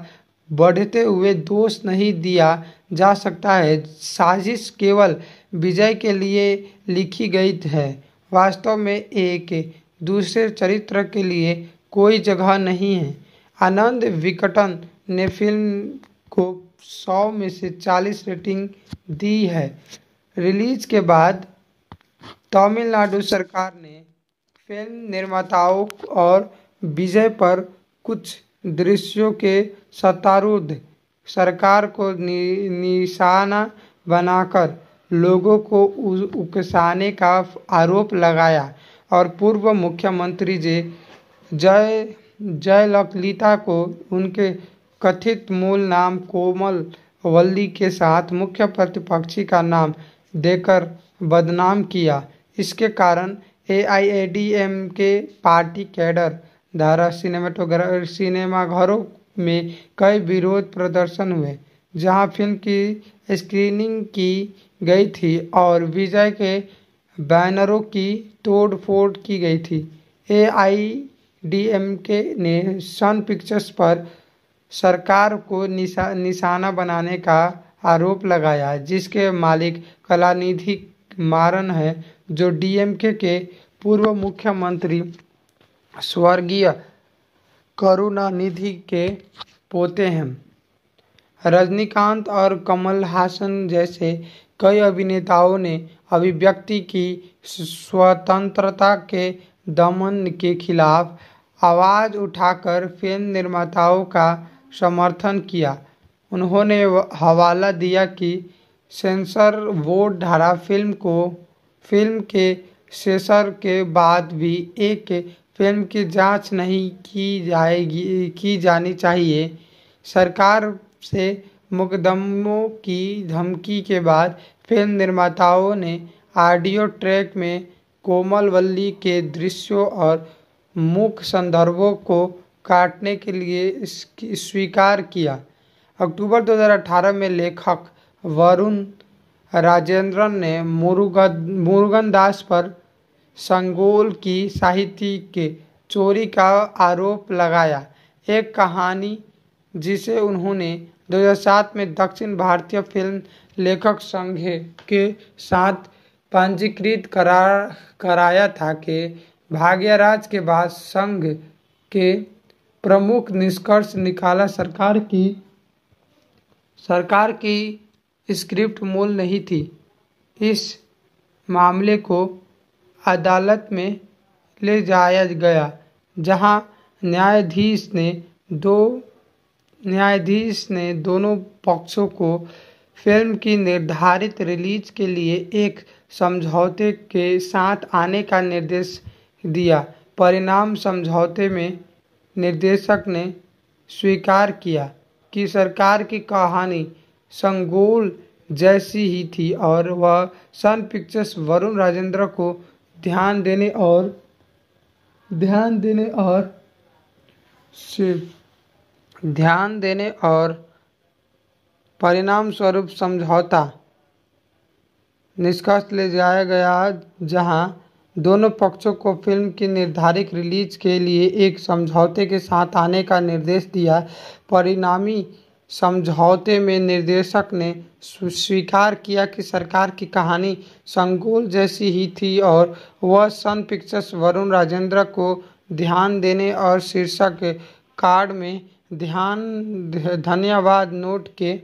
बढ़ते हुए दोष नहीं दिया जा सकता है। साजिश केवल विजय के लिए लिखी गई है। वास्तव में एक दूसरे चरित्र के लिए कोई जगह नहीं है। आनंद विकटन ने फ़िल्म को सौ में से चालीस रेटिंग दी है। रिलीज़ के बाद तमिलनाडु सरकार ने फ़िल्म निर्माताओं और विजय पर कुछ दृश्यों के सत्तारूढ़ सरकार को नि, निशाना बनाकर लोगों को उकसाने का आरोप लगाया और पूर्व मुख्यमंत्री जे जय जयललिता को उनके कथित मूल नाम कोमल वल्ली के साथ मुख्य प्रतिपक्षी का नाम देकर बदनाम किया। इसके कारण एआईएडीएम के पार्टी कैडर धारा सिनेमाटोग्राफ सिनेमाघरों में कई विरोध प्रदर्शन हुए, जहाँ फ़िल्म की स्क्रीनिंग की गई थी और विजय के बैनरों की तोड़ फोड़ की गई थी। ए आई डी एम के ने सन पिक्चर्स पर सरकार को निशा, निशाना बनाने का आरोप लगाया, जिसके मालिक कलानिधि मारन है, जो डीएमके के पूर्व मुख्यमंत्री, स्वर्गीय करुणानिधि के पोते हैं। रजनीकांत और कमल हासन जैसे कई अभिनेताओं ने अभिव्यक्ति की स्वतंत्रता के दमन के खिलाफ आवाज़ उठाकर फ़िल्म निर्माताओं का समर्थन किया। उन्होंने हवाला दिया कि सेंसर बोर्ड धारा फ़िल्म को फ़िल्म के सेंसर के बाद भी एक फ़िल्म की जाँच नहीं की जाएगी, की जानी चाहिए। सरकार से मुकदमों की धमकी के बाद फ़िल्म निर्माताओं ने ऑडियो ट्रैक में कोमल वल्ली के दृश्यों और मुख्य संदर्भों को काटने के लिए स्वीकार किया। अक्टूबर 2018 में लेखक वरुण राजेंद्रन ने मुरुगन मुरुगन दास पर संगोल की साहित्य के चोरी का आरोप लगाया। एक कहानी जिसे उन्होंने 2007 में दक्षिण भारतीय फ़िल्म लेखक संघ के साथ पंजीकृत करा, कराया था कि भाग्यराज के बाद संघ के प्रमुख निष्कर्ष निकाला सरकार की सरकार की स्क्रिप्ट मूल नहीं थी। इस मामले को अदालत में ले जाया गया, जहाँ न्यायाधीश ने दो, न्यायाधीश ने दोनों पक्षों को फ़िल्म की निर्धारित रिलीज़ के लिए एक समझौते के साथ आने का निर्देश दिया। परिणाम समझौते में निर्देशक ने स्वीकार किया कि सरकार की कहानी संगोल जैसी ही थी और वह सन पिक्चर्स वरुण राजेंद्र को ध्यान देने और ध्यान देने और शिव ध्यान देने और परिणाम स्वरूप समझौता निष्कर्ष ले जाया गया जहाँ दोनों पक्षों को फ़िल्म की निर्धारित रिलीज़ के लिए एक समझौते के साथ आने का निर्देश दिया। परिणामी समझौते में निर्देशक ने स्वीकार किया कि सरकार की कहानी संगोल जैसी ही थी और वह सन पिक्चर्स वरुण राजेंद्र को ध्यान देने और शीर्षक कार्ड में ध्यान, धन्यवाद नोट के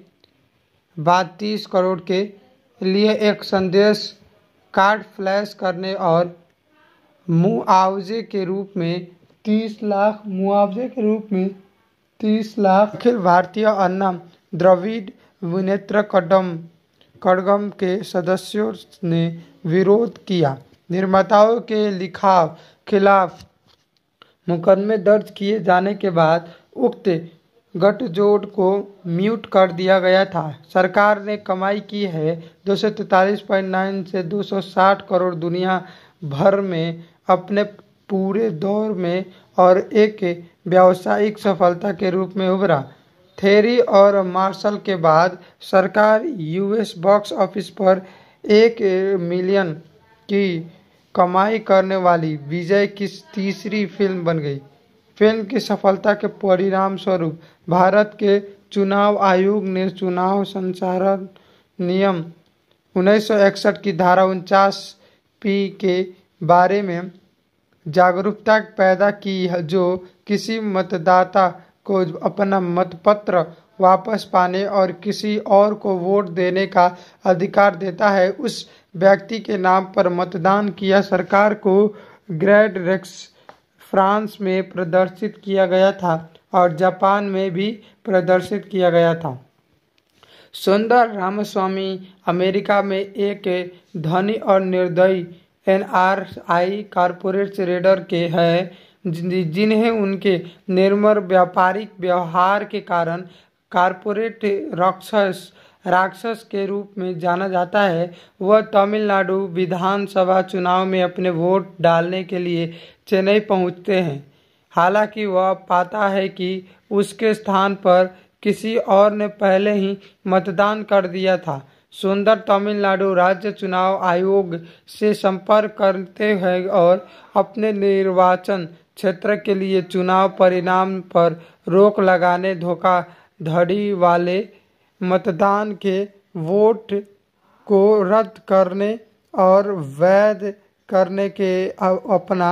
बाद तीस करोड़ के लिए एक संदेश कार्ड फ्लैश करने और मुआवजे के रूप में तीस लाख मुआवजे के रूप में तीस लाख अखिल भारतीय अन्ना द्रविड़ मुनेत्र कदम कड़गम के सदस्यों ने विरोध किया। निर्माताओं के लिखाव खिलाफ मुकदमे दर्ज किए जाने के बाद उक्त गठजोड़ को म्यूट कर दिया गया था। सरकार ने कमाई की है दो से 260 करोड़ दुनिया भर में अपने पूरे दौर में और एक व्यावसायिक सफलता के रूप में उभरा। थेरी और मार्शल के बाद सरकार यूएस बॉक्स ऑफ़िस पर एक मिलियन की कमाई करने वाली विजय की तीसरी फ़िल्म बन गई। फ़िल्म की सफलता के परिणाम स्वरूप भारत के चुनाव आयोग ने चुनाव संचालन नियम 1961 की धारा उनचास पी के बारे में जागरूकता पैदा की जो किसी मतदाता को अपना मतपत्र वापस पाने और किसी और को वोट देने का अधिकार देता है। उस व्यक्ति के नाम पर मतदान किया सरकार को ग्रेड रेक्स फ्रांस में प्रदर्शित किया गया था और जापान में भी प्रदर्शित किया गया था। सुंदर रामस्वामी अमेरिका में एक धनी और निर्दयी एनआरआई कारपोरेट रेडर के हैं जिन्हें उनके निर्मर व्यापारिक व्यवहार के कारण कारपोरेट राक्षस राक्षस के रूप में जाना जाता है। वह तमिलनाडु विधानसभा चुनाव में अपने वोट डालने के लिए चेन्नई पहुँचते हैं। हालाँकि वह पाता है कि उसके स्थान पर किसी और ने पहले ही मतदान कर दिया था। सुंदर तमिलनाडु राज्य चुनाव आयोग से संपर्क करते हैं और अपने निर्वाचन क्षेत्र के लिए चुनाव परिणाम पर रोक लगाने, धोखाधड़ी वाले मतदान के वोट को रद्द करने और वैध करने के अपना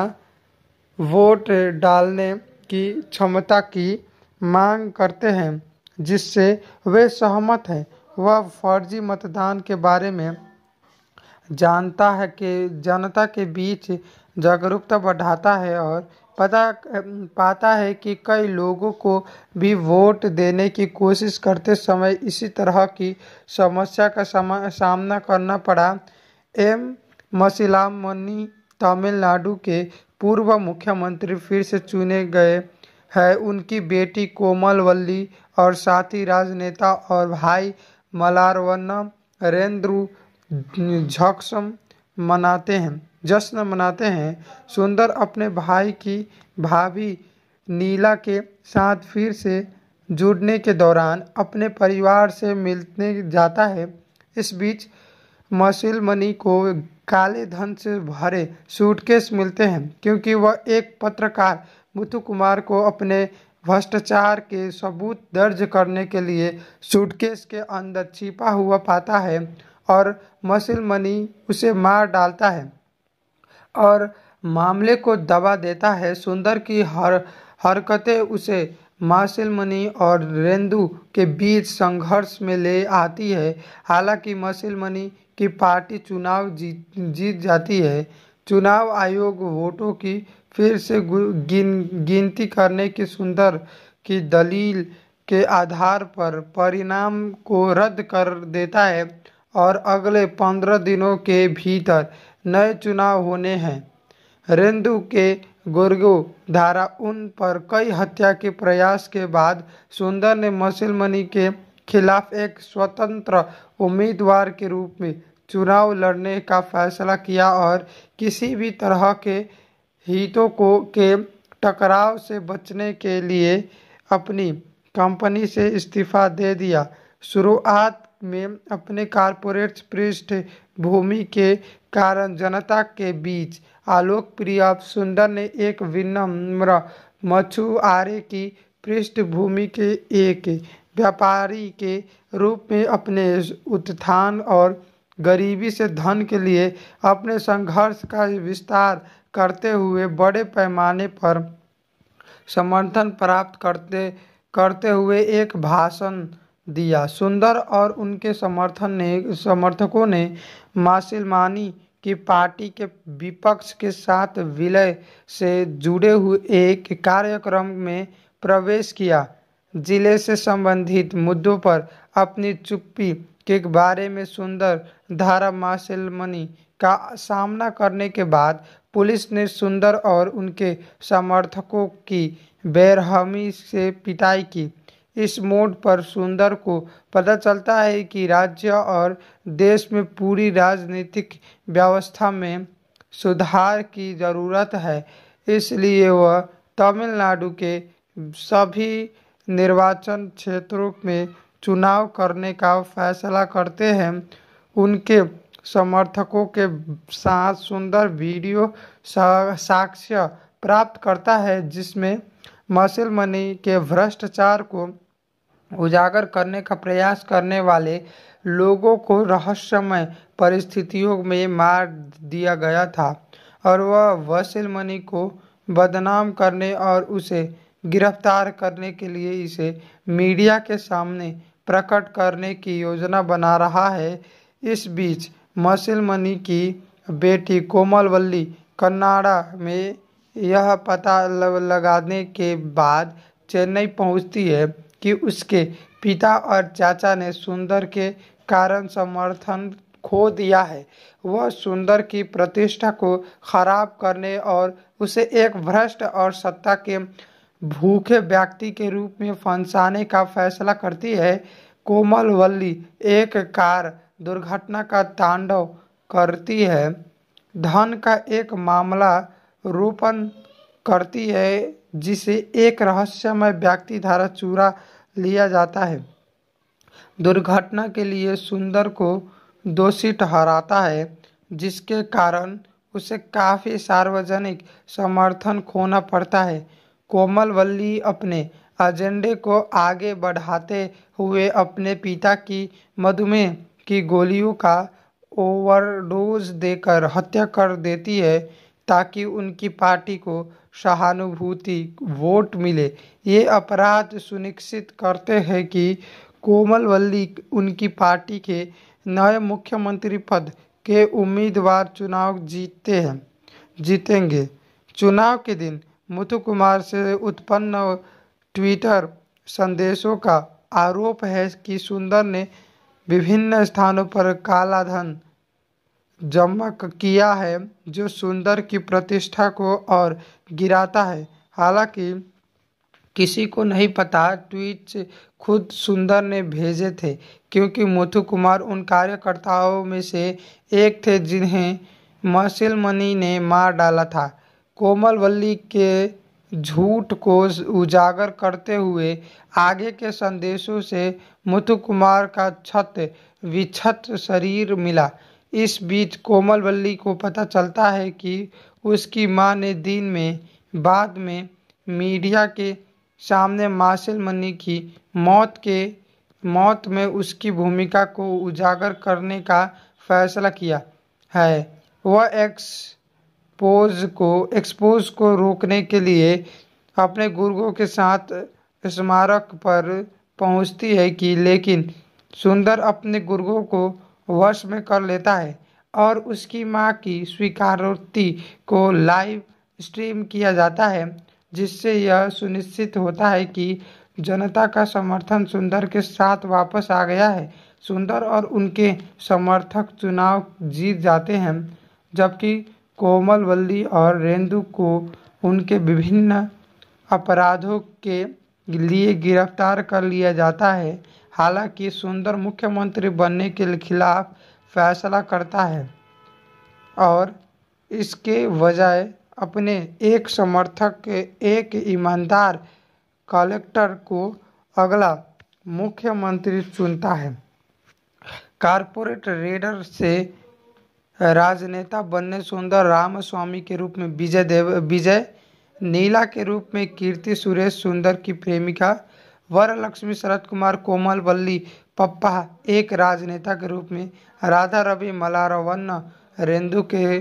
वोट डालने की क्षमता की मांग करते हैं, जिससे वे सहमत हैं। वह फर्जी मतदान के बारे में जानता है कि जनता के बीच जागरूकता बढ़ाता है और पता, पाता है कि कई लोगों को भी वोट देने की कोशिश करते समय इसी तरह की समस्या का सामना करना पड़ा। एम. मसिलामणि तमिलनाडु के पूर्व मुख्यमंत्री फिर से चुने गए हैं। उनकी बेटी कोमलवल्ली और साथी राजनेता और भाई मलारवन्नम रेंद्रु झक्सम मनाते हैं, जश्न मनाते हैं। सुंदर अपने भाई की भाभी नीला के साथ फिर से जुड़ने के दौरान अपने परिवार से मिलने जाता है। इस बीच मसिल मनी को काले धन से भरे सूटकेस मिलते हैं, क्योंकि वह एक पत्रकार मुथु कुमार को अपने भ्रष्टाचार के सबूत दर्ज करने के लिए सूटकेस के अंदर छिपा हुआ पाता है और मसिल मनी उसे मार डालता है और मामले को दबा देता है। सुंदर की हर, हरकतें उसे मासिलमणि और रेंदू के बीच संघर्ष में ले आती है। हालाँकि मासिलमणि की पार्टी चुनाव जीत जीत जाती है। चुनाव आयोग वोटों की फिर से गिन, गिनती करने की सुंदर, की दलील के आधार पर परिणाम को रद्द कर देता है और अगले पंद्रह दिनों के भीतर नए चुनाव होने हैं। रेंदु के गुर्गो धारा उन पर कई हत्या के प्रयास के बाद सुंदर ने मसिलमणि के खिलाफ एक स्वतंत्र उम्मीदवार के रूप में चुनाव लड़ने का फैसला किया और किसी भी तरह के हितों को के टकराव से बचने के लिए अपनी कंपनी से इस्तीफा दे दिया। शुरुआत में अपने कारपोरेट पृष्ठभूमि के कारण जनता के बीच अलोकप्रिय सुंदर ने एक विनम्र मछुआरे की पृष्ठभूमि के एक व्यापारी के रूप में अपने उत्थान और गरीबी से धन के लिए अपने संघर्ष का विस्तार करते हुए बड़े पैमाने पर समर्थन प्राप्त करते करते हुए एक भाषण दिया। सुंदर और उनके समर्थन ने, समर्थकों ने मासिलमानी की पार्टी के विपक्ष के साथ विलय से जुड़े हुए एक कार्यक्रम में प्रवेश किया। ज़िले से संबंधित मुद्दों पर अपनी चुप्पी के बारे में सुंदर धारा मासिलमणि का सामना करने के बाद पुलिस ने सुंदर और उनके समर्थकों की बेरहमी से पिटाई की। इस मोड़ पर सुंदर को पता चलता है कि राज्य और देश में पूरी राजनीतिक व्यवस्था में सुधार की ज़रूरत है। इसलिए वह तमिलनाडु के सभी निर्वाचन क्षेत्रों में चुनाव करने का फैसला करते हैं। उनके समर्थकों के साथ सुंदर वीडियो साक्ष्य प्राप्त करता है, जिसमें मसिल मनी के भ्रष्टाचार को उजागर करने का प्रयास करने वाले लोगों को रहस्यमय परिस्थितियों में मार दिया गया था और वह वसील मनी को बदनाम करने और उसे गिरफ़्तार करने के लिए इसे मीडिया के सामने प्रकट करने की योजना बना रहा है। इस बीच मसिल मनी की बेटी कोमलवल्ली कन्नाडा में यह पता लगाने के बाद चेन्नई पहुँचती है कि उसके पिता और चाचा ने सुंदर के कारण समर्थन खो दिया है। वह सुंदर की प्रतिष्ठा को खराब करने और उसे एक भ्रष्ट और सत्ता के भूखे व्यक्ति के रूप में फंसाने का फैसला करती है। कोमल वल्ली एक कार दुर्घटना का तांडव करती है। धन का एक मामला रूपन करती है, जिसे एक रहस्यमय व्यक्ति द्वारा चूरा लिया जाता है। दुर्घटना के लिए सुंदर को दोषी ठहराता है, जिसके कारण उसे काफ़ी सार्वजनिक समर्थन खोना पड़ता है। कोमल वल्ली अपने एजेंडे को आगे बढ़ाते हुए अपने पिता की मधुमेह की गोलियों का ओवरडोज देकर हत्या कर देती है ताकि उनकी पार्टी को सहानुभूति वोट मिले। ये अपराध सुनिश्चित करते हैं कि कोमलवल्ली उनकी पार्टी के नए मुख्यमंत्री पद के उम्मीदवार चुनाव जीतते हैं, जीतेंगे। चुनाव के दिन मुथु कुमार से उत्पन्न ट्विटर संदेशों का आरोप है कि सुंदर ने विभिन्न स्थानों पर काला धन जमा किया है, जो सुंदर की प्रतिष्ठा को और गिराता है। हालाँकि, किसी को नहीं पता ट्वीट खुद सुंदर ने भेजे थे, क्योंकि मोथू कुमार उन कार्यकर्ताओं में से एक थे जिन्हें मसिल मनी ने मार डाला था। कोमल वल्ली के झूठ को उजागर करते हुए आगे के संदेशों से मुथु कुमार का छत विछत शरीर मिला। इस बीच कोमल वल्ली को पता चलता है कि उसकी माँ ने दिन में, बाद में मीडिया के सामने मासिल मनी की मौत के, मौत में उसकी भूमिका को उजागर करने का फैसला किया है। वह एक्सपोज को एक्सपोज को रोकने के लिए अपने गुर्गों के साथ स्मारक पर पहुँचती है कि लेकिन सुंदर अपने गुर्गों को वश में कर लेता है और उसकी माँ की स्वीकारोक्ति को लाइव स्ट्रीम किया जाता है, जिससे यह सुनिश्चित होता है कि जनता का समर्थन सुंदर के साथ वापस आ गया है। सुंदर और उनके समर्थक चुनाव जीत जाते हैं, जबकि कोमल वल्ली और रेंदु को उनके विभिन्न अपराधों के लिए गिरफ़्तार कर लिया जाता है। हालाँकि सुंदर मुख्यमंत्री बनने के खिलाफ फैसला करता है और इसके बजाय अपने एक समर्थक एक ईमानदार कलेक्टर को अगला मुख्यमंत्री चुनता है। कारपोरेट रेडर से राजनेता बनने सुंदर रामस्वामी के रूप में विजय देव विजय नीला के रूप में कीर्ति, सुरेश सुंदर की प्रेमिका, वरलक्ष्मी, शरद कुमार, कोमल वल्ली पप्पा, एक राजनेता के रूप में, राधा रवि मलारवन रेंदु के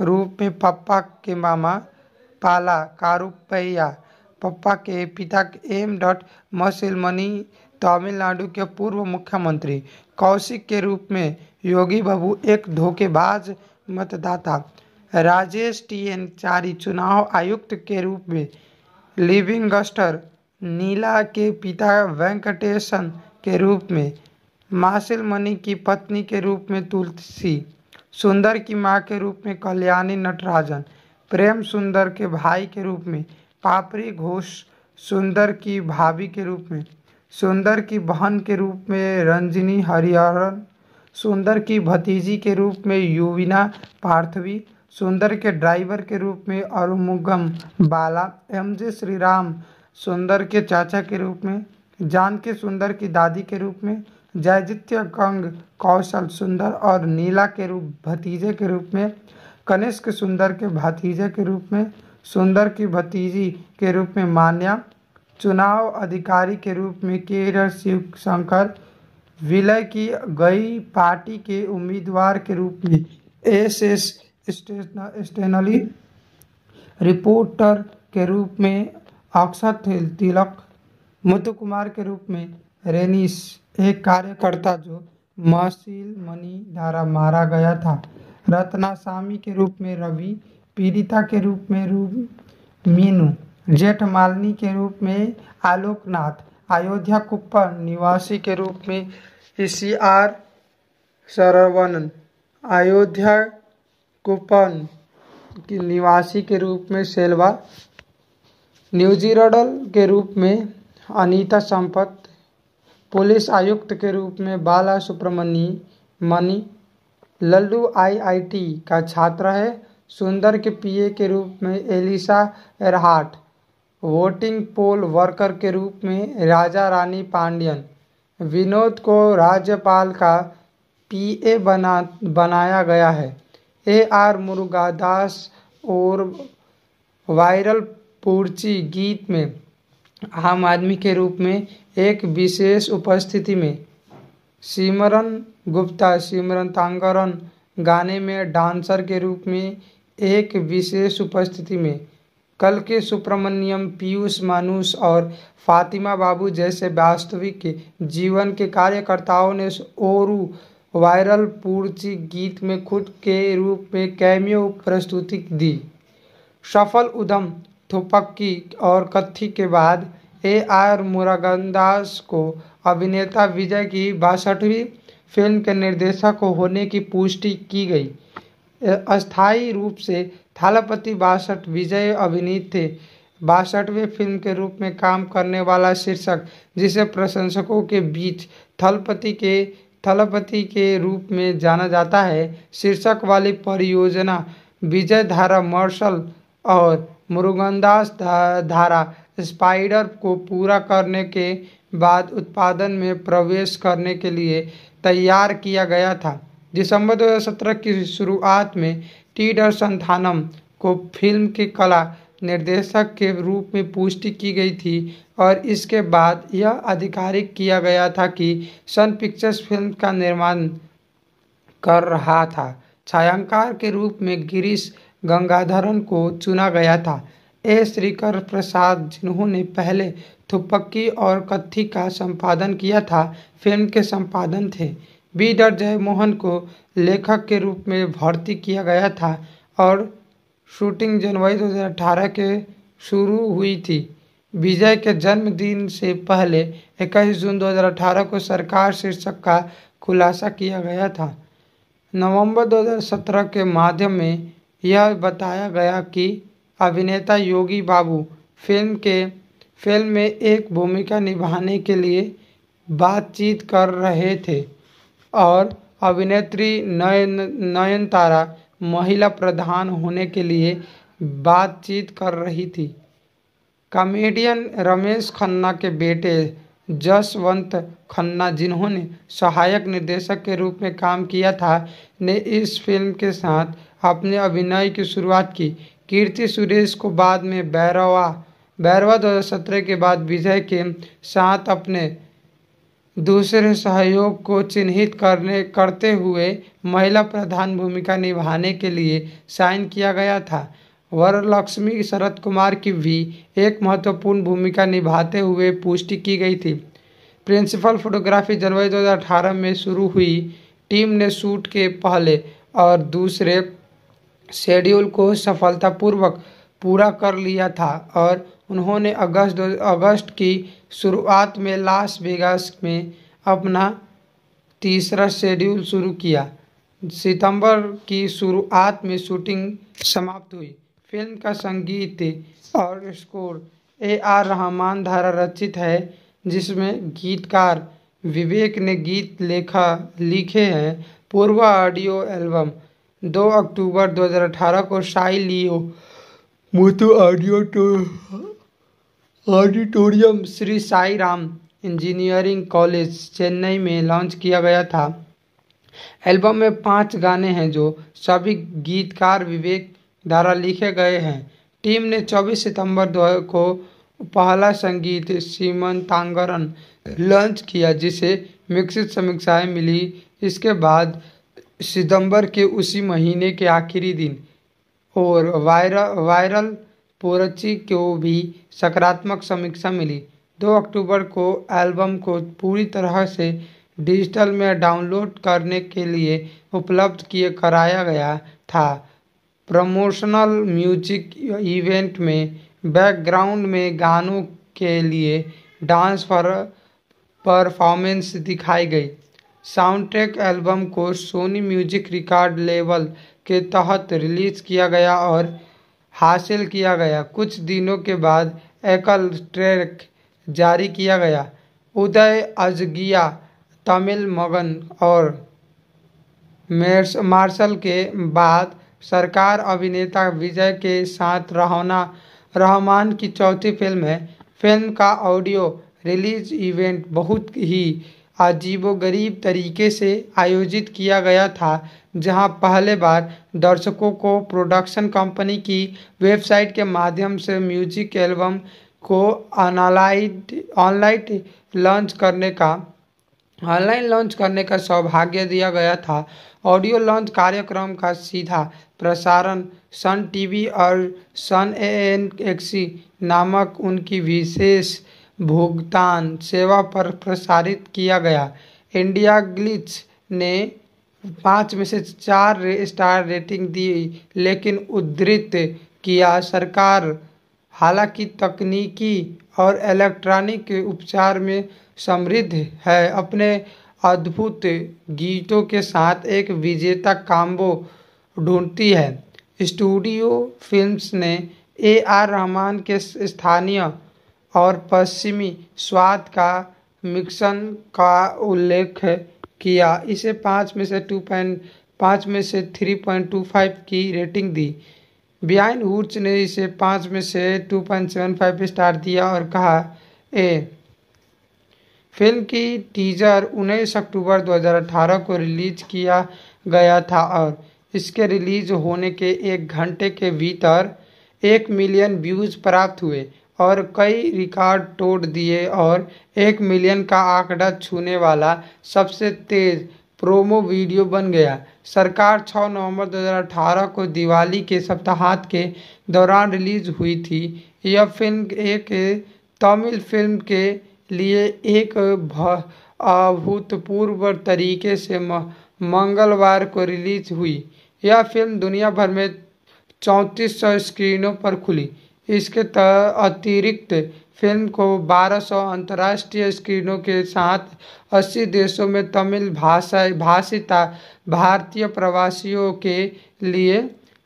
रूप में, पप्पा के मामा, पाला कारुपैया पप्पा के पिता एम डॉट मसिलमणि, तमिलनाडु के पूर्व मुख्यमंत्री, कौशिक के रूप में, योगी बाबू, एक धोखेबाज मतदाता। राजेश टी एन चारी चुनाव आयुक्त के रूप में लिविंगस्टर नीला के पिता वेंकटेशन के रूप में, मासिल मणि की पत्नी के रूप में तुलसी, सुंदर की माँ के रूप में कल्याणी नटराजन, प्रेम सुंदर के भाई के रूप में पापरी घोष, सुंदर की भाभी के रूप में, सुंदर की बहन के रूप में रंजनी हरिहरन, सुंदर की भतीजी के रूप में युविना पार्थवी सुंदर के ड्राइवर के रूप में अरुमुगम बाला एम जे श्रीराम सुंदर के चाचा के रूप में जानकी सुंदर की दादी के रूप में, जयजित्य कंग कौशल सुंदर और नीला के रूप, भतीजे के रूप में, कनिष्क सुंदर के भतीजे के रूप में, सुंदर की भतीजी के रूप में मान्या, चुनाव अधिकारी के रूप में केरल शिव शंकर, विलय की गई पार्टी के उम्मीदवार के रूप में एस एस स्टेनली रिपोर्टर के रूप में अक्षर तिलक मुथु कुमार के रूप में रेनिस, एक कार्यकर्ता जो महसील मनी द्वारा मारा गया था। रत्नासामी के रूप में रवि, पीड़िता के रूप में रूप, मीनू जेठ जेठमालिनी के रूप में आलोकनाथ, अयोध्या कुप्पा निवासी के रूप में सी आर सरवणन अयोध्या कुपन की निवासी के रूप में सेल्वा न्यूजीरडल के रूप में अनीता संपत, पुलिस आयुक्त के रूप में बाला सुब्रमणी मणि लल्लू आईआईटी का छात्र है, सुंदर के पीए के रूप में Elisa Erhart, voting poll worker के रूप में राजा रानी पांडियन, विनोद को राज्यपाल का पीए बना, बनाया गया है। ए आर मुरुगादास और वायरल पूर्ची गीत में, आम आदमी के रूप में, एक विशेष उपस्थिति में। सिमरन गुप्ता, सिमरन तांगरन गाने में डांसर के रूप में, एक विशेष उपस्थिति में। कल के सुब्रमण्यम, पीयूष मानुष और फातिमा बाबू जैसे वास्तविक जीवन के कार्यकर्ताओं ने ओरू वायरल पूर्ची गीत में खुद के रूप में कैमियो प्रस्तुति दी। सफल उधम, थुपक्की और कत्थी के बाद ए आर मुरागंदास को अभिनेता विजय की बासठवीं फ़िल्म के निर्देशक होने की पुष्टि की गई। अस्थायी रूप से थालापति बासठ विजय अभिनीत थे। बासठवें फ़िल्म के रूप में काम करने वाला शीर्षक, जिसे प्रशंसकों के बीच थलपति के थलपति के रूप में जाना जाता है। शीर्षक वाली परियोजना विजय धारा मार्शल और मुरुगनदास धारा स्पाइडर को पूरा करने के बाद उत्पादन में प्रवेश करने के लिए तैयार किया गया था। दिसंबर 2017 की शुरुआत में टी डर संथानम को फ़िल्म के कला निर्देशक के रूप में पुष्टि की गई थी। और इसके बाद यह आधिकारिक किया गया था कि सन पिक्चर्स फ़िल्म का निर्माण कर रहा था। छायांकार के रूप में गिरीश गंगाधरन को चुना गया था। ए. श्रीकर प्रसाद, जिन्होंने पहले थुपक्की और कत्थी का संपादन किया था, फ़िल्म के संपादन थे। बी. डर जयमोहन को लेखक के रूप में भर्ती किया गया था और शूटिंग जनवरी 2018 के शुरू हुई थी। विजय के जन्मदिन से पहले 21 जून 2018 को सरकार शीर्षक का खुलासा किया गया था। नवंबर 2017 के माध्यम में यह बताया गया कि अभिनेता योगी बाबू फ़िल्म के, फ़िल्म में एक भूमिका निभाने के लिए बातचीत कर रहे थे और अभिनेत्री नयन, नयनतारा महिला प्रधान होने के लिए बातचीत कर रही थी। कॉमेडियन रमेश खन्ना के बेटे जसवंत खन्ना जिन्होंने सहायक निर्देशक के रूप में काम किया था, ने इस फ़िल्म के साथ अपने अभिनय की शुरुआत की। कीर्ति सुरेश को बाद में बैरवा बैरवा दो हज़ार सत्रह के बाद विजय के साथ अपने दूसरे सहयोग को चिन्हित करने, करते हुए महिला प्रधान भूमिका निभाने के लिए साइन किया गया था। वरलक्ष्मी शरद कुमार की भी एक महत्वपूर्ण भूमिका निभाते हुए पुष्टि की गई थी। प्रिंसिपल फोटोग्राफी जनवरी 2018 में शुरू हुई। टीम ने शूट के पहले और दूसरे शेड्यूल को सफलतापूर्वक पूरा कर लिया था और उन्होंने अगस्त अगस्त की शुरुआत में लास वेगास में अपना तीसरा शेड्यूल शुरू किया। सितंबर की शुरुआत में शूटिंग समाप्त हुई। फ़िल्म का संगीत और स्कोर ए आर रहमान द्वारा रचित है, जिसमें गीतकार विवेक ने गीत लेखा, लिखे हैं। पूर्व ऑडियो एल्बम 2 अक्टूबर 2018 को शाई लियो। मुथु ऑडियो तो auditorium Sri Sai Ram engineering college, Chennai में लॉन्च किया गया था। एल्बम में पाँच गाने हैं जो सभी गीतकार विवेक द्वारा लिखे गए हैं। टीम ने 24 सितंबर को पहला संगीत सीमंतांगरन लॉन्च किया, जिसे मिश्रित समीक्षाएँ मिली। इसके बाद सितंबर के उसी महीने के आखिरी दिन और वायरल वायरल पोरची को भी सकारात्मक समीक्षा मिली। 2 अक्टूबर को एल्बम को पूरी तरह से डिजिटल में डाउनलोड करने के लिए उपलब्ध किए, कराया गया था। प्रमोशनल म्यूज़िक इवेंट में बैकग्राउंड में गानों के लिए डांस पर परफॉर्मेंस दिखाई गई। साउंड ट्रैक एल्बम को सोनी म्यूज़िक रिकॉर्ड लेवल के तहत रिलीज़ किया गया और हासिल किया गया। कुछ दिनों के बाद एकल ट्रैक जारी किया गया। उदय अजगिया, तमिल मगन और मार्शल के बाद सरकार अभिनेता विजय के साथ रहना, रहमान की चौथी फ़िल्म है। फ़िल्म का ऑडियो रिलीज़ इवेंट बहुत ही अजीबोगरीब तरीके से आयोजित किया गया था, जहाँ पहले बार दर्शकों को प्रोडक्शन कंपनी की वेबसाइट के माध्यम से म्यूज़िक एल्बम को ऑनलाइन ऑनलाइन लॉन्च करने का ऑनलाइन लॉन्च करने का सौभाग्य दिया गया था। ऑडियो लॉन्च कार्यक्रम का सीधा प्रसारण सन टीवी और सन ए एन एक्सी नामक उनकी विशेष भुगतान सेवा पर प्रसारित किया गया। इंडिया ग्लिच ने पाँच में से चार रे, स्टार रेटिंग दी लेकिन उद्धृत किया सरकार। हालाँकि तकनीकी और इलेक्ट्रॉनिक उपचार में समृद्ध है। अपने अद्भुत गीतों के साथ एक विजेता काम्बो ढूंढती है। स्टूडियो फिल्म्स ने ए आर रहमान के स्थानीय और पश्चिमी स्वाद का मिक्सन का उल्लेख किया। इसे पाँच में से टू पॉइंट, पाँच में से थ्री पॉइंट टू फाइव की रेटिंग दी। बियाइन वुड्स ने इसे पाँच में से two point seven five star दिया और कहा, ए फ़िल्म की टीजर उन्नीस अक्टूबर 2018 को रिलीज़ किया गया था और इसके रिलीज़ होने के एक घंटे के भीतर एक मिलियन व्यूज़ प्राप्त हुए और कई रिकॉर्ड तोड़ दिए और एक मिलियन का आंकड़ा छूने वाला सबसे तेज प्रोमो वीडियो बन गया। सरकार 6 नवंबर 2018 को दिवाली के सप्ताहांत के दौरान रिलीज़ हुई थी। यह फ़िल्म एक तमिल फ़िल्म के लिए एक अभूतपूर्व तरीके से मंगलवार को रिलीज़ हुई। यह फ़िल्म दुनिया भर में चौंतीस सौ स्क्रीनों पर खुली। इसके अतिरिक्त फ़िल्म को 1200 अंतर्राष्ट्रीय स्क्रीनों के साथ 80 देशों में तमिल भाषा भाषिता भारतीय प्रवासियों के लिए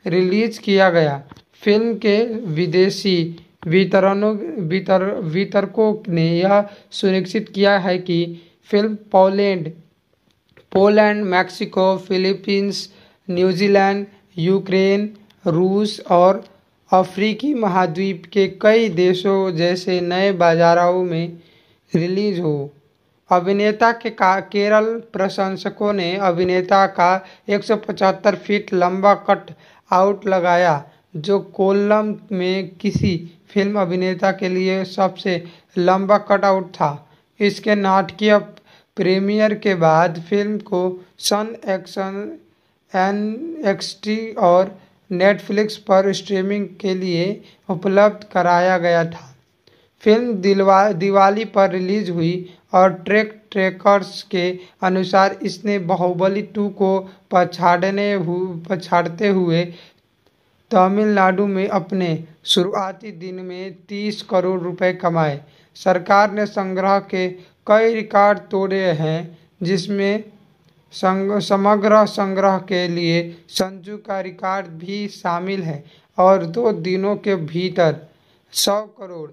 रिलीज़ किया गया। फ़िल्म के विदेशी वितरणों वितर वितरकों ने यह सुनिश्चित किया है कि film Poland Poland, Mexico, Philippines, New Zealand, Ukraine, रूस और अफ्रीकी महाद्वीप के कई देशों जैसे नए बाजारों में रिलीज़ हो। अभिनेता के का केरल प्रशंसकों ने अभिनेता का 175 फीट लंबा कट आउट लगाया, जो कोल्लम में किसी फ़िल्म अभिनेता के लिए सबसे लंबा कटआउट था। इसके नाटकीय प्रीमियर के बाद फ़िल्म को सन एक्शन, एन एक्सटी और नेटफ्लिक्स पर स्ट्रीमिंग के लिए उपलब्ध कराया गया था। फ़िल्म दिलवा, दिवाली पर रिलीज़ हुई और ट्रैक ट्रेकर्स के अनुसार इसने बाहुबली टू को पछाड़ने हु, पछाड़ते हुए तमिलनाडु में अपने शुरुआती दिन में 30 करोड़ रुपए कमाए। सरकार ने संग्रह के कई रिकॉर्ड तोड़े हैं, जिसमें संग, समग्र संग्रह के लिए संजू का रिकॉर्ड भी शामिल है और दो दिनों के भीतर 100 करोड़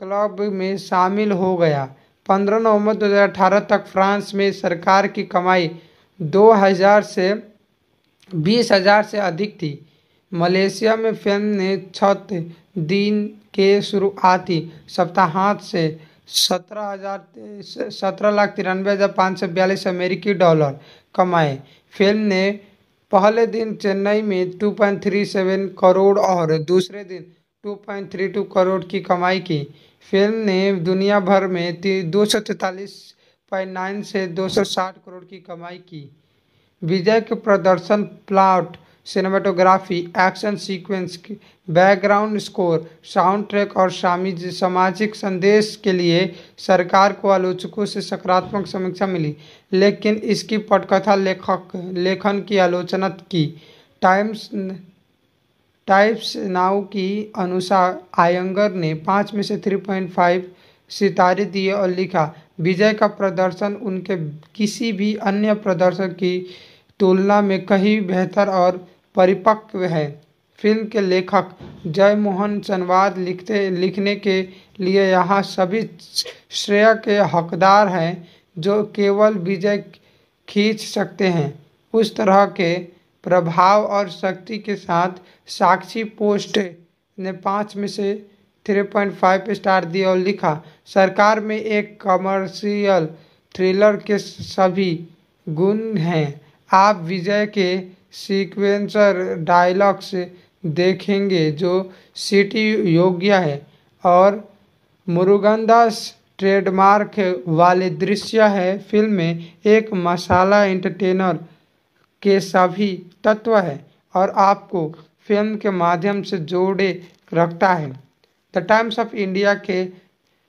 क्लब में शामिल हो गया। 15 नवंबर 2018 तक फ्रांस में सरकार की कमाई 2000 से 20000 से अधिक थी। मलेशिया में फ़िल्म ने छत दिन के शुरुआती सप्ताहांत से सत्रह हज़ार सत्रह लाख तिरानवे हज़ार पाँच सौ बयालीस अमेरिकी डॉलर कमाए। फ़िल्म ने पहले दिन चेन्नई में 2.37 करोड़ और दूसरे दिन 2.32 करोड़ की कमाई की। फ़िल्म ने दुनिया भर में दो सौ तैतालीस पॉइंट नाइन से 260 करोड़ की कमाई की। विजय के प्रदर्शन plot cinematography, action sequence, background score soundtrack और सामाजिक संदेश के लिए सरकार को आलोचकों से सकारात्मक समीक्षा मिली। लेकिन इसकी पटकथा लेखक, लेखन की आलोचना की। टाइम्स, टाइप्स नाउ की अनुसार आयंगर ने पाँच में से थ्री पॉइंट फाइव सितारे दिए और लिखा, विजय का प्रदर्शन उनके किसी भी अन्य प्रदर्शन की तुलना में कहीं बेहतर और परिपक्व है। फ़िल्म के लेखक जय मोहन संवाद लिखते, लिखने के लिए यहाँ सभी श्रेय के हकदार हैं, जो केवल विजय खींच सकते हैं। उस तरह के प्रभाव और शक्ति के साथ साक्षी पोस्ट ने पाँच में से थ्री पॉइंट फाइव स्टार दिया और लिखा, सरकार में एक कमर्शियल थ्रिलर के सभी गुण हैं। आप विजय के सीक्वेंसर डायलॉग्स देखेंगे, जो सिटी योग्य है और मुरुगनदास ट्रेडमार्क वाले दृश्य है। फ़िल्म में एक मसाला एंटरटेनर के सभी तत्व है और आपको फ़िल्म के माध्यम से जोड़े रखता है। द टाइम्स ऑफ़ इंडिया के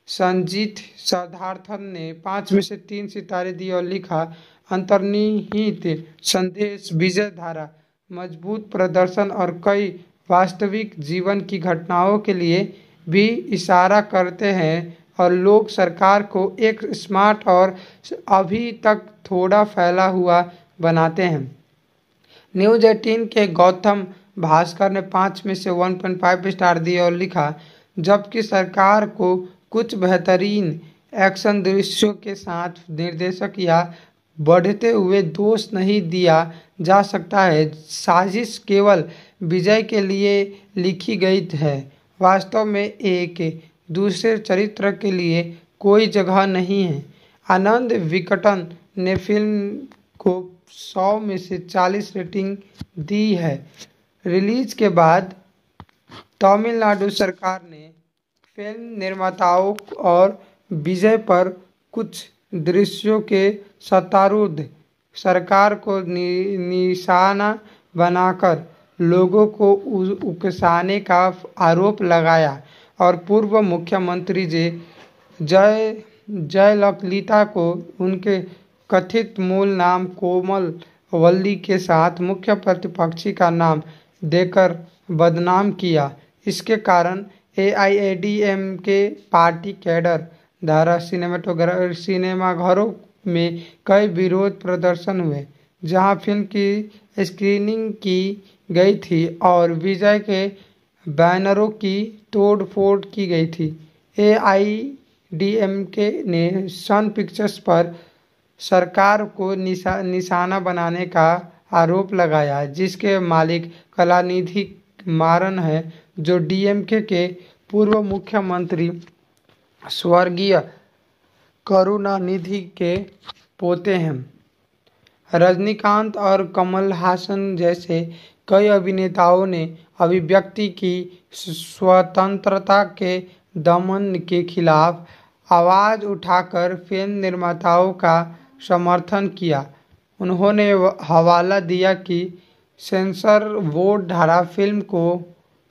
संजीत सदार्थन ने पाँच में से तीन सितारे दिए और लिखा अंतर्निहित संदेश विजय धारा मज़बूत प्रदर्शन और कई वास्तविक जीवन की घटनाओं के लिए भी इशारा करते हैं और लोग सरकार को एक स्मार्ट और अभी तक थोड़ा फैला हुआ बनाते हैं। न्यूज़ एटीन के गौतम भास्कर ने पाँच में से 1.5 स्टार दिए और लिखा, जबकि सरकार को कुछ बेहतरीन एक्शन दृश्यों के साथ निर्देशक या बढ़ते हुए दोष नहीं दिया जा सकता है। साजिश केवल विजय के लिए लिखी गई है। वास्तव में एक दूसरे चरित्र के लिए कोई जगह नहीं है। आनंद विकटन ने फ़िल्म को 100 में से 40 रेटिंग दी है। रिलीज़ के बाद तमिलनाडु सरकार ने फ़िल्म निर्माताओं और विजय पर कुछ दृश्यों के सत्तारूढ़ सरकार को नि, निशाना बनाकर लोगों को उकसाने का आरोप लगाया और पूर्व मुख्यमंत्री जे जय जयललिता को उनके कथित मूल नाम कोमल वल्ली के साथ मुख्य प्रतिपक्षी का नाम देकर बदनाम किया। इसके कारण A I A D M K party cadre द्वारा सिनेमाटोग्राफ सिनेमाघरों में कई विरोध प्रदर्शन हुए, जहाँ फ़िल्म की स्क्रीनिंग की गई थी और विजय के बैनरों की तोड़ फोड़ की गई थी। ए आई डी एम के ने सन पिक्चर्स पर सरकार को निशा निशाना बनाने का आरोप लगाया, जिसके मालिक कलानिधि मारन है, जो डीएमके के पूर्व मुख्यमंत्री स्वर्गीय करुणानिधि के पोते हैं। रजनीकांत और कमल हासन जैसे कई अभिनेताओं ने अभिव्यक्ति की स्वतंत्रता के दमन के खिलाफ आवाज़ उठाकर फ़िल्म निर्माताओं का समर्थन किया। उन्होंने हवाला दिया कि सेंसर बोर्ड धारा फ़िल्म को,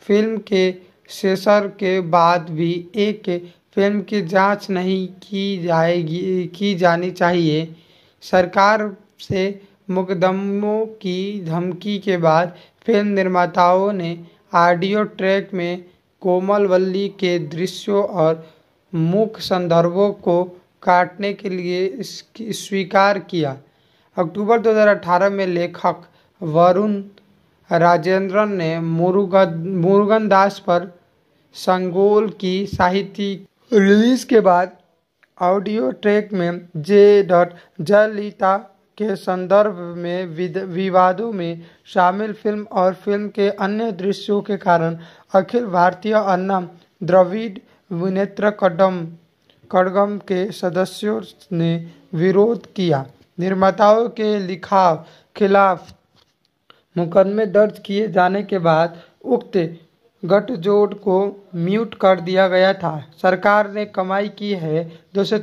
फ़िल्म के सेंसर के बाद भी एक फ़िल्म की जाँच नहीं की जाएगी, की जानी चाहिए। सरकार से मुकदमों की धमकी के बाद फ़िल्म निर्माताओं ने ऑडियो ट्रैक में कोमलवल्ली के दृश्यों और मुख्य संदर्भों को काटने के लिए स्वीकार किया। अक्टूबर 2018 में लेखक वरुण राजेंद्रन ने मुरुगन मुरुगन दास पर संगोल की साहित्यिक रिलीज़ के बाद ऑडियो ट्रैक में जे डॉट जयललिता के संदर्भ में विवादों में शामिल फ़िल्म और फ़िल्म के अन्य दृश्यों के कारण अखिल भारतीय अन्ना द्रविड़ विनेत्र कदम कड़गम के सदस्यों ने विरोध किया। निर्माताओं के लिखाव खिलाफ मुकदमे दर्ज किए जाने के बाद उक्त गठजोड़ को म्यूट कर दिया गया था। सरकार ने कमाई की है दो से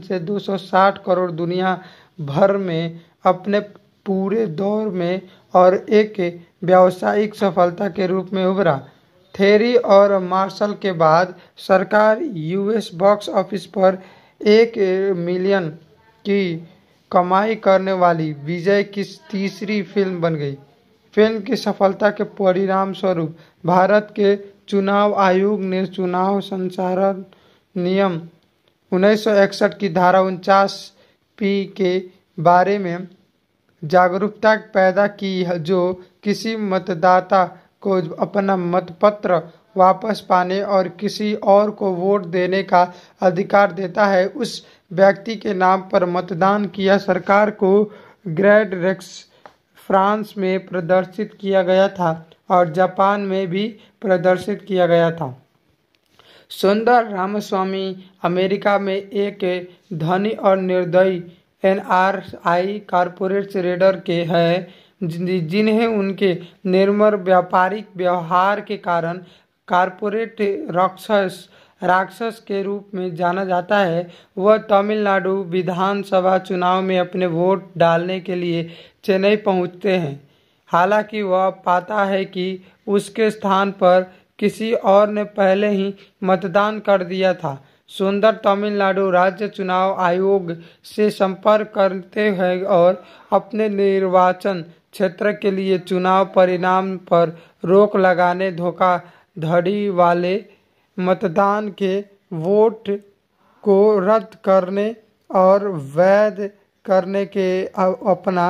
से 260 करोड़ दुनिया भर में अपने पूरे दौर में और एक व्यावसायिक सफलता के रूप में उभरा। थेरी और मार्शल के बाद सरकार यूएस बॉक्स ऑफ़िस पर एक मिलियन की कमाई करने वाली विजय की तीसरी फ़िल्म बन गई। फ़िल्म की सफलता के परिणाम स्वरूप भारत के चुनाव आयोग ने चुनाव संचालन नियम 1961 की धारा उनचास पी के बारे में जागरूकता पैदा की जो किसी मतदाता को अपना मतपत्र वापस पाने और किसी और को वोट देने का अधिकार देता है। उस व्यक्ति के नाम पर मतदान किया सरकार को ग्रेड रेक्स फ्रांस में प्रदर्शित किया गया था। और जापान में भी प्रदर्शित किया गया था। सुंदर रामस्वामी अमेरिका में एक धनी और निर्दयी N R I corporate raider के हैं जिन्हें उनके निर्मर व्यापारिक व्यवहार के कारण कारपोरेट राक्षस राक्षस के रूप में जाना जाता है। वह तमिलनाडु विधानसभा चुनाव में अपने वोट डालने के लिए चेन्नई पहुँचते हैं। हालाँकि वह पाता है कि उसके स्थान पर किसी और ने पहले ही मतदान कर दिया था। सुंदर तमिलनाडु राज्य चुनाव आयोग से संपर्क करते हैं और अपने निर्वाचन क्षेत्र के लिए चुनाव परिणाम पर रोक लगाने, धोखाधड़ी वाले मतदान के वोट को रद्द करने और वैध करने के अपना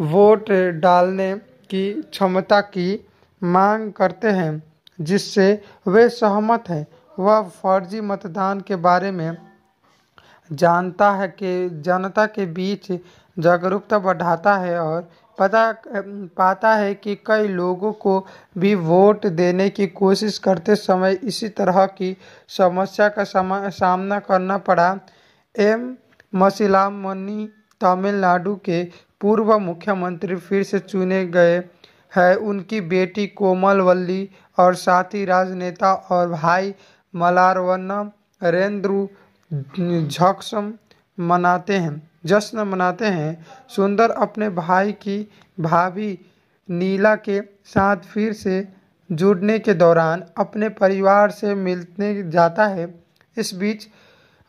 वोट डालने की क्षमता की मांग करते हैं जिससे वे सहमत हैं। वह फर्जी मतदान के बारे में जानता है कि जनता के बीच जागरूकता बढ़ाता है और पता पाता है कि कई लोगों को भी वोट देने की कोशिश करते समय इसी तरह की समस्या का समा, सामना करना पड़ा। एम. मनी तमिलनाडु के पूर्व मुख्यमंत्री फिर से चुने गए हैं। उनकी बेटी कोमल और साथी राजनेता और भाई मलारवन्नम रेंद्रु झक्सम मनाते हैं, जश्न मनाते हैं। सुंदर अपने भाई की भाभी नीला के साथ फिर से जुड़ने के दौरान अपने परिवार से मिलने जाता है। इस बीच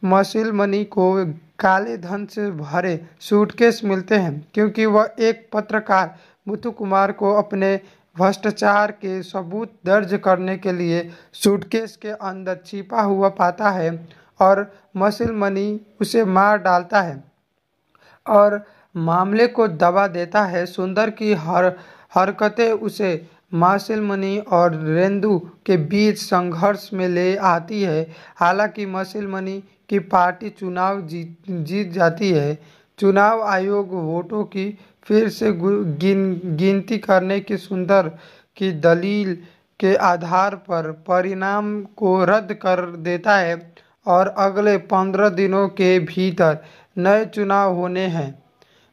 मसिल मनी को काले धन से भरे सूटकेस मिलते हैं, क्योंकि वह एक पत्रकार मुथु कुमार को अपने भ्रष्टाचार के सबूत दर्ज करने के लिए सूटकेस के अंदर छिपा हुआ पाता है और मसिल मनी उसे मार डालता है और मामले को दबा देता है। सुंदर की हर, हरकतें उसे मासिल मनी और रेंदू के बीच संघर्ष में ले आती है। हालाँकि मासिल मनी की पार्टी चुनाव जीत जीत जाती है। चुनाव आयोग वोटों की फिर से गिन, गिनती करने की सुंदर, की दलील के आधार पर परिणाम को रद्द कर देता है और अगले पंद्रह दिनों के भीतर नए चुनाव होने हैं।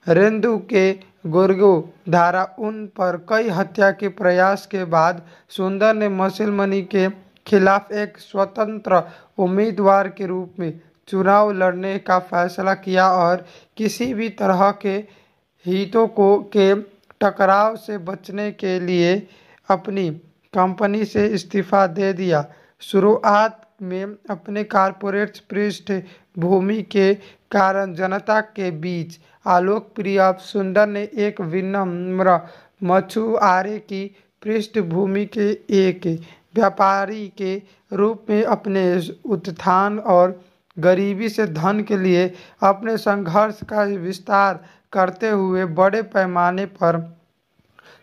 रेंदु के गुर्गो धारा उन पर कई हत्या के प्रयास के बाद सुंदर ने मसिलमनी के खिलाफ एक स्वतंत्र उम्मीदवार के रूप में चुनाव लड़ने का फैसला किया और किसी भी तरह के हितों को, के टकराव से बचने के लिए अपनी कंपनी से इस्तीफा दे दिया। शुरुआत में अपने कारपोरेट पृष्ठभूमि के कारण जनता के बीच आलोकप्रिय सुंदर ने एक विनम्र मछुआरे की पृष्ठभूमि के एक व्यापारी के रूप में अपने उत्थान और गरीबी से धन के लिए अपने संघर्ष का विस्तार करते हुए बड़े पैमाने पर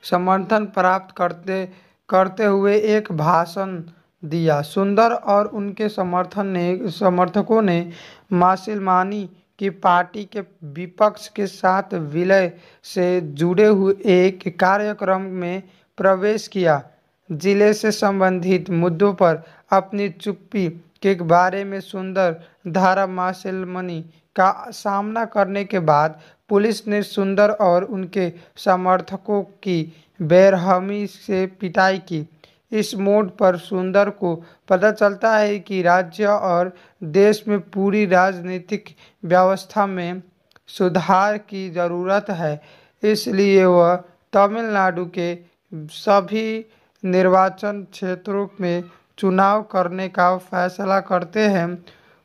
समर्थन प्राप्त करते करते हुए एक भाषण दिया। सुंदर और उनके समर्थन ने, समर्थकों ने मासिलमानी की पार्टी के विपक्ष के साथ विलय से जुड़े हुए एक कार्यक्रम में प्रवेश किया। ज़िले से संबंधित मुद्दों पर अपनी चुप्पी के बारे में सुंदर धारा मासिलमनी का सामना करने के बाद पुलिस ने सुंदर और उनके समर्थकों की बेरहमी से पिटाई की। इस मोड पर सुंदर को पता चलता है कि राज्य और देश में पूरी राजनीतिक व्यवस्था में सुधार की ज़रूरत है, इसलिए वह तमिलनाडु के सभी निर्वाचन क्षेत्रों में चुनाव करने का फैसला करते हैं।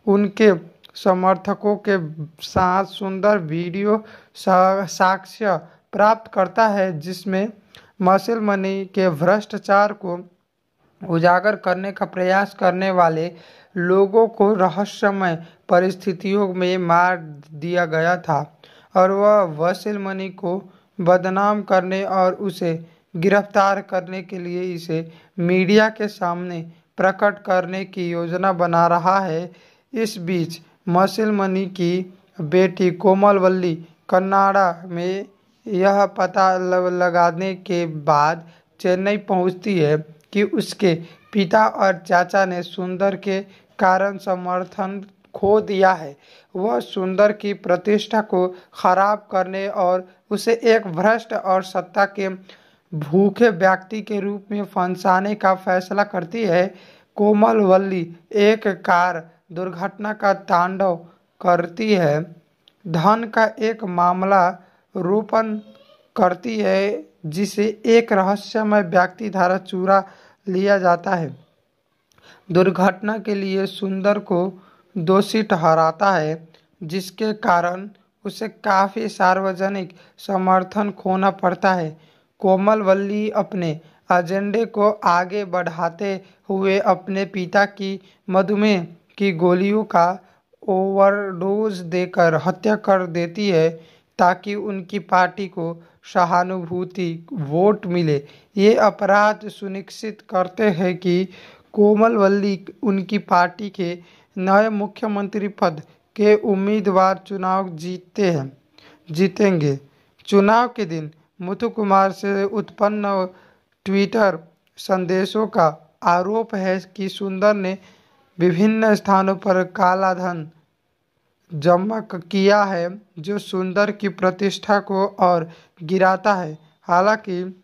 उनके समर्थकों के साथ सुंदर वीडियो साक्ष्य प्राप्त करता है, जिसमें मसिल मनी के भ्रष्टाचार को उजागर करने का प्रयास करने वाले लोगों को रहस्यमय परिस्थितियों में मार दिया गया था और वह वसील मनी को बदनाम करने और उसे गिरफ़्तार करने के लिए इसे मीडिया के सामने प्रकट करने की योजना बना रहा है। इस बीच मसिल मनी की बेटी कोमलवल्ली कन्नाडा में यह पता लगाने के बाद चेन्नई पहुँचती है कि उसके पिता और चाचा ने सुंदर के कारण समर्थन खो दिया है। वह सुंदर की प्रतिष्ठा को खराब करने और उसे एक भ्रष्ट और सत्ता के भूखे व्यक्ति के रूप में फंसाने का फैसला करती है। कोमलवल्ली एक कार दुर्घटना का तांडव करती है। धन का एक मामला रोपण करती है, जिसे एक रहस्यमय व्यक्ति द्वारा चूरा लिया जाता है। दुर्घटना के लिए सुंदर को दोषी ठहराता है, जिसके कारण उसे काफ़ी सार्वजनिक समर्थन खोना पड़ता है। कोमलवल्ली अपने एजेंडे को आगे बढ़ाते हुए अपने पिता की मधुमेह की गोलियों का ओवरडोज देकर हत्या कर देती है ताकि उनकी पार्टी को सहानुभूति वोट मिले। ये अपराध सुनिश्चित करते हैं कि कोमलवल्ली उनकी पार्टी के नए मुख्यमंत्री पद के उम्मीदवार चुनाव जीतते हैं, जीतेंगे। चुनाव के दिन मुथु कुमार से उत्पन्न ट्विटर संदेशों का आरोप है कि सुंदर ने विभिन्न स्थानों पर काला धन जमा किया है, जो सुंदर की प्रतिष्ठा को और गिराता है। हालाँकि,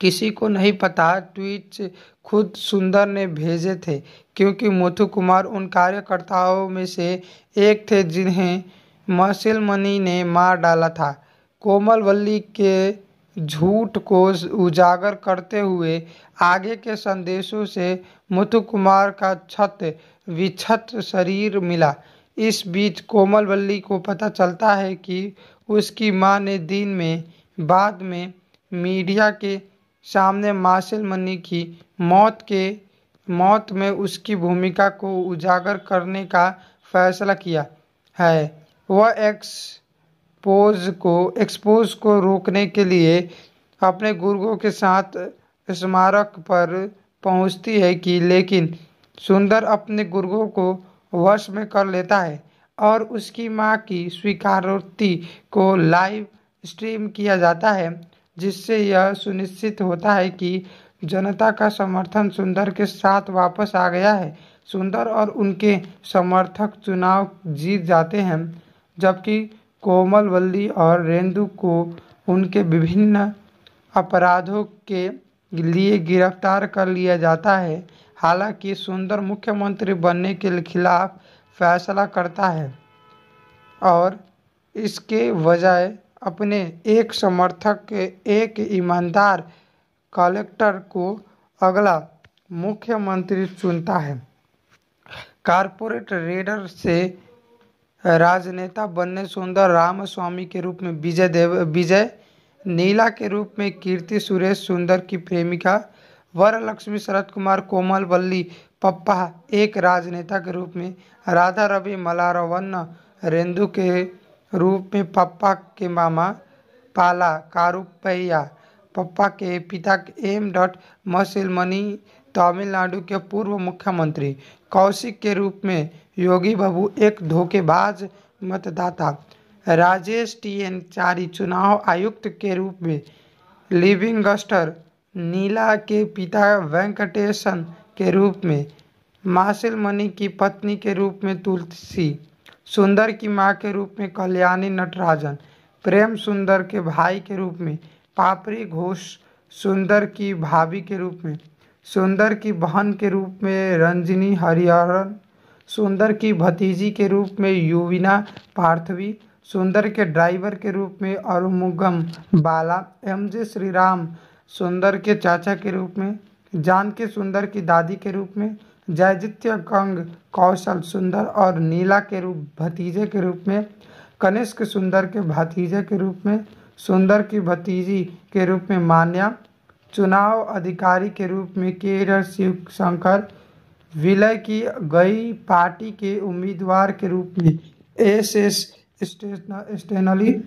किसी को नहीं पता ट्वीट खुद सुंदर ने भेजे थे, क्योंकि मोथु कुमार उन कार्यकर्ताओं में से एक थे जिन्हें मसिल मनी ने मार डाला था। कोमलवल्ली के झूठ को उजागर करते हुए आगे के संदेशों से मुथु कुमार का छत विछत शरीर मिला। इस बीच कोमलवल्ली को पता चलता है कि उसकी माँ ने दिन में, बाद में मीडिया के सामने मासिल मनी की मौत के, मौत में उसकी भूमिका को उजागर करने का फैसला किया है। वह एक्सपोज को एक्सपोज को रोकने के लिए अपने गुर्गों के साथ स्मारक पर पहुँचती है कि लेकिन सुंदर अपने गुर्गों को वश में कर लेता है और उसकी माँ की स्वीकारोक्ति को लाइव स्ट्रीम किया जाता है, जिससे यह सुनिश्चित होता है कि जनता का समर्थन सुंदर के साथ वापस आ गया है। सुंदर और उनके समर्थक चुनाव जीत जाते हैं, जबकि कोमलवल्ली और रेंदु को उनके विभिन्न अपराधों के लिए गिरफ़्तार कर लिया जाता है। हालाँकि सुंदर मुख्यमंत्री बनने के खिलाफ फैसला करता है और इसके बजाय अपने एक समर्थक के एक ईमानदार कलेक्टर को अगला मुख्यमंत्री चुनता है। कारपोरेट रेडर से राजनेता बनने सुंदर रामस्वामी के रूप में विजय देव, विजय, नीला के रूप में कीर्ति सुरेश सुंदर की प्रेमिका, वरलक्ष्मी शरद कुमार, कोमल वल्ली पप्पा, एक राजनेता के रूप में राधा रवि मलारवन्न रेंदु के रूप में पप्पा के मामा, पाला कारुपैया पप्पा के पिता एम डॉट मसिलमणि तमिलनाडु के पूर्व मुख्यमंत्री, कौशिक के रूप में योगी बाबू, एक धोखेबाज मतदाता। राजेश टी एन चारी चुनाव आयुक्त के रूप में लिविंगस्टर नीला के पिता वेंकटेशन के रूप में। मासिल मणि की पत्नी के रूप में तुलसी। सुंदर की माँ के रूप में कल्याणी नटराजन। प्रेम सुंदर के भाई के रूप में पापरी घोष। सुंदर की भाभी के रूप में। सुंदर की बहन के रूप में रंजनी हरिहरन। सुंदर की भतीजी के रूप में युविना पार्थवी, सुंदर के ड्राइवर के रूप में अरुमुगम बाला एम जे श्रीराम, सुंदर के चाचा के रूप में, जानकी सुंदर की दादी के रूप में, जयजित्य कंग, कौशल सुंदर और नीला के रूप, भतीजे के रूप में, कनिष्क सुंदर के भतीजे के रूप में, सुंदर की भतीजी के रूप में मान्या, चुनाव अधिकारी के रूप में केरल शिव शंकर विलय की गई पार्टी के उम्मीदवार के रूप में एस एस स्टेनली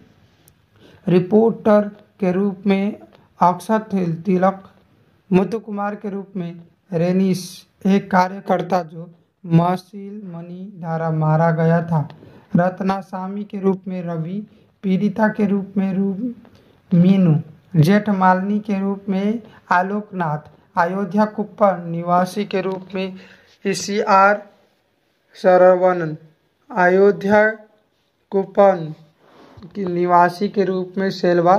रिपोर्टर के रूप में अक्षर तिलक मुथु कुमार के रूप में रेनिस, एक कार्यकर्ता जो महसील मनी द्वारा मारा गया था। रत्नासामी के रूप में रवि, पीड़िता के रूप में रूप मीनू जेठ जेठमालिनी के रूप में आलोकनाथ, अयोध्या कुप्पा निवासी के रूप में सी आर सरवणन अयोध्या कुपन की निवासी के रूप में सेल्वा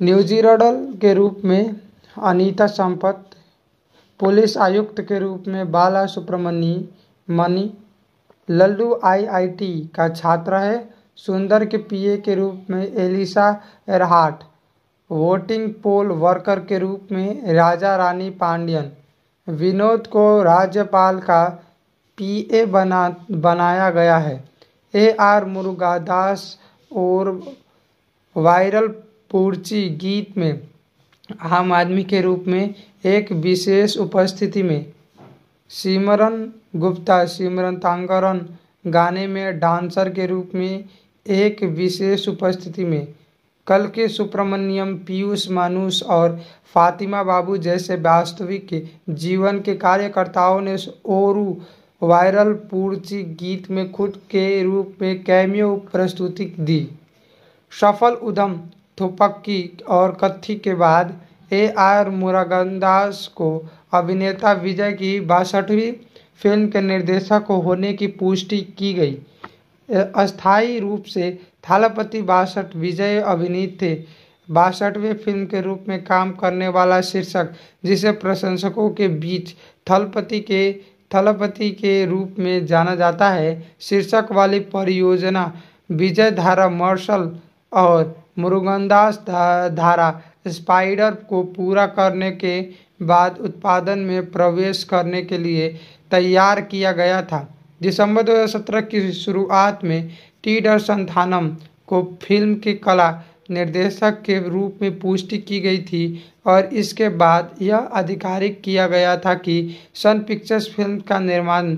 न्यूजीरडल के रूप में अनीता संपत, पुलिस आयुक्त के रूप में बाला सुब्रमणी मणि लल्लू आईआईटी का छात्र है, सुंदर के पीए के रूप में Elisa Erhart voting poll worker के रूप में राजा रानी पांड्यन। विनोद को राज्यपाल का पीए बना, बनाया गया है। ए आर मुरुगादास और वायरल पूर्ची गीत में, आम आदमी के रूप में एक विशेष उपस्थिति में, सिमरन गुप्ता, सिमरन तांगरन गाने में डांसर के रूप में एक विशेष उपस्थिति में कल के सुब्रमण्यम, पीयूष मानुष और फातिमा बाबू जैसे वास्तविक जीवन के कार्यकर्ताओं ने ओरू वायरल पूर्ची गीत में खुद के रूप में कैमियो प्रस्तुति दी। सफल उधम, थुपक्की और कत्थी के बाद ए आर मुरागंदास को अभिनेता विजय की बासठवीं फ़िल्म के निर्देशक होने की पुष्टि की गई। अस्थायी रूप से थालापति बासठ, विजय अभिनीत थे। बासठवें फ़िल्म के रूप में काम करने वाला शीर्षक, जिसे प्रशंसकों के बीच थलपति के थलपति के रूप में जाना जाता है, शीर्षक वाली परियोजना, विजय धारा मार्शल और मुरुगनदास धारा स्पाइडर को पूरा करने के बाद उत्पादन में प्रवेश करने के लिए तैयार किया गया था। दिसंबर 2017 की शुरुआत में टी डर संथानम को फ़िल्म के कला निर्देशक के रूप में पुष्टि की गई थी और इसके बाद यह आधिकारिक किया गया था कि सन पिक्चर्स फ़िल्म का निर्माण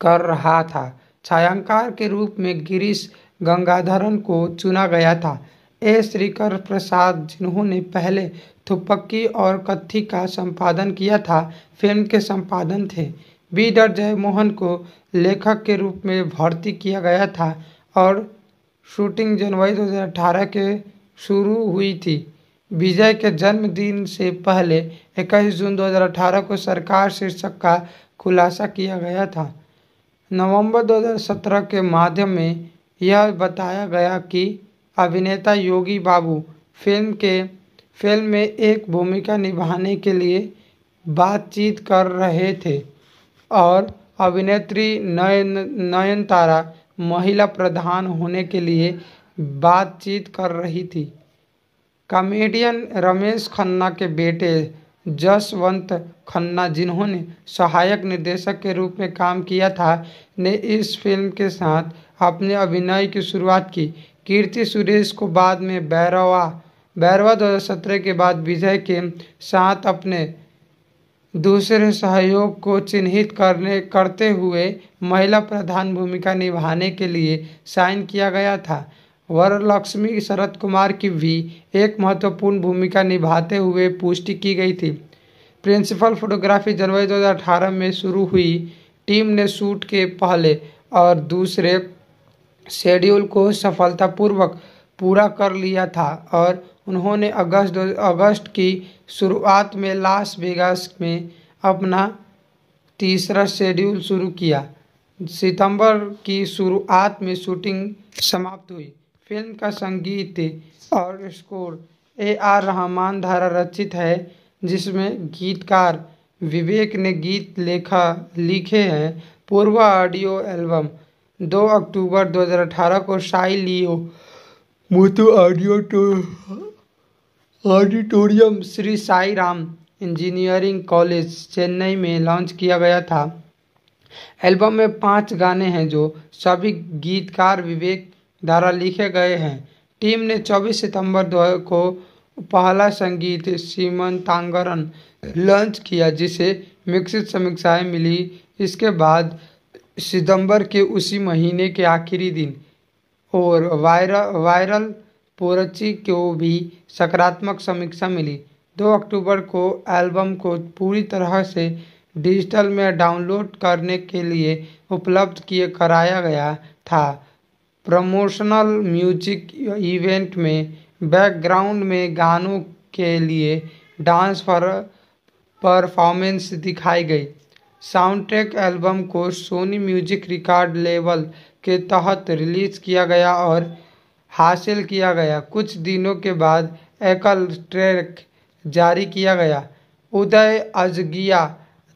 कर रहा था। छायांकार के रूप में गिरीश गंगाधरन को चुना गया था। ए. श्रीकर प्रसाद, जिन्होंने पहले थुपक्की और कत्थी का संपादन किया था, फ़िल्म के संपादन थे। बी डर जयमोहन को लेखक के रूप में भर्ती किया गया था और शूटिंग जनवरी 2018 के शुरू हुई थी। विजय के जन्मदिन से पहले 21 जून 2018 को सरकार शीर्षक का खुलासा किया गया था। नवंबर 2017 के माध्यम में यह बताया गया कि अभिनेता योगी बाबू फ़िल्म के, फ़िल्म में एक भूमिका निभाने के लिए बातचीत कर रहे थे। और अभिनेत्री नयन, नयनतारा महिला प्रधान होने के लिए बातचीत कर रही थी। कॉमेडियन रमेश खन्ना के बेटे जसवंत खन्ना, जिन्होंने सहायक निर्देशक के रूप में काम किया था, ने इस फ़िल्म के साथ अपने अभिनय की शुरुआत की। कीर्ति सुरेश को बाद में बैरवा बैरवा दो हज़ार सत्रह के बाद विजय के साथ अपने दूसरे सहयोग को चिन्हित करने, करते हुए महिला प्रधान भूमिका निभाने के लिए साइन किया गया था। वरलक्ष्मी शरद कुमार की भी एक महत्वपूर्ण भूमिका निभाते हुए पुष्टि की गई थी। प्रिंसिपल फोटोग्राफी जनवरी 2018 में शुरू हुई। टीम ने शूट के पहले और दूसरे शेड्यूल को सफलतापूर्वक पूरा कर लिया था और उन्होंने अगस्त अगस्त की शुरुआत में लास वेगास में अपना तीसरा शेड्यूल शुरू किया। सितंबर की शुरुआत में शूटिंग समाप्त हुई। फ़िल्म का संगीत और स्कोर ए आर रहमान द्वारा रचित है, जिसमें गीतकार विवेक ने गीत लेखा, लिखे हैं। पूर्व ऑडियो एल्बम 2 अक्टूबर 2018 को शाई Leo Muthu audio to auditorium Sri Sai Ram engineering college Chennai में लॉन्च किया गया था। एल्बम में पाँच गाने हैं जो सभी गीतकार विवेक द्वारा लिखे गए हैं। टीम ने 24 सितंबर दो को पहला संगीत सीमन तांगरन लॉन्च किया, जिसे मिक्सित समीक्षाएँ मिली। इसके बाद सितंबर के उसी महीने के आखिरी दिन और वायरल वायरल पोरची को भी सकारात्मक समीक्षा मिली। 2 अक्टूबर को एल्बम को पूरी तरह से डिजिटल में डाउनलोड करने के लिए उपलब्ध किए कराया गया था। प्रमोशनल म्यूज़िक इवेंट में बैकग्राउंड में गानों के लिए डांस पर परफॉर्मेंस दिखाई गई। साउंडट्रैक एल्बम को सोनी म्यूज़िक रिकॉर्ड लेवल के तहत रिलीज़ किया गया और हासिल किया गया। कुछ दिनों के बाद एकल ट्रैक जारी किया गया। उदय अजगिया,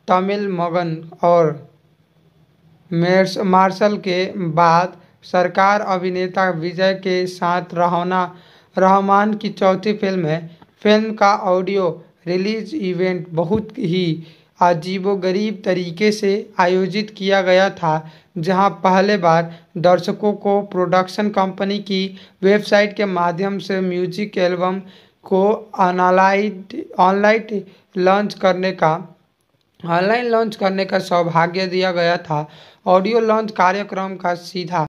तमिल मगन और मार्शल के बाद सरकार अभिनेता विजय के साथ रहना रहमान की चौथी फ़िल्म है। फ़िल्म का ऑडियो रिलीज़ इवेंट बहुत ही अजीबोगरीब तरीके से आयोजित किया गया था, जहाँ पहले बार दर्शकों को प्रोडक्शन कंपनी की वेबसाइट के माध्यम से म्यूज़िक एल्बम को ऑनलाइन ऑनलाइन लॉन्च करने का ऑनलाइन लॉन्च करने का सौभाग्य दिया गया था। ऑडियो लॉन्च कार्यक्रम का सीधा